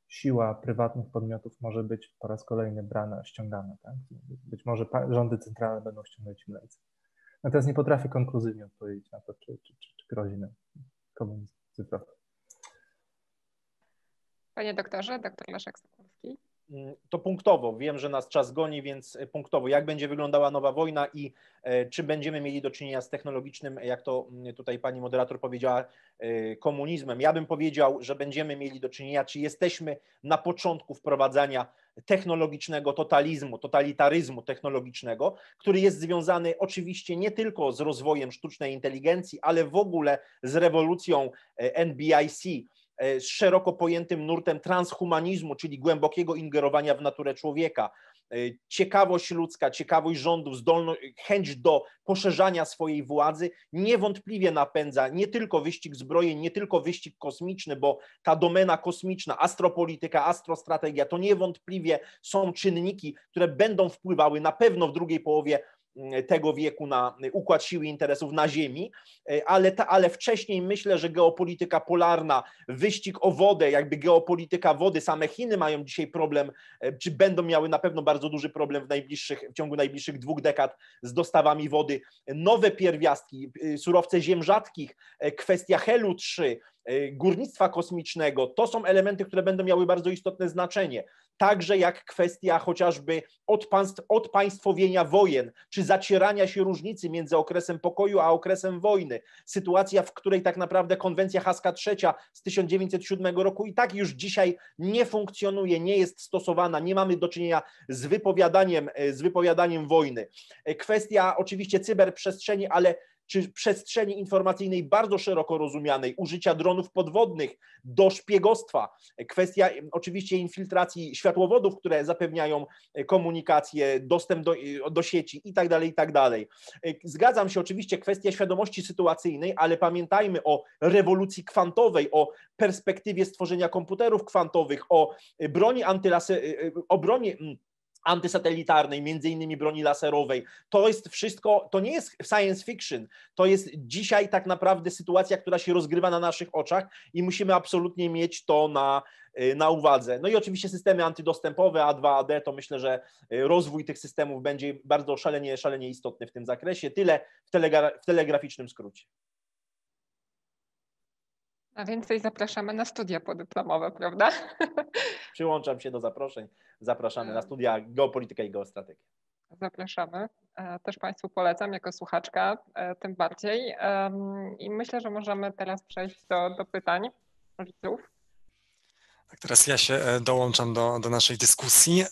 Speaker 3: siła prywatnych podmiotów może być po raz kolejny brana, ściągana. Tak? Być może rządy centralne będą ściągać im lejce. Natomiast nie potrafię konkluzywnie odpowiedzieć na to, czy, czy, czy, czy grozi nam komunizm cyfrowy.
Speaker 4: Panie doktorze, doktor Leszek Sokolski.
Speaker 2: Mm, to punktowo. Wiem, że nas czas goni, więc punktowo. Jak będzie wyglądała nowa wojna i e, czy będziemy mieli do czynienia z technologicznym, jak to mm, tutaj pani moderator powiedziała, e, komunizmem? Ja bym powiedział, że będziemy mieli do czynienia, czy jesteśmy na początku wprowadzania technologicznego totalizmu, totalitaryzmu technologicznego, który jest związany oczywiście nie tylko z rozwojem sztucznej inteligencji, ale w ogóle z rewolucją e, NBIC E, z szeroko pojętym nurtem transhumanizmu, czyli głębokiego ingerowania w naturę człowieka. E, ciekawość ludzka, ciekawość rządów, chęć do poszerzania swojej władzy niewątpliwie napędza nie tylko wyścig zbrojeń, nie tylko wyścig kosmiczny, bo ta domena kosmiczna, astropolityka, astrostrategia to niewątpliwie są czynniki, które będą wpływały na pewno w drugiej połowie tego wieku na układ siły interesów na Ziemi, ale, ta, ale wcześniej myślę, że geopolityka polarna, wyścig o wodę, jakby geopolityka wody, same Chiny mają dzisiaj problem, czy będą miały na pewno bardzo duży problem w, najbliższych, w ciągu najbliższych dwóch dekad z dostawami wody. Nowe pierwiastki, surowce ziem rzadkich, kwestia Helu 3, górnictwa kosmicznego, to są elementy, które będą miały bardzo istotne znaczenie także jak kwestia chociażby odpaństw, odpaństwowienia wojen, czy zacierania się różnicy między okresem pokoju a okresem wojny. Sytuacja, w której tak naprawdę konwencja haska trzecia z 1907 roku i tak już dzisiaj nie funkcjonuje, nie jest stosowana, nie mamy do czynienia z wypowiadaniem, z wypowiadaniem wojny. Kwestia oczywiście cyberprzestrzeni, ale czy przestrzeni informacyjnej bardzo szeroko rozumianej, użycia dronów podwodnych do szpiegostwa, kwestia oczywiście infiltracji światłowodów, które zapewniają komunikację, dostęp do, do sieci itd., tak itd. Tak Zgadzam się oczywiście kwestia świadomości sytuacyjnej, ale pamiętajmy o rewolucji kwantowej, o perspektywie stworzenia komputerów kwantowych, o broni antylaser, o broni antysatelitarnej, między innymi broni laserowej. To jest wszystko, to nie jest science fiction, to jest dzisiaj tak naprawdę sytuacja, która się rozgrywa na naszych oczach i musimy absolutnie mieć to na, y, na uwadze. No i oczywiście systemy antydostępowe A2AD, to myślę, że y, rozwój tych systemów będzie bardzo szalenie, szalenie istotny w tym zakresie. Tyle w, telegra w telegraficznym skrócie.
Speaker 4: A więcej zapraszamy na studia podyplomowe, prawda?
Speaker 2: Przyłączam się do zaproszeń. Zapraszamy na studia Geopolityka i Geostrategia.
Speaker 4: Zapraszamy. E, też Państwu polecam jako słuchaczka, e, tym bardziej. I myślę, że możemy teraz przejść do, do pytań widzów.
Speaker 1: Tak, teraz ja się e, dołączam do, do naszej dyskusji.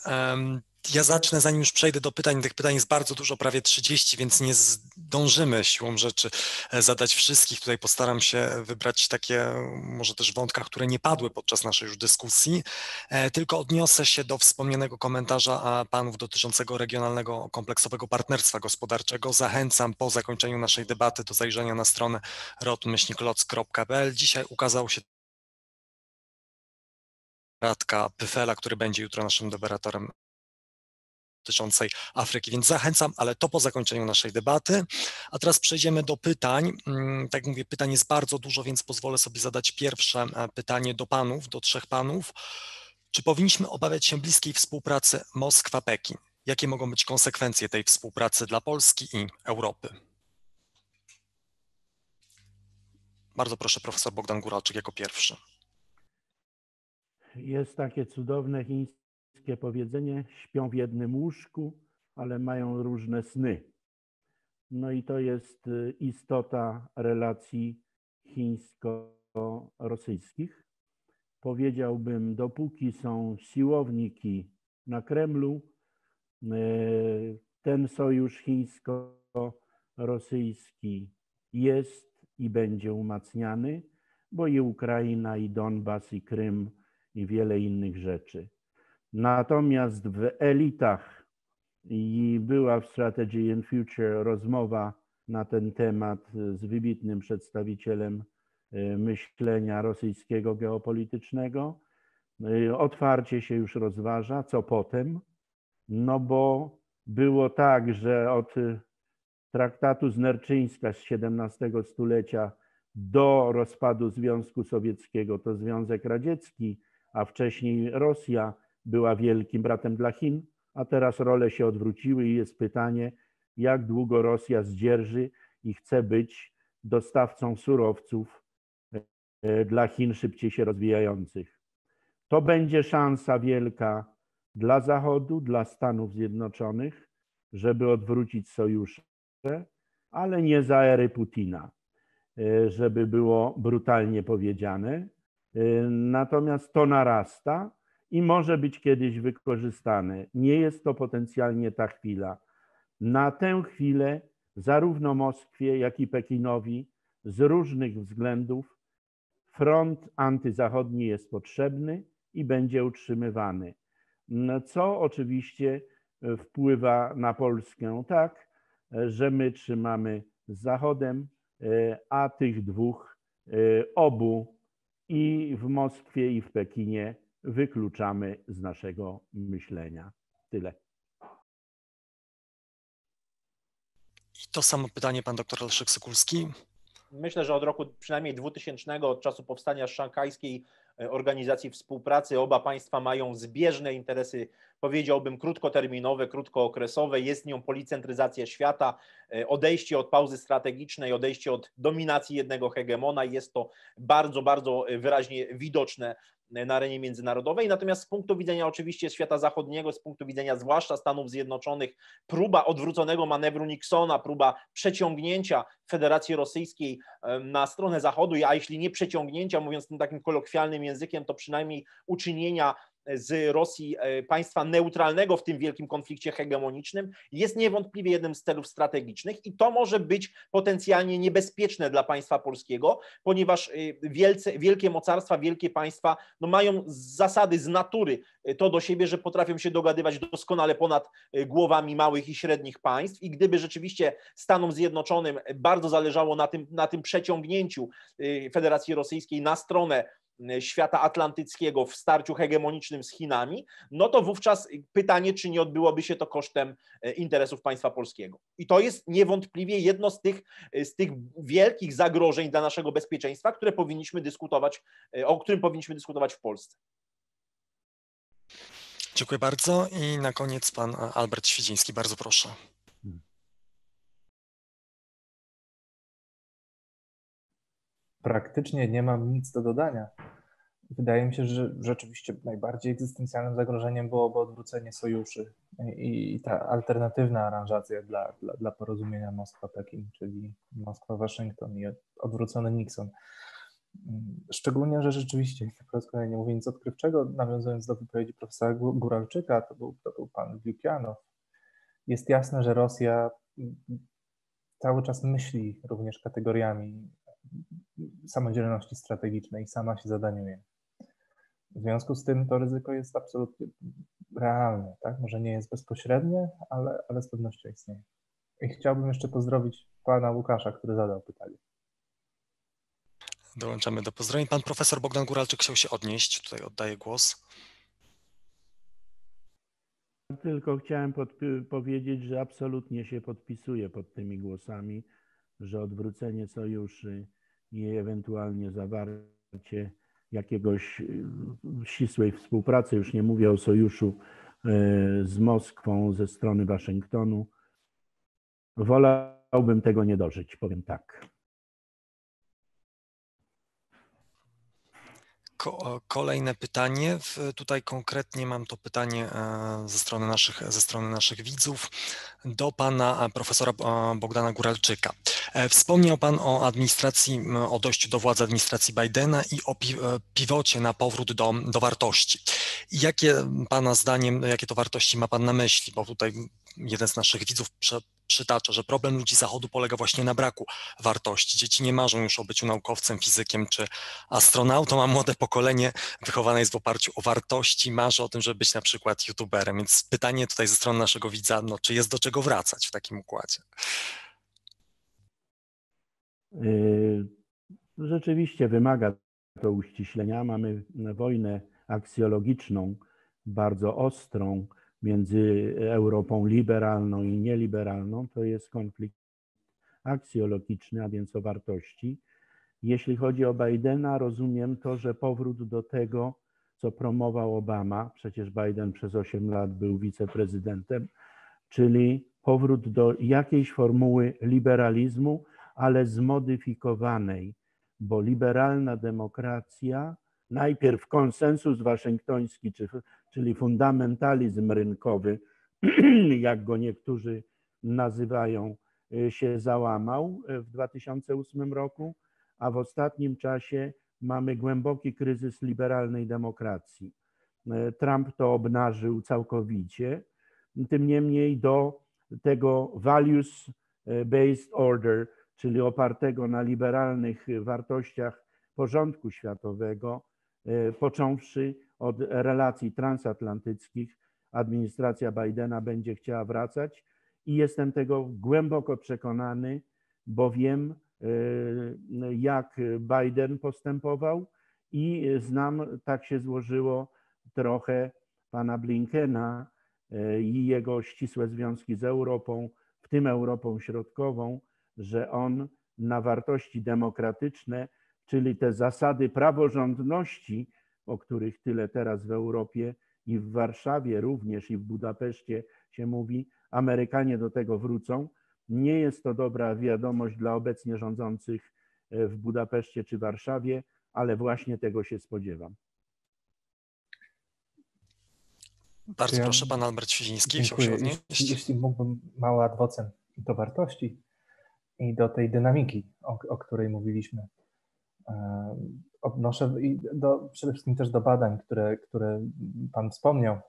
Speaker 1: Ja zacznę, zanim już przejdę do pytań. Tych pytań jest bardzo dużo, prawie 30, więc nie zdążymy siłą rzeczy e, zadać wszystkich. Tutaj postaram się wybrać takie, może też wątka, które nie padły podczas naszej już dyskusji. E, tylko odniosę się do wspomnianego komentarza panów dotyczącego regionalnego kompleksowego partnerstwa gospodarczego. Zachęcam po zakończeniu naszej debaty do zajrzenia na stronę rotmyślnikloc.pl. Dzisiaj ukazał się Radka Pyfela, który będzie jutro naszym moderatorem dotyczącej Afryki, więc zachęcam, ale to po zakończeniu naszej debaty. A teraz przejdziemy do pytań. Mm, tak jak mówię, pytań jest bardzo dużo, więc pozwolę sobie zadać pierwsze e, pytanie do panów, do trzech panów. Czy powinniśmy obawiać się bliskiej współpracy Moskwa-Pekin? Jakie mogą być konsekwencje tej współpracy dla Polski i Europy? Bardzo proszę, profesor Bogdan Góralczyk jako pierwszy.
Speaker 5: Jest takie cudowne chińskie powiedzenie, śpią w jednym łóżku, ale mają różne sny. No i to jest y, istota relacji chińsko-rosyjskich. Powiedziałbym, dopóki są siłowniki na Kremlu, y, ten sojusz chińsko-rosyjski jest i będzie umacniany, bo i Ukraina, i Donbas, i Krym, i wiele innych rzeczy. Natomiast w elitach i była w Strategy in Future rozmowa na ten temat z wybitnym przedstawicielem e, myślenia rosyjskiego geopolitycznego. E, otwarcie się już rozważa, co potem, no bo było tak, że od traktatu z Nerczyńska z XVII stulecia do rozpadu Związku Sowieckiego to Związek Radziecki, a wcześniej Rosja była wielkim bratem dla Chin, a teraz role się odwróciły i jest pytanie, jak długo Rosja zdzierży i chce być dostawcą surowców e, dla Chin szybciej się rozwijających. To będzie szansa wielka dla Zachodu, dla Stanów Zjednoczonych, żeby odwrócić sojusze, ale nie za ery Putina, e, żeby było brutalnie powiedziane. E, natomiast to narasta i może być kiedyś wykorzystane. Nie jest to potencjalnie ta chwila. Na tę chwilę zarówno Moskwie, jak i Pekinowi z różnych względów front antyzachodni jest potrzebny i będzie utrzymywany. Co oczywiście wpływa na Polskę tak, że my trzymamy z Zachodem, a tych dwóch obu i w Moskwie, i w Pekinie wykluczamy z naszego myślenia. Tyle.
Speaker 1: I to samo pytanie pan doktor Leszek Sokulski.
Speaker 2: Myślę, że od roku przynajmniej 2000, od czasu powstania szangajskiej e, organizacji współpracy, oba państwa mają zbieżne interesy, powiedziałbym krótkoterminowe, krótkookresowe. Jest nią policentryzacja świata, e, odejście od pauzy strategicznej, odejście od dominacji jednego hegemona. Jest to bardzo, bardzo wyraźnie widoczne na arenie międzynarodowej. Natomiast z punktu widzenia oczywiście świata zachodniego, z punktu widzenia zwłaszcza Stanów Zjednoczonych, próba odwróconego manewru Nixona, próba przeciągnięcia Federacji Rosyjskiej na stronę Zachodu, a jeśli nie przeciągnięcia, mówiąc tym takim kolokwialnym językiem, to przynajmniej uczynienia z Rosji e, państwa neutralnego w tym wielkim konflikcie hegemonicznym jest niewątpliwie jednym z celów strategicznych i to może być potencjalnie niebezpieczne dla państwa polskiego, ponieważ e, wielce, wielkie mocarstwa, wielkie państwa no mają z zasady, z natury e, to do siebie, że potrafią się dogadywać doskonale ponad głowami małych i średnich państw i gdyby rzeczywiście Stanom Zjednoczonym bardzo zależało na tym, na tym przeciągnięciu Federacji Rosyjskiej na stronę świata atlantyckiego w starciu hegemonicznym z Chinami, no to wówczas pytanie, czy nie odbyłoby się to kosztem interesów państwa polskiego. I to jest niewątpliwie jedno z tych, z tych wielkich zagrożeń dla naszego bezpieczeństwa, które powinniśmy dyskutować, o którym powinniśmy dyskutować w Polsce.
Speaker 1: Dziękuję bardzo i na koniec pan Albert Świdziński, bardzo proszę.
Speaker 3: Praktycznie nie mam nic do dodania. Wydaje mi się, że rzeczywiście najbardziej egzystencjalnym zagrożeniem byłoby odwrócenie sojuszy i ta alternatywna aranżacja dla, dla, dla porozumienia Moskwa-Pekin, czyli Moskwa-Waszyngton i odwrócony Nixon. Szczególnie, że rzeczywiście, po raz kolejny nie mówię nic odkrywczego, nawiązując do wypowiedzi profesora Góralczyka, to był, to był pan Wiukianow, jest jasne, że Rosja cały czas myśli również kategoriami samodzielności strategicznej, sama się zadaniuje. W związku z tym to ryzyko jest absolutnie realne, tak? Może nie jest bezpośrednie, ale, ale z pewnością istnieje. I chciałbym jeszcze pozdrowić pana Łukasza, który zadał pytanie.
Speaker 1: Dołączamy do pozdrowień. Pan profesor Bogdan Góralczyk chciał się odnieść. Tutaj oddaję głos.
Speaker 5: Tylko chciałem powiedzieć, że absolutnie się podpisuję pod tymi głosami, że odwrócenie sojuszy i ewentualnie zawarcie jakiegoś y, ścisłej współpracy, już nie mówię o sojuszu y, z Moskwą ze strony Waszyngtonu. Wolałbym tego nie dożyć, powiem tak.
Speaker 1: Kolejne pytanie. Tutaj konkretnie mam to pytanie e, ze strony naszych, ze strony naszych widzów do pana profesora Bogdana Góralczyka. E, wspomniał pan o administracji, o dojściu do władzy administracji Bidena i o e, piwocie na powrót do, do wartości. Jakie pana zdaniem, jakie to wartości ma pan na myśli? Bo tutaj jeden z naszych widzów przytacza, że problem ludzi Zachodu polega właśnie na braku wartości. Dzieci nie marzą już o byciu naukowcem, fizykiem czy astronautą, a młode pokolenie wychowane jest w oparciu o wartości, marzy o tym, żeby być na przykład youtuberem. Więc pytanie tutaj ze strony naszego widza, no, czy jest do czego wracać w takim układzie?
Speaker 5: Yy, rzeczywiście wymaga to uściślenia. Mamy wojnę aksjologiczną, bardzo ostrą, między Europą liberalną i nieliberalną, to jest konflikt aksjologiczny, a więc o wartości. Jeśli chodzi o Bidena, rozumiem to, że powrót do tego, co promował Obama, przecież Biden przez 8 lat był wiceprezydentem, czyli powrót do jakiejś formuły liberalizmu, ale zmodyfikowanej, bo liberalna demokracja, najpierw konsensus waszyngtoński, czy czyli fundamentalizm rynkowy, jak go niektórzy nazywają, y, się załamał y, w 2008 roku, a w ostatnim czasie mamy głęboki kryzys liberalnej demokracji. Y, Trump to obnażył całkowicie. Tym niemniej do tego values-based order, czyli opartego na liberalnych wartościach porządku światowego, począwszy od relacji transatlantyckich. Administracja Bidena będzie chciała wracać i jestem tego głęboko przekonany, bo wiem, y, jak Biden postępował i znam, tak się złożyło trochę pana Blinkena y, i jego ścisłe związki z Europą, w tym Europą Środkową, że on na wartości demokratyczne, czyli te zasady praworządności, o których tyle teraz w Europie i w Warszawie również i w Budapeszcie się mówi, Amerykanie do tego wrócą. Nie jest to dobra wiadomość dla obecnie rządzących e, w Budapeszcie czy Warszawie, ale właśnie tego się spodziewam.
Speaker 1: Bardzo ja proszę, pan Albert Świziński
Speaker 3: dziękuję. Jeśli, jeśli mógłbym mały adwocem do wartości i do tej dynamiki, o, o której mówiliśmy odnoszę do, przede wszystkim też do badań, które, które Pan wspomniał,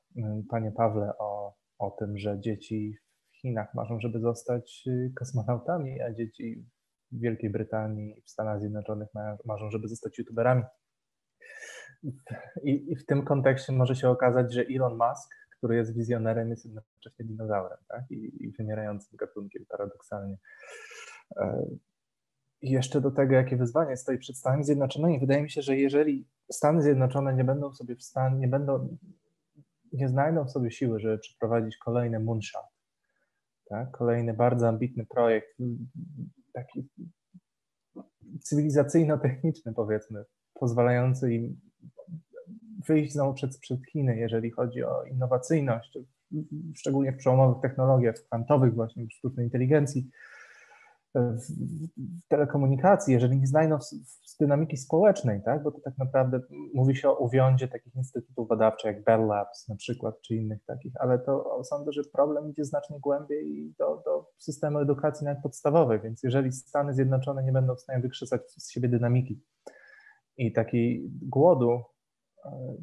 Speaker 3: Panie Pawle, o, o tym, że dzieci w Chinach marzą, żeby zostać y, kosmonautami, a dzieci w Wielkiej Brytanii w Stanach Zjednoczonych marzą, żeby zostać youtuberami. I, I, w tym kontekście może się okazać, że Elon Musk, który jest wizjonerem, jest jednocześnie dinozaurem tak? I, i wymierającym gatunkiem paradoksalnie. Jeszcze do tego, jakie wyzwanie stoi przed Stanami Zjednoczonymi, wydaje mi się, że jeżeli Stany Zjednoczone nie będą sobie w stanie, nie będą, nie znajdą sobie siły, żeby przeprowadzić kolejny moonshot, tak? kolejny bardzo ambitny projekt, taki cywilizacyjno-techniczny powiedzmy, pozwalający im wyjść znowu przed, przed Chiny, jeżeli chodzi o innowacyjność, szczególnie w przełomowych technologiach, w kwantowych właśnie, w sztucznej inteligencji, w telekomunikacji, jeżeli nie znajdą z dynamiki społecznej, tak? bo to tak naprawdę mówi się o uwiądzie takich instytutów badawczych jak Bell Labs na przykład, czy innych takich, ale to sądzę, że problem idzie znacznie głębiej do, do systemu edukacji nawet podstawowej, więc jeżeli Stany Zjednoczone nie będą w stanie wykrzesać z siebie dynamiki i takiej głodu e,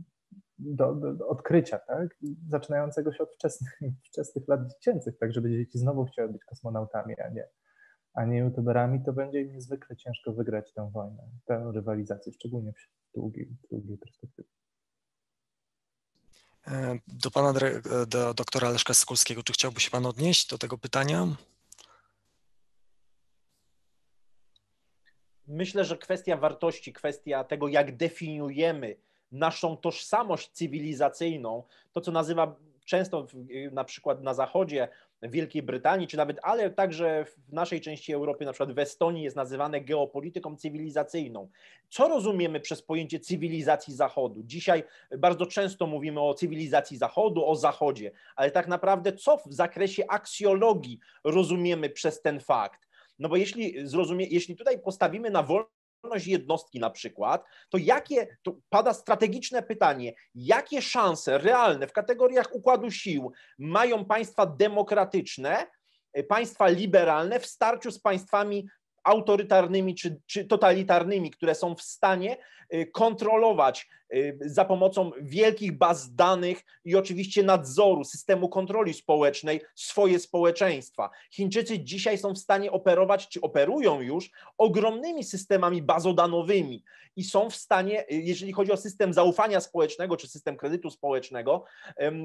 Speaker 3: do, do, do, odkrycia, tak? zaczynającego się od wczesnych, wczesnych lat dziecięcych, tak żeby dzieci znowu chciały być kosmonautami, a nie a nie youtuberami, to będzie im niezwykle ciężko wygrać tę wojnę, tę rywalizację, szczególnie w długiej, długiej perspektywie.
Speaker 1: E, do pana do doktora Leszka Skulskiego, czy chciałby się pan odnieść do tego pytania?
Speaker 2: Myślę, że kwestia wartości, kwestia tego, jak definiujemy naszą tożsamość cywilizacyjną, to co nazywa często na przykład na Zachodzie Wielkiej Brytanii, czy nawet, ale także w naszej części Europy, na przykład w Estonii, jest nazywane geopolityką cywilizacyjną. Co rozumiemy przez pojęcie cywilizacji Zachodu? Dzisiaj bardzo często mówimy o cywilizacji Zachodu, o Zachodzie, ale tak naprawdę co w zakresie aksjologii rozumiemy przez ten fakt? No bo jeśli, zrozumie, jeśli tutaj postawimy na wolność, jednostki na przykład, to jakie, to pada strategiczne pytanie, jakie szanse realne w kategoriach układu sił mają państwa demokratyczne, państwa liberalne w starciu z państwami autorytarnymi czy, czy totalitarnymi, które są w stanie y, kontrolować y, za pomocą wielkich baz danych i oczywiście nadzoru, systemu kontroli społecznej swoje społeczeństwa. Chińczycy dzisiaj są w stanie operować, czy operują już ogromnymi systemami bazodanowymi i są w stanie, y, jeżeli chodzi o system zaufania społecznego czy system kredytu społecznego,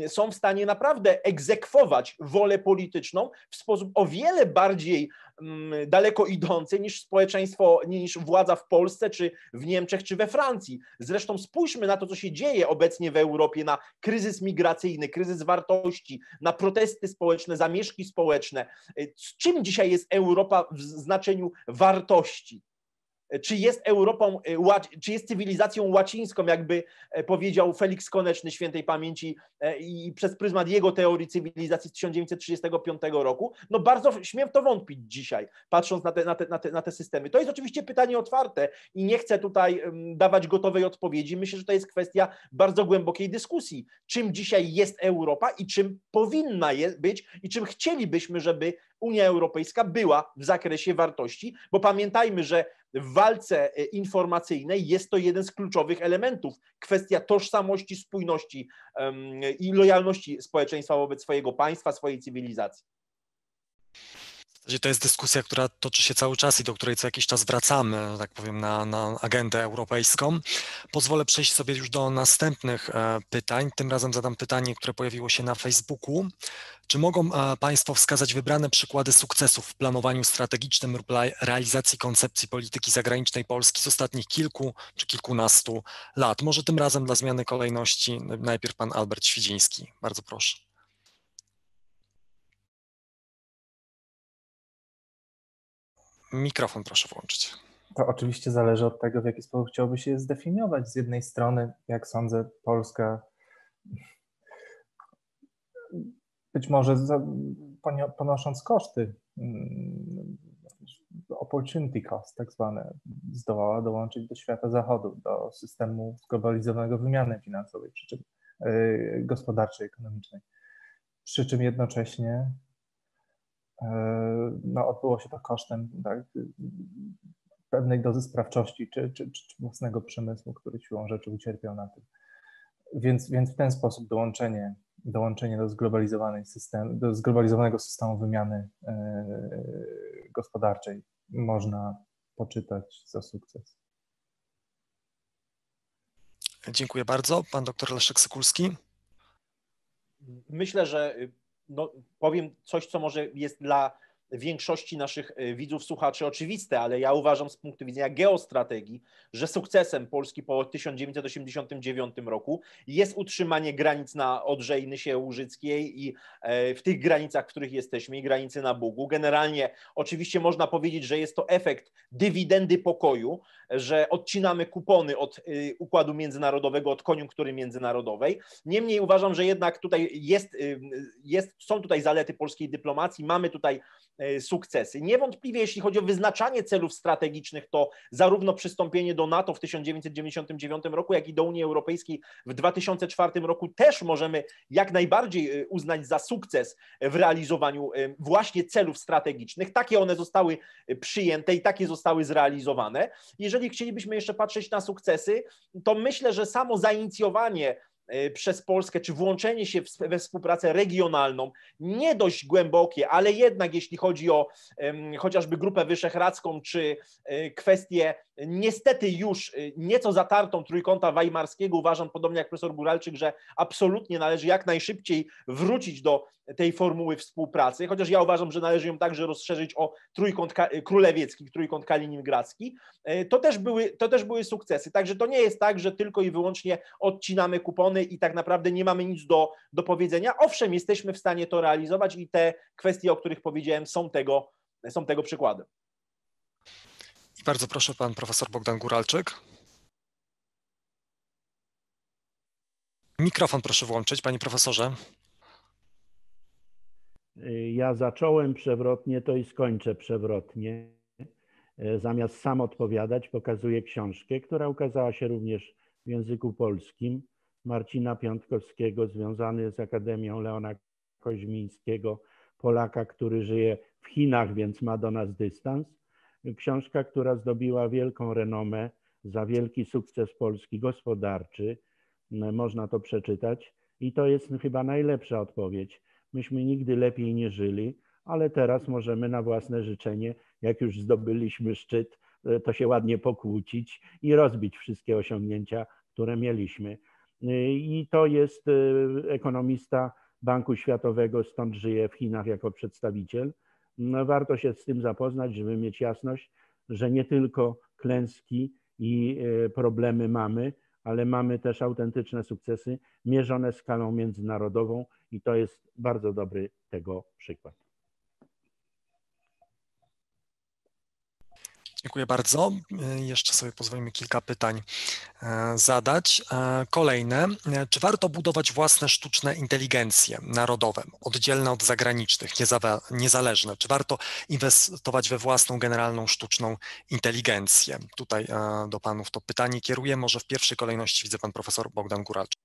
Speaker 2: są w stanie naprawdę egzekwować wolę polityczną w sposób o wiele bardziej mm, daleko idący niż społeczeństwo, niż władza w Polsce, czy w Niemczech, czy we Francji. Zresztą spójrzmy na to, co się dzieje obecnie w Europie, na kryzys migracyjny, kryzys wartości, na protesty społeczne, zamieszki społeczne. Y, czym dzisiaj jest Europa w znaczeniu wartości? Czy jest Europą, e, czy jest cywilizacją łacińską, jakby e, powiedział Felix Koneczny świętej pamięci e, i przez pryzmat jego teorii cywilizacji z 1935 roku, no bardzo śmiem to wątpić dzisiaj, patrząc na te, na, te, na, te, na te systemy. To jest oczywiście pytanie otwarte i nie chcę tutaj dawać gotowej odpowiedzi. Myślę, że to jest kwestia bardzo głębokiej dyskusji. Czym dzisiaj jest Europa i czym powinna być i czym chcielibyśmy, żeby Unia Europejska była w zakresie wartości, bo pamiętajmy, że w walce e, informacyjnej jest to jeden z kluczowych elementów. Kwestia tożsamości, spójności i lojalności społeczeństwa wobec swojego państwa, swojej cywilizacji.
Speaker 1: To jest dyskusja, która toczy się cały czas i do której co jakiś czas wracamy, tak powiem, na, na agendę europejską. Pozwolę przejść sobie już do następnych e, pytań. Tym razem zadam pytanie, które pojawiło się na Facebooku. Czy mogą e, Państwo wskazać wybrane przykłady sukcesów w planowaniu strategicznym lub realizacji koncepcji polityki zagranicznej Polski z ostatnich kilku czy kilkunastu lat? Może tym razem dla zmiany kolejności najpierw Pan Albert Świdziński. Bardzo proszę. Mikrofon proszę włączyć.
Speaker 3: To oczywiście zależy od tego, w jaki sposób chciałby się zdefiniować. Z jednej strony, jak sądzę, Polska być może ponosząc koszty, mm, opportunity cost tak zwane, zdołała dołączyć do świata zachodu, do systemu zglobalizowanego wymiany finansowej, przy czym y, gospodarczej, ekonomicznej. Przy czym jednocześnie no, odbyło się to kosztem tak, pewnej dozy sprawczości czy, czy, czy własnego przemysłu, który siłą rzeczy ucierpiał na tym. Więc, więc w ten sposób dołączenie, dołączenie do, zglobalizowanej system, do zglobalizowanego systemu wymiany e, gospodarczej można poczytać za sukces.
Speaker 1: Dziękuję bardzo. Pan doktor Leszek Sokulski.
Speaker 2: Myślę, że no, powiem coś, co może jest dla większości naszych e, widzów, słuchaczy oczywiste, ale ja uważam z punktu widzenia geostrategii, że sukcesem Polski po 1989 roku jest utrzymanie granic na Odrze i Nysie Łużyckiej i e, w tych granicach, w których jesteśmy, i granicy na Bugu. Generalnie oczywiście można powiedzieć, że jest to efekt dywidendy pokoju, że odcinamy kupony od y, układu międzynarodowego, od koniunktury międzynarodowej. Niemniej uważam, że jednak tutaj jest, y, jest, są tutaj zalety polskiej dyplomacji, mamy tutaj sukcesy. Niewątpliwie, jeśli chodzi o wyznaczanie celów strategicznych, to zarówno przystąpienie do NATO w 1999 roku, jak i do Unii Europejskiej w 2004 roku też możemy jak najbardziej uznać za sukces w realizowaniu właśnie celów strategicznych. Takie one zostały przyjęte i takie zostały zrealizowane. Jeżeli chcielibyśmy jeszcze patrzeć na sukcesy, to myślę, że samo zainicjowanie e, przez Polskę, czy włączenie się we współpracę regionalną, nie dość głębokie, ale jednak jeśli chodzi o chociażby Grupę Wyszehradzką, czy e, kwestię niestety już e, nieco zatartą trójkąta weimarskiego, uważam podobnie jak profesor Guralczyk, że absolutnie należy jak najszybciej wrócić do tej formuły współpracy, chociaż ja uważam, że należy ją także rozszerzyć o trójkąt królewiecki, trójkąt kaliningradzki, e, to też, były, to też były sukcesy. Także to nie jest tak, że tylko i wyłącznie odcinamy kupony i tak naprawdę nie mamy nic do, do powiedzenia. Owszem, jesteśmy w stanie to realizować i te kwestie, o których powiedziałem, są tego, są tego przykładem.
Speaker 1: Bardzo proszę, pan profesor Bogdan Guralczyk. Mikrofon proszę włączyć, panie profesorze.
Speaker 5: Ja zacząłem przewrotnie, to i skończę przewrotnie. E, zamiast sam odpowiadać, pokazuję książkę, która ukazała się również w języku polskim Marcina Piątkowskiego, związany z Akademią Leona Koźmińskiego, Polaka, który żyje w Chinach, więc ma do nas dystans. Książka, która zdobiła wielką renomę za wielki sukces polski gospodarczy. Można to przeczytać i to jest chyba najlepsza odpowiedź myśmy nigdy lepiej nie żyli, ale teraz możemy na własne życzenie, jak już zdobyliśmy szczyt, e, to się ładnie pokłócić i rozbić wszystkie osiągnięcia, które mieliśmy. E, I to jest e, ekonomista Banku Światowego, stąd żyje w Chinach jako przedstawiciel. No, warto się z tym zapoznać, żeby mieć jasność, że nie tylko klęski i problemy mamy, ale mamy też autentyczne sukcesy mierzone skalą międzynarodową i to jest bardzo dobry tego przykład.
Speaker 1: Dziękuję bardzo. Jeszcze sobie pozwolimy kilka pytań e, zadać. E, kolejne. Czy warto budować własne sztuczne inteligencje narodowe, oddzielne od zagranicznych, niezależne? Czy warto inwestować we własną generalną sztuczną inteligencję? Tutaj e, do panów to pytanie kieruję. Może w pierwszej kolejności widzę pan profesor Bogdan Guralczyk.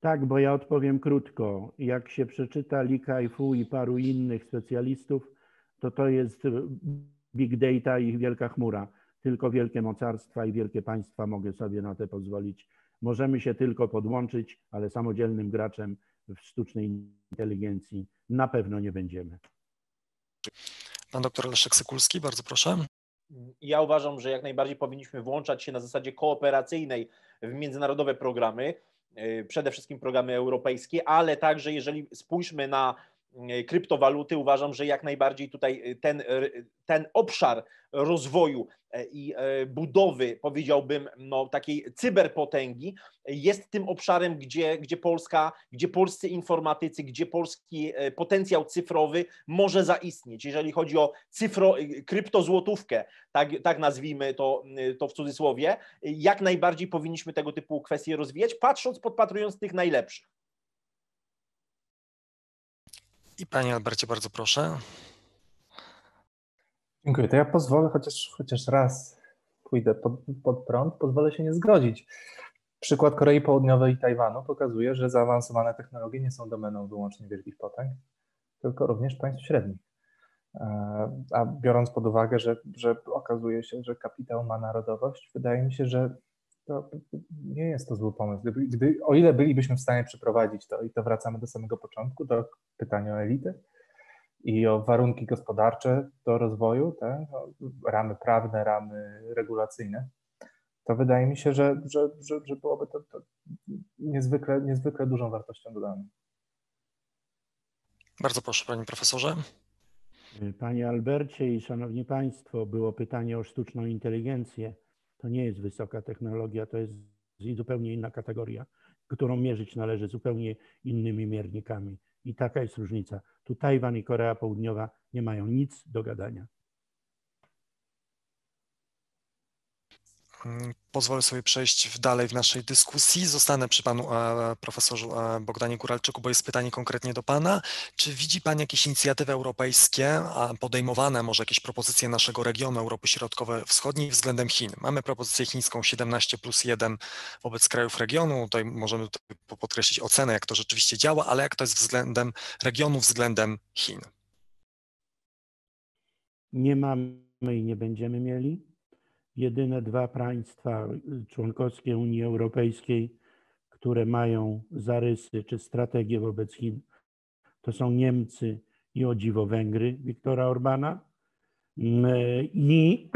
Speaker 5: Tak, bo ja odpowiem krótko. Jak się przeczyta Lika i Fu i paru innych specjalistów, to to jest big data i wielka chmura. Tylko wielkie mocarstwa i wielkie państwa mogą sobie na to pozwolić. Możemy się tylko podłączyć, ale samodzielnym graczem w sztucznej inteligencji na pewno nie będziemy.
Speaker 1: Pan doktor Leszek Sykulski, bardzo proszę.
Speaker 2: Ja uważam, że jak najbardziej powinniśmy włączać się na zasadzie kooperacyjnej w międzynarodowe programy. Y, przede wszystkim programy europejskie, ale także jeżeli spójrzmy na kryptowaluty, uważam, że jak najbardziej tutaj y, ten, ten obszar rozwoju i budowy, powiedziałbym, no, takiej cyberpotęgi jest tym obszarem, gdzie, gdzie Polska, gdzie polscy informatycy, gdzie polski potencjał cyfrowy może zaistnieć. Jeżeli chodzi o cyfro, kryptozłotówkę, tak, tak nazwijmy to, to w cudzysłowie, jak najbardziej powinniśmy tego typu kwestie rozwijać, patrząc, podpatrując tych najlepszych.
Speaker 1: I Panie Albercie, bardzo proszę.
Speaker 3: Dziękuję. To ja pozwolę chociaż, chociaż raz pójdę pod, pod prąd, pozwolę się nie zgodzić. Przykład Korei Południowej i Tajwanu pokazuje, że zaawansowane technologie nie są domeną wyłącznie wielkich potęg, tylko również państw średnich. E, a biorąc pod uwagę, że, że okazuje się, że kapitał ma narodowość, wydaje mi się, że to nie jest to zły pomysł. Gdyby, gdyby, o ile bylibyśmy w stanie przeprowadzić to, i to wracamy do samego początku, do pytania o elity i o warunki gospodarcze do rozwoju, te, no, ramy prawne, ramy regulacyjne, to wydaje mi się, że, że, że, że byłoby to, to niezwykle, niezwykle dużą wartością dodaną.
Speaker 1: Bardzo proszę, panie profesorze.
Speaker 5: Panie Albercie i Szanowni Państwo, było pytanie o sztuczną inteligencję. To nie jest wysoka technologia, to jest zupełnie inna kategoria, którą mierzyć należy zupełnie innymi miernikami. I taka jest różnica. Tu Tajwan i Korea Południowa nie mają nic do gadania.
Speaker 1: Pozwolę sobie przejść w dalej w naszej dyskusji. Zostanę przy panu e, profesorze Bogdanie Góralczyku, bo jest pytanie konkretnie do pana. Czy widzi pan jakieś inicjatywy europejskie podejmowane, może jakieś propozycje naszego regionu Europy Środkowo-Wschodniej względem Chin? Mamy propozycję chińską 17 plus 1 wobec krajów regionu. Tutaj możemy podkreślić ocenę, jak to rzeczywiście działa, ale jak to jest względem regionu, względem Chin?
Speaker 5: Nie mamy i nie będziemy mieli jedyne dwa państwa członkowskie Unii Europejskiej, które mają zarysy czy strategię wobec Chin, to są Niemcy i o dziwo Węgry Wiktora Orbana. I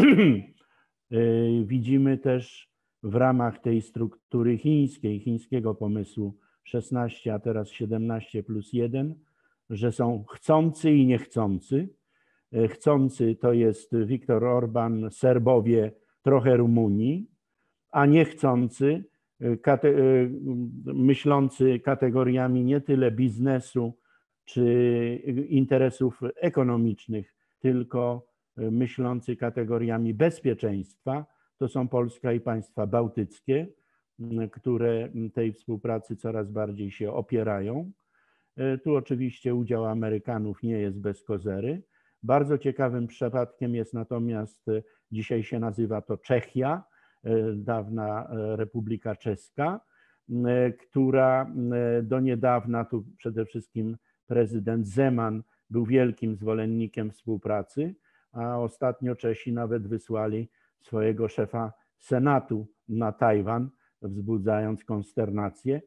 Speaker 5: widzimy też w ramach tej struktury chińskiej, chińskiego pomysłu 16, a teraz 17 plus 1, że są chcący i niechcący. Chcący to jest Viktor Orban, Serbowie, trochę Rumunii, a niechcący, y, kate, y, myślący kategoriami nie tyle biznesu czy interesów ekonomicznych, tylko y, myślący kategoriami bezpieczeństwa, to są Polska i państwa bałtyckie, które tej współpracy coraz bardziej się opierają. Tu oczywiście udział Amerykanów nie jest bez kozery. Bardzo ciekawym przypadkiem jest natomiast Dzisiaj się nazywa to Czechia, e, dawna e, Republika Czeska, która do niedawna, tu przede wszystkim prezydent Zeman był wielkim zwolennikiem współpracy, a ostatnio Czesi nawet wysłali swojego szefa Senatu na Tajwan, wzbudzając konsternację.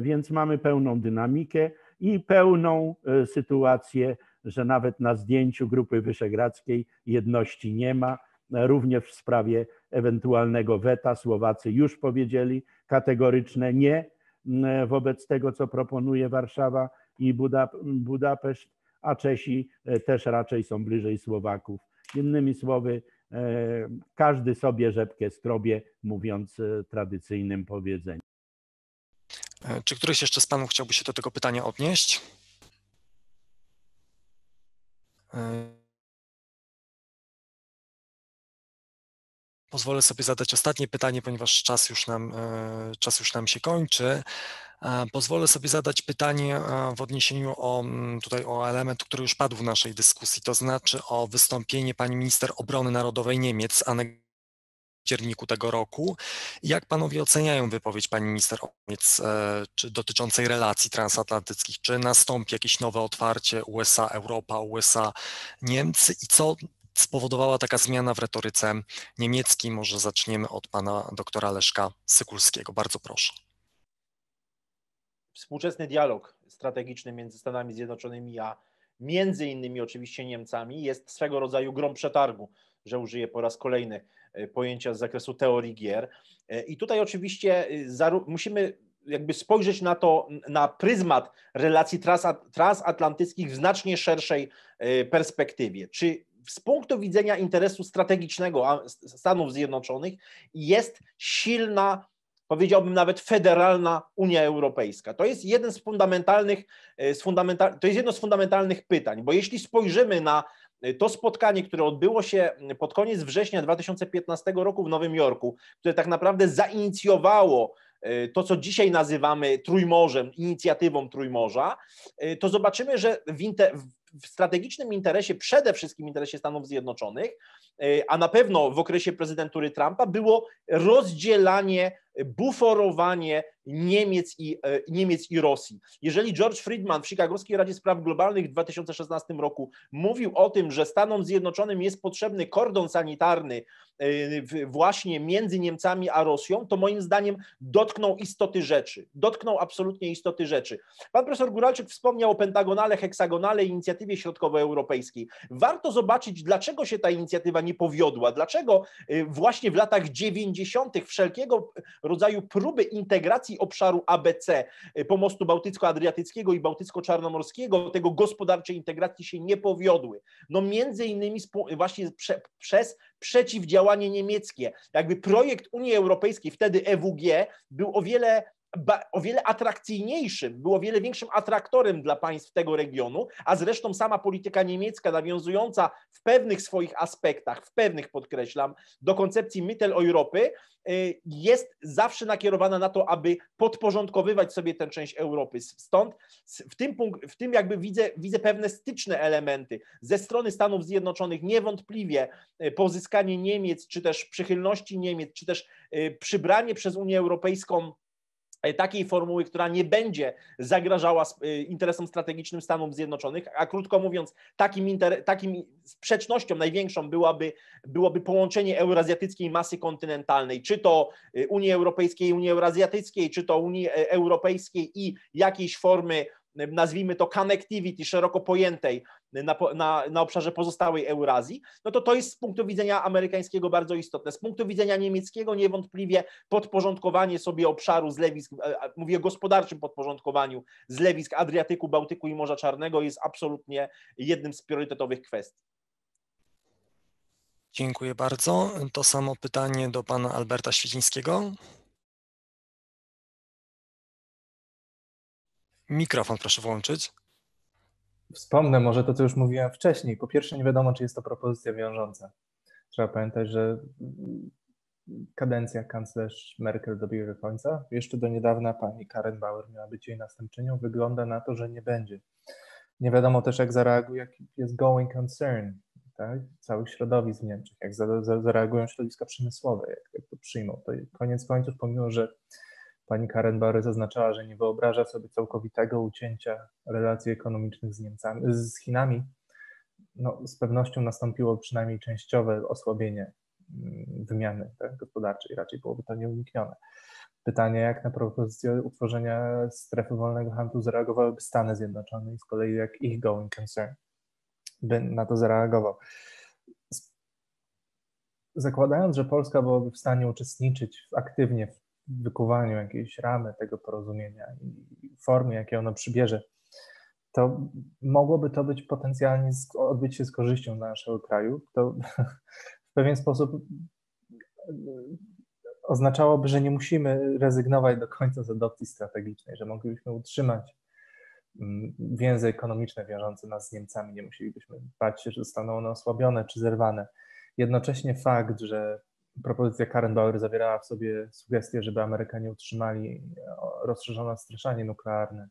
Speaker 5: Więc mamy pełną dynamikę i pełną sytuację, że nawet na zdjęciu Grupy Wyszehradzkiej jedności nie ma. Również w sprawie ewentualnego weta Słowacy już powiedzieli kategoryczne nie mm, wobec tego, co proponuje Warszawa i Budapeszt, a Czesi e, też raczej są bliżej Słowaków. Innymi słowy, e, każdy sobie rzepkę skrobie, mówiąc e, tradycyjnym powiedzeniem.
Speaker 1: Czy któryś jeszcze z Panów chciałby się do tego pytania odnieść? Pozwolę sobie zadać ostatnie pytanie, ponieważ czas już nam, e, czas już nam się kończy. E, pozwolę sobie zadać pytanie e, w odniesieniu o, mm, tutaj o element, który już padł w naszej dyskusji, to znaczy o wystąpienie pani minister obrony narodowej Niemiec, Anne październiku tego roku. Jak panowie oceniają wypowiedź pani minister Niemiec czy dotyczącej relacji transatlantyckich? Czy nastąpi jakieś nowe otwarcie USA, Europa, USA, Niemcy i co spowodowała taka zmiana w retoryce niemieckiej? Może zaczniemy od pana doktora Leszka Sykulskiego. Bardzo proszę.
Speaker 2: Współczesny dialog strategiczny między Stanami Zjednoczonymi a między innymi oczywiście Niemcami jest swego rodzaju grą przetargu, że użyję po raz kolejny e, pojęcia z zakresu teorii gier. E, I tutaj oczywiście e, musimy jakby spojrzeć na to, na pryzmat relacji transatlantyckich w znacznie szerszej perspektywie. Czy z punktu widzenia interesu strategicznego Stanów Zjednoczonych jest silna, powiedziałbym nawet federalna Unia Europejska. To jest jeden z fundamentalnych, e, z fundamental, to jest jedno z fundamentalnych pytań, bo jeśli spojrzymy na e, to spotkanie, które odbyło się pod koniec września 2015 roku w Nowym Jorku, które tak naprawdę zainicjowało e, to, co dzisiaj nazywamy Trójmorzem, inicjatywą Trójmorza, to zobaczymy, że w, inter, w strategicznym interesie, przede wszystkim interesie Stanów Zjednoczonych, a na pewno w okresie prezydentury Trumpa, było rozdzielanie, buforowanie Niemiec i, e, Niemiec i Rosji. Jeżeli George Friedman w Chicagowskiej Radzie Spraw Globalnych w 2016 roku mówił o tym, że Stanom Zjednoczonym jest potrzebny kordon sanitarny e, właśnie między Niemcami a Rosją, to moim zdaniem dotknął istoty rzeczy. Dotknął absolutnie istoty rzeczy. Pan profesor Góralczyk wspomniał o pentagonale, heksagonale i inicjatywie środkowoeuropejskiej. Warto zobaczyć, dlaczego się ta inicjatywa nie powiodła, dlaczego e, właśnie w latach 90. wszelkiego rodzaju próby integracji obszaru ABC, pomostu bałtycko-adriatyckiego i bałtycko-czarnomorskiego, tego gospodarczej integracji się nie powiodły. No między innymi właśnie prze, przez przeciwdziałanie niemieckie. Jakby projekt Unii Europejskiej, wtedy EWG, był o wiele o wiele atrakcyjniejszym, było wiele większym atraktorem dla państw tego regionu, a zresztą sama polityka niemiecka nawiązująca w pewnych swoich aspektach, w pewnych podkreślam, do koncepcji Mitteleuropy, y, jest zawsze nakierowana na to, aby podporządkowywać sobie tę część Europy. Stąd w tym, w tym jakby widzę, widzę pewne styczne elementy. Ze strony Stanów Zjednoczonych niewątpliwie y, pozyskanie Niemiec, czy też przychylności Niemiec, czy też y, przybranie przez Unię Europejską takiej formuły, która nie będzie zagrażała e, interesom strategicznym Stanów Zjednoczonych, a krótko mówiąc, takim, inter, takim sprzecznością największą byłaby, byłoby połączenie eurazjatyckiej masy kontynentalnej, czy to e, Unii Europejskiej, Unii Eurazjatyckiej, czy to Unii Europejskiej i jakiejś formy nazwijmy to connectivity szeroko pojętej na, na, na obszarze pozostałej Eurazji, no to to jest z punktu widzenia amerykańskiego bardzo istotne. Z punktu widzenia niemieckiego niewątpliwie podporządkowanie sobie obszaru zlewisk, e, mówię o gospodarczym podporządkowaniu zlewisk Adriatyku, Bałtyku i Morza Czarnego jest absolutnie jednym z priorytetowych kwestii.
Speaker 1: Dziękuję bardzo. To samo pytanie do pana Alberta Świecińskiego. Mikrofon proszę włączyć.
Speaker 3: Wspomnę może to, co już mówiłem wcześniej. Po pierwsze, nie wiadomo, czy jest to propozycja wiążąca. Trzeba pamiętać, że kadencja kanclerz Merkel dobiega końca. Jeszcze do niedawna pani Karen Bauer miała być jej następczynią. Wygląda na to, że nie będzie. Nie wiadomo też, jak zareaguje, jak jest going concern tak? całych środowisk w Niemczech, jak zareagują środowiska przemysłowe, jak, jak to przyjmą. To koniec końców, pomimo że Pani Karen Barry zaznaczała, że nie wyobraża sobie całkowitego ucięcia relacji ekonomicznych z Niemcami, z Chinami. No, z pewnością nastąpiło przynajmniej częściowe osłabienie mm, wymiany tak, gospodarczej, raczej byłoby to nieuniknione. Pytanie, jak na propozycję utworzenia strefy wolnego handlu zareagowałyby Stany Zjednoczone i z kolei jak ich going concern by na to zareagował. Zakładając, że Polska byłaby w stanie uczestniczyć aktywnie w wykuwaniu jakiejś ramy tego porozumienia i formy, jakie ono przybierze, to mogłoby to być potencjalnie odbyć się z korzyścią dla naszego kraju. To w pewien sposób e, oznaczałoby, że nie musimy rezygnować do końca z adopcji strategicznej, że moglibyśmy utrzymać mm, więzy ekonomiczne wiążące nas z Niemcami, nie musielibyśmy bać się, że zostaną one osłabione czy zerwane. Jednocześnie fakt, że propozycja Karen Bauer zawierała w sobie sugestię, żeby Amerykanie utrzymali rozszerzone straszanie nuklearne.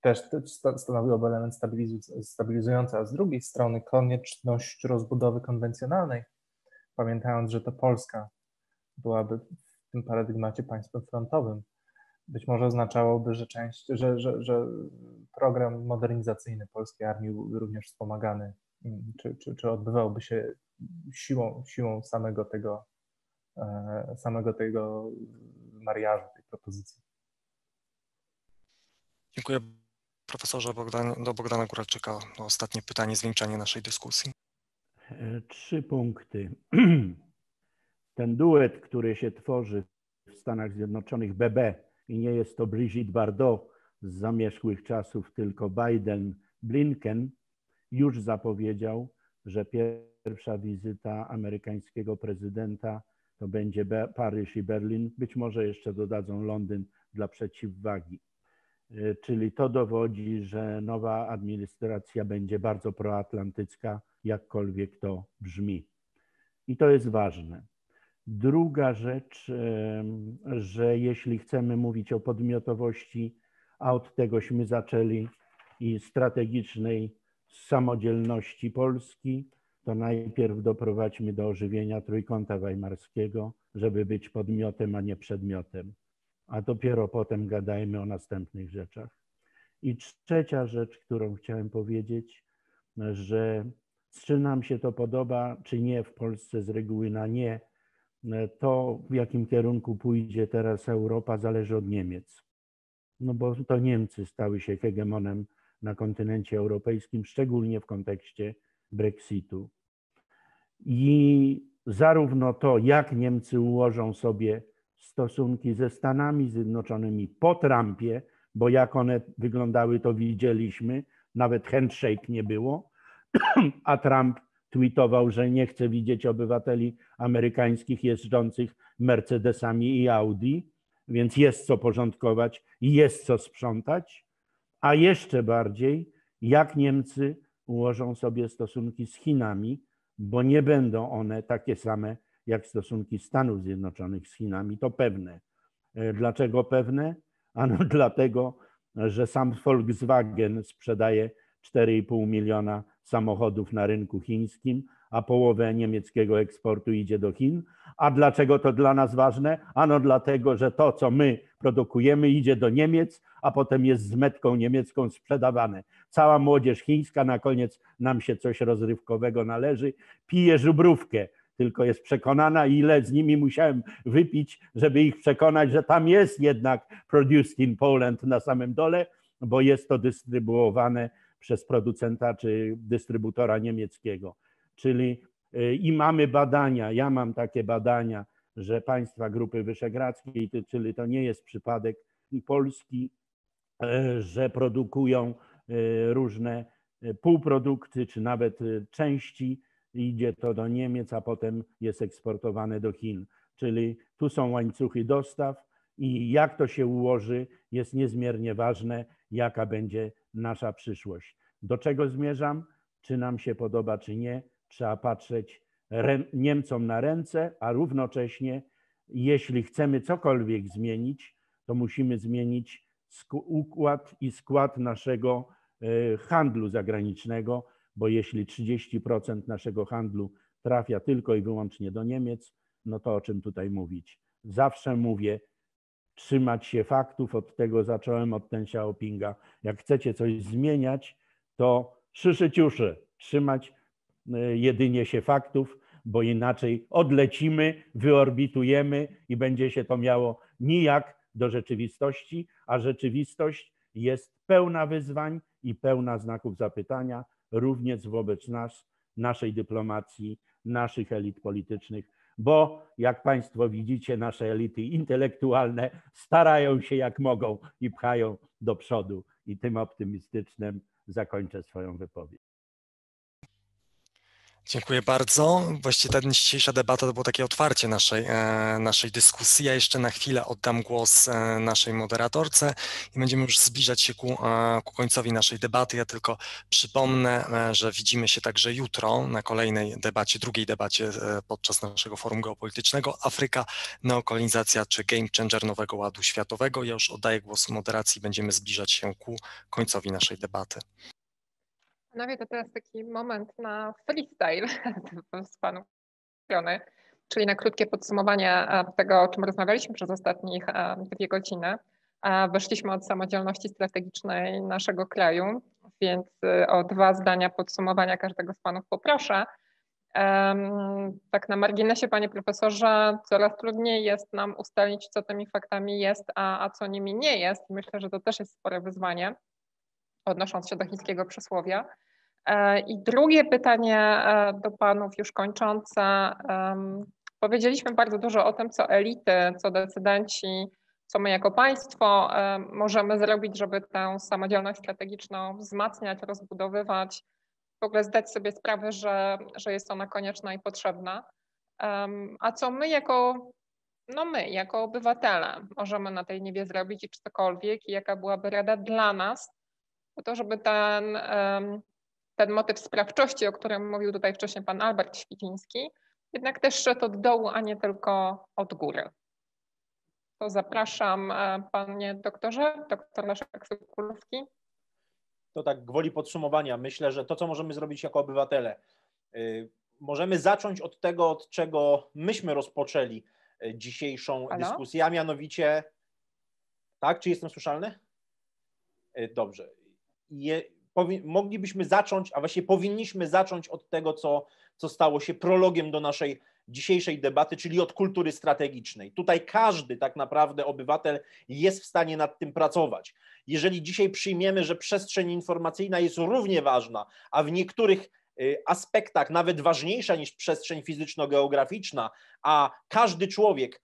Speaker 3: Też stanowiłoby element stabilizujący, a z drugiej strony konieczność rozbudowy konwencjonalnej, pamiętając, że to Polska byłaby w tym paradygmacie państwem frontowym, być może oznaczałoby, że część, że, że, że program modernizacyjny polskiej armii byłby również wspomagany, czy, czy, czy odbywałby się siłą, siłą samego tego, e, samego tego mariażu, tej propozycji.
Speaker 1: Dziękuję profesorze Bogdan, do Bogdana Góralczyka. Ostatnie pytanie, zwieńczenie naszej dyskusji.
Speaker 5: Trzy punkty. Ten duet, który się tworzy w Stanach Zjednoczonych, BB, i nie jest to Brigitte Bardot z zamierzchłych czasów, tylko Biden, Blinken, już zapowiedział, że pierwsza wizyta amerykańskiego prezydenta to będzie Paryż i Berlin. Być może jeszcze dodadzą Londyn dla przeciwwagi. E, czyli to dowodzi, że nowa administracja będzie bardzo proatlantycka, jakkolwiek to brzmi. I to jest ważne. Druga rzecz, że jeśli chcemy mówić o podmiotowości, a od tegośmy zaczęli i strategicznej samodzielności Polski, to najpierw doprowadźmy do ożywienia Trójkąta Weimarskiego, żeby być podmiotem, a nie przedmiotem, a dopiero potem gadajmy o następnych rzeczach. I trzecia rzecz, którą chciałem powiedzieć, że czy nam się to podoba, czy nie, w Polsce z reguły na nie, to w jakim kierunku pójdzie teraz Europa zależy od Niemiec. No bo to Niemcy stały się hegemonem na kontynencie europejskim, szczególnie w kontekście Brexitu. I zarówno to, jak Niemcy ułożą sobie stosunki ze Stanami Zjednoczonymi po Trumpie, bo jak one wyglądały, to widzieliśmy, nawet handshake nie było, a Trump tweetował, że nie chce widzieć obywateli amerykańskich jeżdżących Mercedesami i Audi, więc jest co porządkować i jest co sprzątać, a jeszcze bardziej, jak Niemcy ułożą sobie stosunki z Chinami, bo nie będą one takie same jak stosunki Stanów Zjednoczonych z Chinami, to pewne. E, dlaczego pewne? Ano dlatego, że sam Volkswagen sprzedaje 4,5 miliona samochodów na rynku chińskim, a połowę niemieckiego eksportu idzie do Chin. A dlaczego to dla nas ważne? Ano dlatego, że to, co my produkujemy, idzie do Niemiec, a potem jest z metką niemiecką sprzedawane. Cała młodzież chińska, na koniec nam się coś rozrywkowego należy, pije żubrówkę, tylko jest przekonana, ile z nimi musiałem wypić, żeby ich przekonać, że tam jest jednak produced in Poland na samym dole, bo jest to dystrybuowane przez producenta czy dystrybutora niemieckiego. Czyli y, i mamy badania, ja mam takie badania, że państwa Grupy Wyszehradzkiej, czyli to nie jest przypadek Polski, y, że produkują y, różne półprodukty, czy nawet części, idzie to do Niemiec, a potem jest eksportowane do Chin. Czyli tu są łańcuchy dostaw i jak to się ułoży, jest niezmiernie ważne, jaka będzie nasza przyszłość. Do czego zmierzam? Czy nam się podoba, czy nie? Trzeba patrzeć Niemcom na ręce, a równocześnie, jeśli chcemy cokolwiek zmienić, to musimy zmienić układ i skład naszego e, handlu zagranicznego, bo jeśli 30% naszego handlu trafia tylko i wyłącznie do Niemiec, no to o czym tutaj mówić? Zawsze mówię, trzymać się faktów, od tego zacząłem, od Ten Xiaopinga. Jak chcecie coś zmieniać, to szyszyciuszy, trzymać e, jedynie się faktów, bo inaczej odlecimy, wyorbitujemy i będzie się to miało nijak do rzeczywistości, a rzeczywistość jest pełna wyzwań i pełna znaków zapytania, również wobec nas, naszej dyplomacji, naszych elit politycznych, bo jak Państwo widzicie, nasze elity intelektualne starają się jak mogą i pchają do przodu. I tym optymistycznym zakończę swoją wypowiedź.
Speaker 1: Dziękuję bardzo. Właściwie ta dzisiejsza debata to było takie otwarcie naszej, e, naszej dyskusji. Ja jeszcze na chwilę oddam głos e, naszej moderatorce i będziemy już zbliżać się ku, e, ku końcowi naszej debaty. Ja tylko przypomnę, że widzimy się także jutro na kolejnej debacie, drugiej debacie podczas naszego forum geopolitycznego Afryka, neokolonizacja czy game changer nowego ładu światowego. Ja już oddaję głos moderacji, będziemy zbliżać się ku końcowi naszej debaty.
Speaker 4: Panowie, to teraz taki moment na freestyle z Panu strony, czyli na krótkie podsumowanie e, tego, o czym rozmawialiśmy przez ostatnich e, dwie godziny. E, weszliśmy od samodzielności strategicznej naszego kraju, więc o dwa zdania podsumowania każdego z Panów poproszę. Tak na marginesie, Panie Profesorze, coraz trudniej jest nam ustalić, co tymi faktami jest, a, a co nimi nie jest. Myślę, że to też jest spore wyzwanie, odnosząc się do chińskiego przysłowia. E, I drugie pytanie e, do panów, już kończące. Powiedzieliśmy bardzo dużo o tym, co elity, co decydenci, co my jako państwo możemy zrobić, żeby tę samodzielność strategiczną wzmacniać, rozbudowywać, w ogóle zdać sobie sprawę, że, że jest ona konieczna i potrzebna. A co my jako, no my, jako obywatele możemy na tej niebie zrobić i czy cokolwiek i jaka byłaby rada dla nas, po to, żeby ten ten motyw sprawczości, o którym mówił tutaj wcześniej pan Albert Świeciński, jednak też szedł od dołu, a nie tylko od góry. To zapraszam e, panie doktorze, doktor Leszek Sokulski.
Speaker 2: To tak gwoli podsumowania, myślę, że to, co możemy zrobić jako obywatele, y, możemy zacząć od tego, od czego myśmy rozpoczęli y, dzisiejszą Halo? dyskusję, a mianowicie, tak, czy jestem słyszalny? Y, dobrze. Je, moglibyśmy zacząć, a właściwie powinniśmy zacząć od tego, co, co stało się prologiem do naszej dzisiejszej debaty, czyli od kultury strategicznej. Tutaj każdy tak naprawdę obywatel jest w stanie nad tym pracować. Jeżeli dzisiaj przyjmiemy, że przestrzeń informacyjna jest równie ważna, a w niektórych y, aspektach nawet ważniejsza niż przestrzeń fizyczno-geograficzna, a każdy człowiek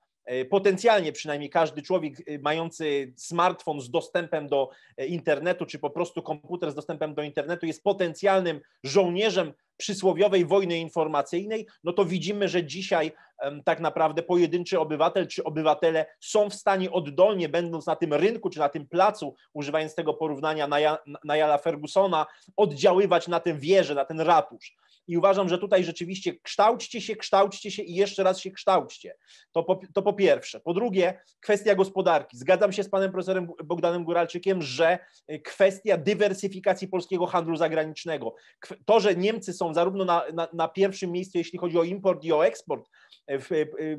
Speaker 2: potencjalnie przynajmniej każdy człowiek e, mający smartfon z dostępem do e, internetu, czy po prostu komputer z dostępem do internetu jest potencjalnym żołnierzem przysłowiowej wojny informacyjnej, no to widzimy, że dzisiaj tak naprawdę pojedynczy obywatel czy obywatele są w stanie oddolnie, będąc na tym rynku czy na tym placu, używając tego porównania na, na Jala Fergusona, oddziaływać na tę wieżę, na ten ratusz. I uważam, że tutaj rzeczywiście kształćcie się, kształćcie się i jeszcze raz się kształćcie. To po, to po pierwsze. Po drugie, kwestia gospodarki. Zgadzam się z panem profesorem Bogdanem Góralczykiem, że kwestia dywersyfikacji polskiego handlu zagranicznego. To, że Niemcy są zarówno na, na, na pierwszym miejscu, jeśli chodzi o import i o eksport, w,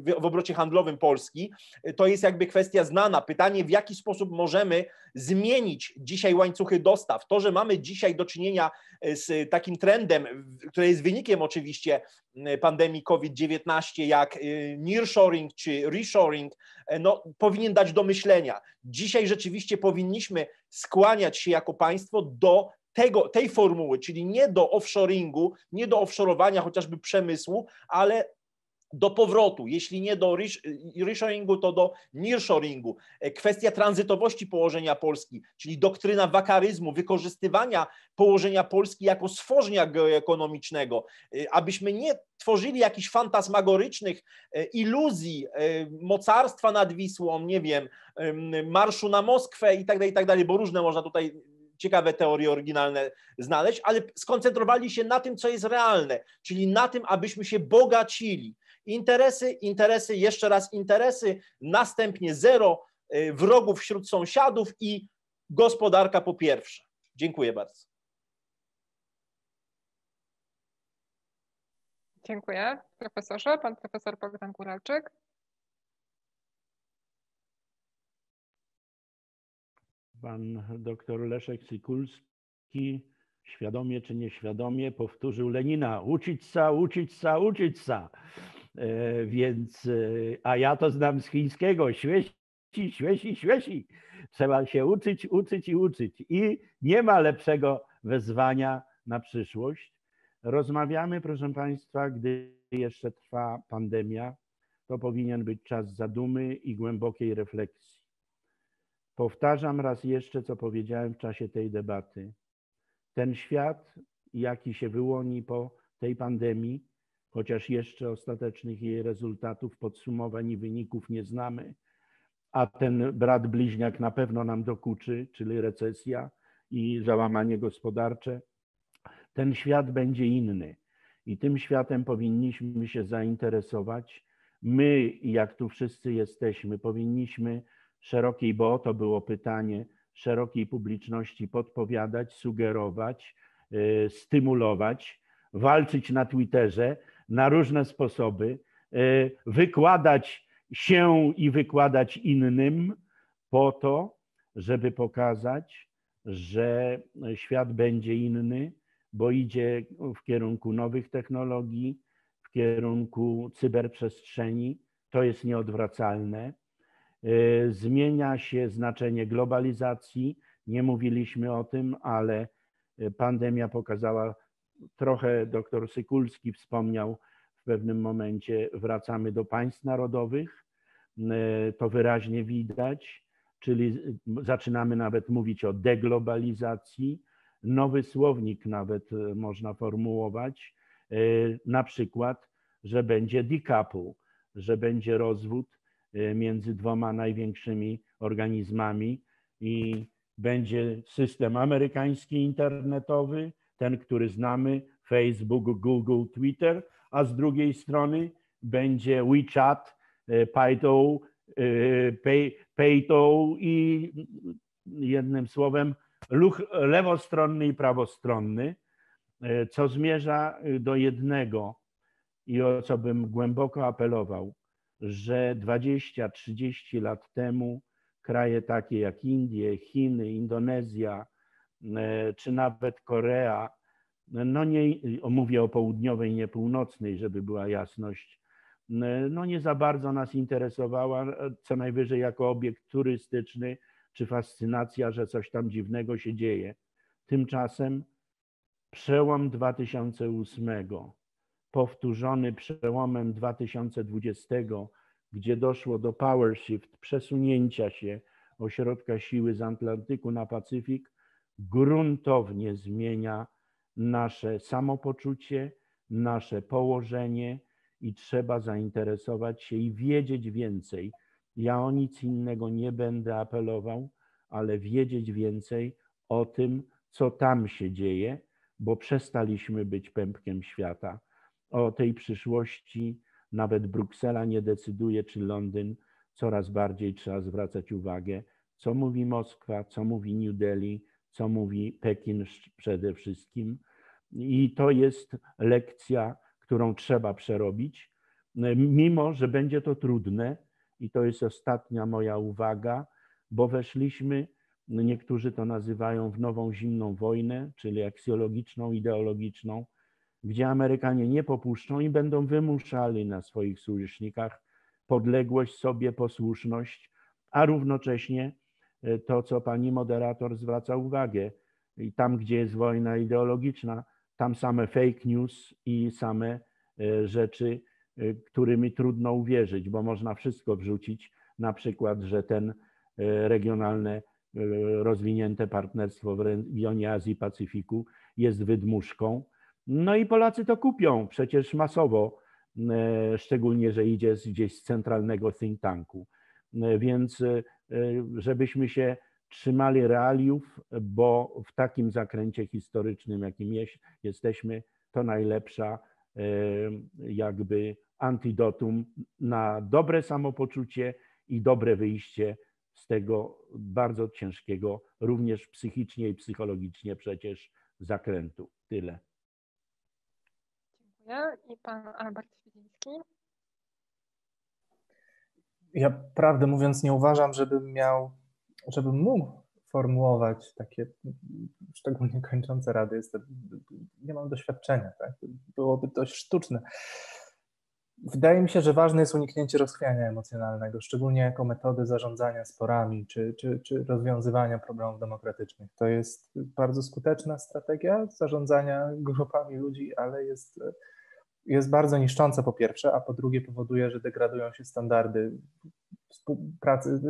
Speaker 2: w, w obrocie handlowym Polski, to jest jakby kwestia znana. Pytanie, w jaki sposób możemy zmienić dzisiaj łańcuchy dostaw. To, że mamy dzisiaj do czynienia z takim trendem, który jest wynikiem oczywiście pandemii COVID-19, jak nearshoring czy reshoring, no, powinien dać do myślenia. Dzisiaj rzeczywiście powinniśmy skłaniać się jako państwo do tego, tej formuły, czyli nie do offshoringu, nie do offshorowania chociażby przemysłu, ale do powrotu, jeśli nie do reshoringu, to do nearshoringu. E, kwestia tranzytowości położenia Polski, czyli doktryna wakaryzmu, wykorzystywania położenia Polski jako stworzenia geoekonomicznego, e, abyśmy nie tworzyli jakichś fantasmagorycznych e, iluzji mocarstwa nad Wisłą, nie wiem, marszu na Moskwę i tak dalej, i tak dalej, bo różne można tutaj ciekawe teorie oryginalne znaleźć, ale skoncentrowali się na tym, co jest realne, czyli na tym, abyśmy się bogacili, Interesy, interesy, jeszcze raz interesy, następnie zero y, wrogów wśród sąsiadów i gospodarka po pierwsze. Dziękuję bardzo.
Speaker 4: Dziękuję profesorze. Pan profesor Bogdan Góralczyk.
Speaker 5: Pan doktor Leszek Sikulski świadomie czy nieświadomie powtórzył Lenina uczyć sa, uczyć sa, uczyć sa. E, więc, e, a ja to znam z chińskiego, świeci, świeci, świeci. Trzeba się uczyć, uczyć i uczyć. I nie ma lepszego wezwania na przyszłość. Rozmawiamy, proszę Państwa, gdy jeszcze trwa pandemia, to powinien być czas zadumy i głębokiej refleksji. Powtarzam raz jeszcze, co powiedziałem w czasie tej debaty. Ten świat, jaki się wyłoni po tej pandemii, chociaż jeszcze ostatecznych jej rezultatów, podsumowań i wyników nie znamy, a ten brat bliźniak na pewno nam dokuczy, czyli recesja i załamanie gospodarcze, ten świat będzie inny. I tym światem powinniśmy się zainteresować. My, jak tu wszyscy jesteśmy, powinniśmy szerokiej, bo o to było pytanie, szerokiej publiczności podpowiadać, sugerować, y, stymulować, walczyć na Twitterze, na różne sposoby, e, wykładać się i wykładać innym po to, żeby pokazać, że świat będzie inny, bo idzie w kierunku nowych technologii, w kierunku cyberprzestrzeni. To jest nieodwracalne. E, zmienia się znaczenie globalizacji. Nie mówiliśmy o tym, ale pandemia pokazała trochę doktor Sykulski wspomniał w pewnym momencie, wracamy do państw narodowych. E, to wyraźnie widać, czyli zaczynamy nawet mówić o deglobalizacji. Nowy słownik nawet można formułować, na przykład, że będzie decouple, że będzie rozwód między dwoma największymi organizmami i będzie system amerykański internetowy, ten, który znamy, Facebook, Google, Twitter, a z drugiej strony będzie WeChat, e, Payto, e, i jednym słowem lewostronny i prawostronny, e, co zmierza do jednego i o co bym głęboko apelował, że 20-30 lat temu kraje takie jak Indie, Chiny, Indonezja, E, czy nawet Korea, no nie, mówię o południowej, nie północnej, żeby była jasność, e, no nie za bardzo nas interesowała, co najwyżej jako obiekt turystyczny, czy fascynacja, że coś tam dziwnego się dzieje. Tymczasem Przełom 2008, powtórzony przełomem 2020, gdzie doszło do power shift, przesunięcia się ośrodka siły z Atlantyku na Pacyfik, gruntownie zmienia nasze samopoczucie, nasze położenie i trzeba zainteresować się i wiedzieć więcej. Ja o nic innego nie będę apelował, ale wiedzieć więcej o tym, co tam się dzieje, bo przestaliśmy być pępkiem świata. O tej przyszłości nawet Bruksela nie decyduje, czy Londyn. Coraz bardziej trzeba zwracać uwagę, co mówi Moskwa, co mówi New Delhi, co mówi Pekin przede wszystkim. I to jest lekcja, którą trzeba przerobić, mimo że będzie to trudne. I to jest ostatnia moja uwaga, bo weszliśmy, niektórzy to nazywają w nową zimną wojnę, czyli aksjologiczną, ideologiczną, gdzie Amerykanie nie popuszczą i będą wymuszali na swoich sojusznikach podległość sobie, posłuszność, a równocześnie e, to, co pani moderator zwraca uwagę, i tam, gdzie jest wojna ideologiczna, tam same fake news i same e, rzeczy, e, którymi trudno uwierzyć, bo można wszystko wrzucić, na przykład, że ten regionalne rozwinięte partnerstwo w regionie Azji Pacyfiku jest wydmuszką, no i Polacy to kupią przecież masowo, e, szczególnie, że idzie gdzieś z centralnego think tanku. E, więc e, żebyśmy się trzymali realiów, bo w takim zakręcie historycznym, jakim jest, jesteśmy, to najlepsza jakby antidotum na dobre samopoczucie i dobre wyjście z tego bardzo ciężkiego, również psychicznie i psychologicznie przecież zakrętu. Tyle.
Speaker 4: Dziękuję. I pan Albert Świdziński.
Speaker 3: Ja prawdę mówiąc nie uważam, żebym miał, żebym mógł formułować takie szczególnie kończące rady. Jestem, nie mam doświadczenia, tak? Byłoby dość sztuczne. Wydaje mi się, że ważne jest uniknięcie rozchwiania emocjonalnego, szczególnie jako metody zarządzania sporami czy, czy, czy rozwiązywania problemów demokratycznych. To jest bardzo skuteczna strategia zarządzania grupami ludzi, ale jest jest bardzo niszcząca po pierwsze, a po drugie powoduje, że degradują się standardy pracy,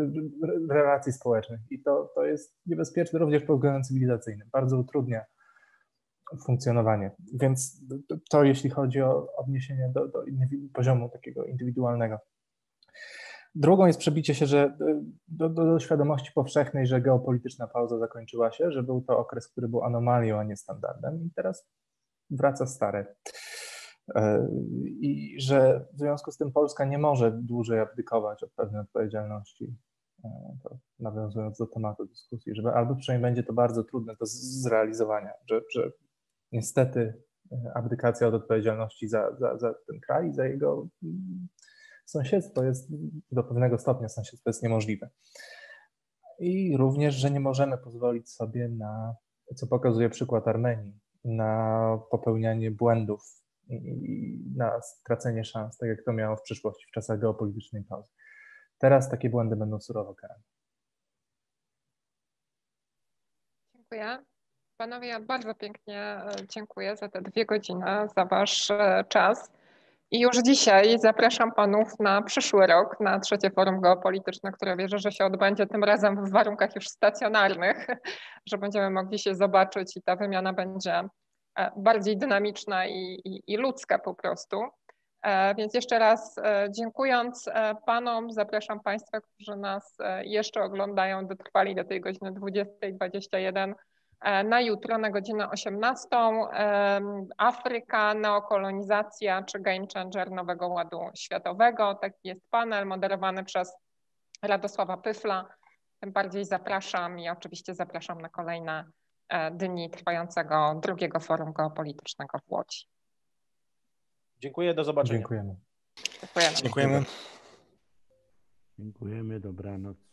Speaker 3: relacji społecznych i to, to jest niebezpieczne również pod względem cywilizacyjnym, bardzo utrudnia funkcjonowanie. Więc to, to jeśli chodzi o odniesienie do, do poziomu takiego indywidualnego. Drugą jest przebicie się że do, do, do, świadomości powszechnej, że geopolityczna pauza zakończyła się, że był to okres, który był anomalią, a nie standardem i teraz wraca stare. E, i że w związku z tym Polska nie może dłużej abdykować od pewnej odpowiedzialności. E, to nawiązując do tematu dyskusji, żeby albo przynajmniej będzie to bardzo trudne do zrealizowania, że, że niestety e, abdykacja od odpowiedzialności za, za, za ten kraj i za jego mm, sąsiedztwo jest do pewnego stopnia sąsiedztwo jest niemożliwe. I również, że nie możemy pozwolić sobie na, co pokazuje przykład Armenii, na popełnianie błędów i na stracenie szans, tak jak to miało w przyszłości, w czasach geopolitycznej pauzy. Teraz takie błędy będą surowo karane.
Speaker 4: Dziękuję. Panowie, ja bardzo pięknie e, dziękuję za te dwie godziny, za Wasz e, czas. I już dzisiaj zapraszam Panów na przyszły rok, na trzecie forum geopolityczne, które wierzę, że się odbędzie tym razem w warunkach już stacjonarnych, że będziemy mogli się zobaczyć i ta wymiana będzie bardziej dynamiczna i, i, i ludzka po prostu. E, więc jeszcze raz e, dziękując Panom, zapraszam Państwa, którzy nas jeszcze oglądają, dotrwali do tej godziny 20.21 na jutro, na godzinę 18. Afryka, neokolonizacja czy game changer Nowego Ładu Światowego. Taki jest panel moderowany przez Radosława Pyfla. Tym bardziej zapraszam i oczywiście zapraszam na kolejne E, dni trwającego drugiego forum geopolitycznego w Łodzi.
Speaker 2: Dziękuję, do zobaczenia.
Speaker 3: Dziękujemy.
Speaker 4: Dziękujemy.
Speaker 1: Dziękujemy.
Speaker 5: Dziękujemy, dobranoc.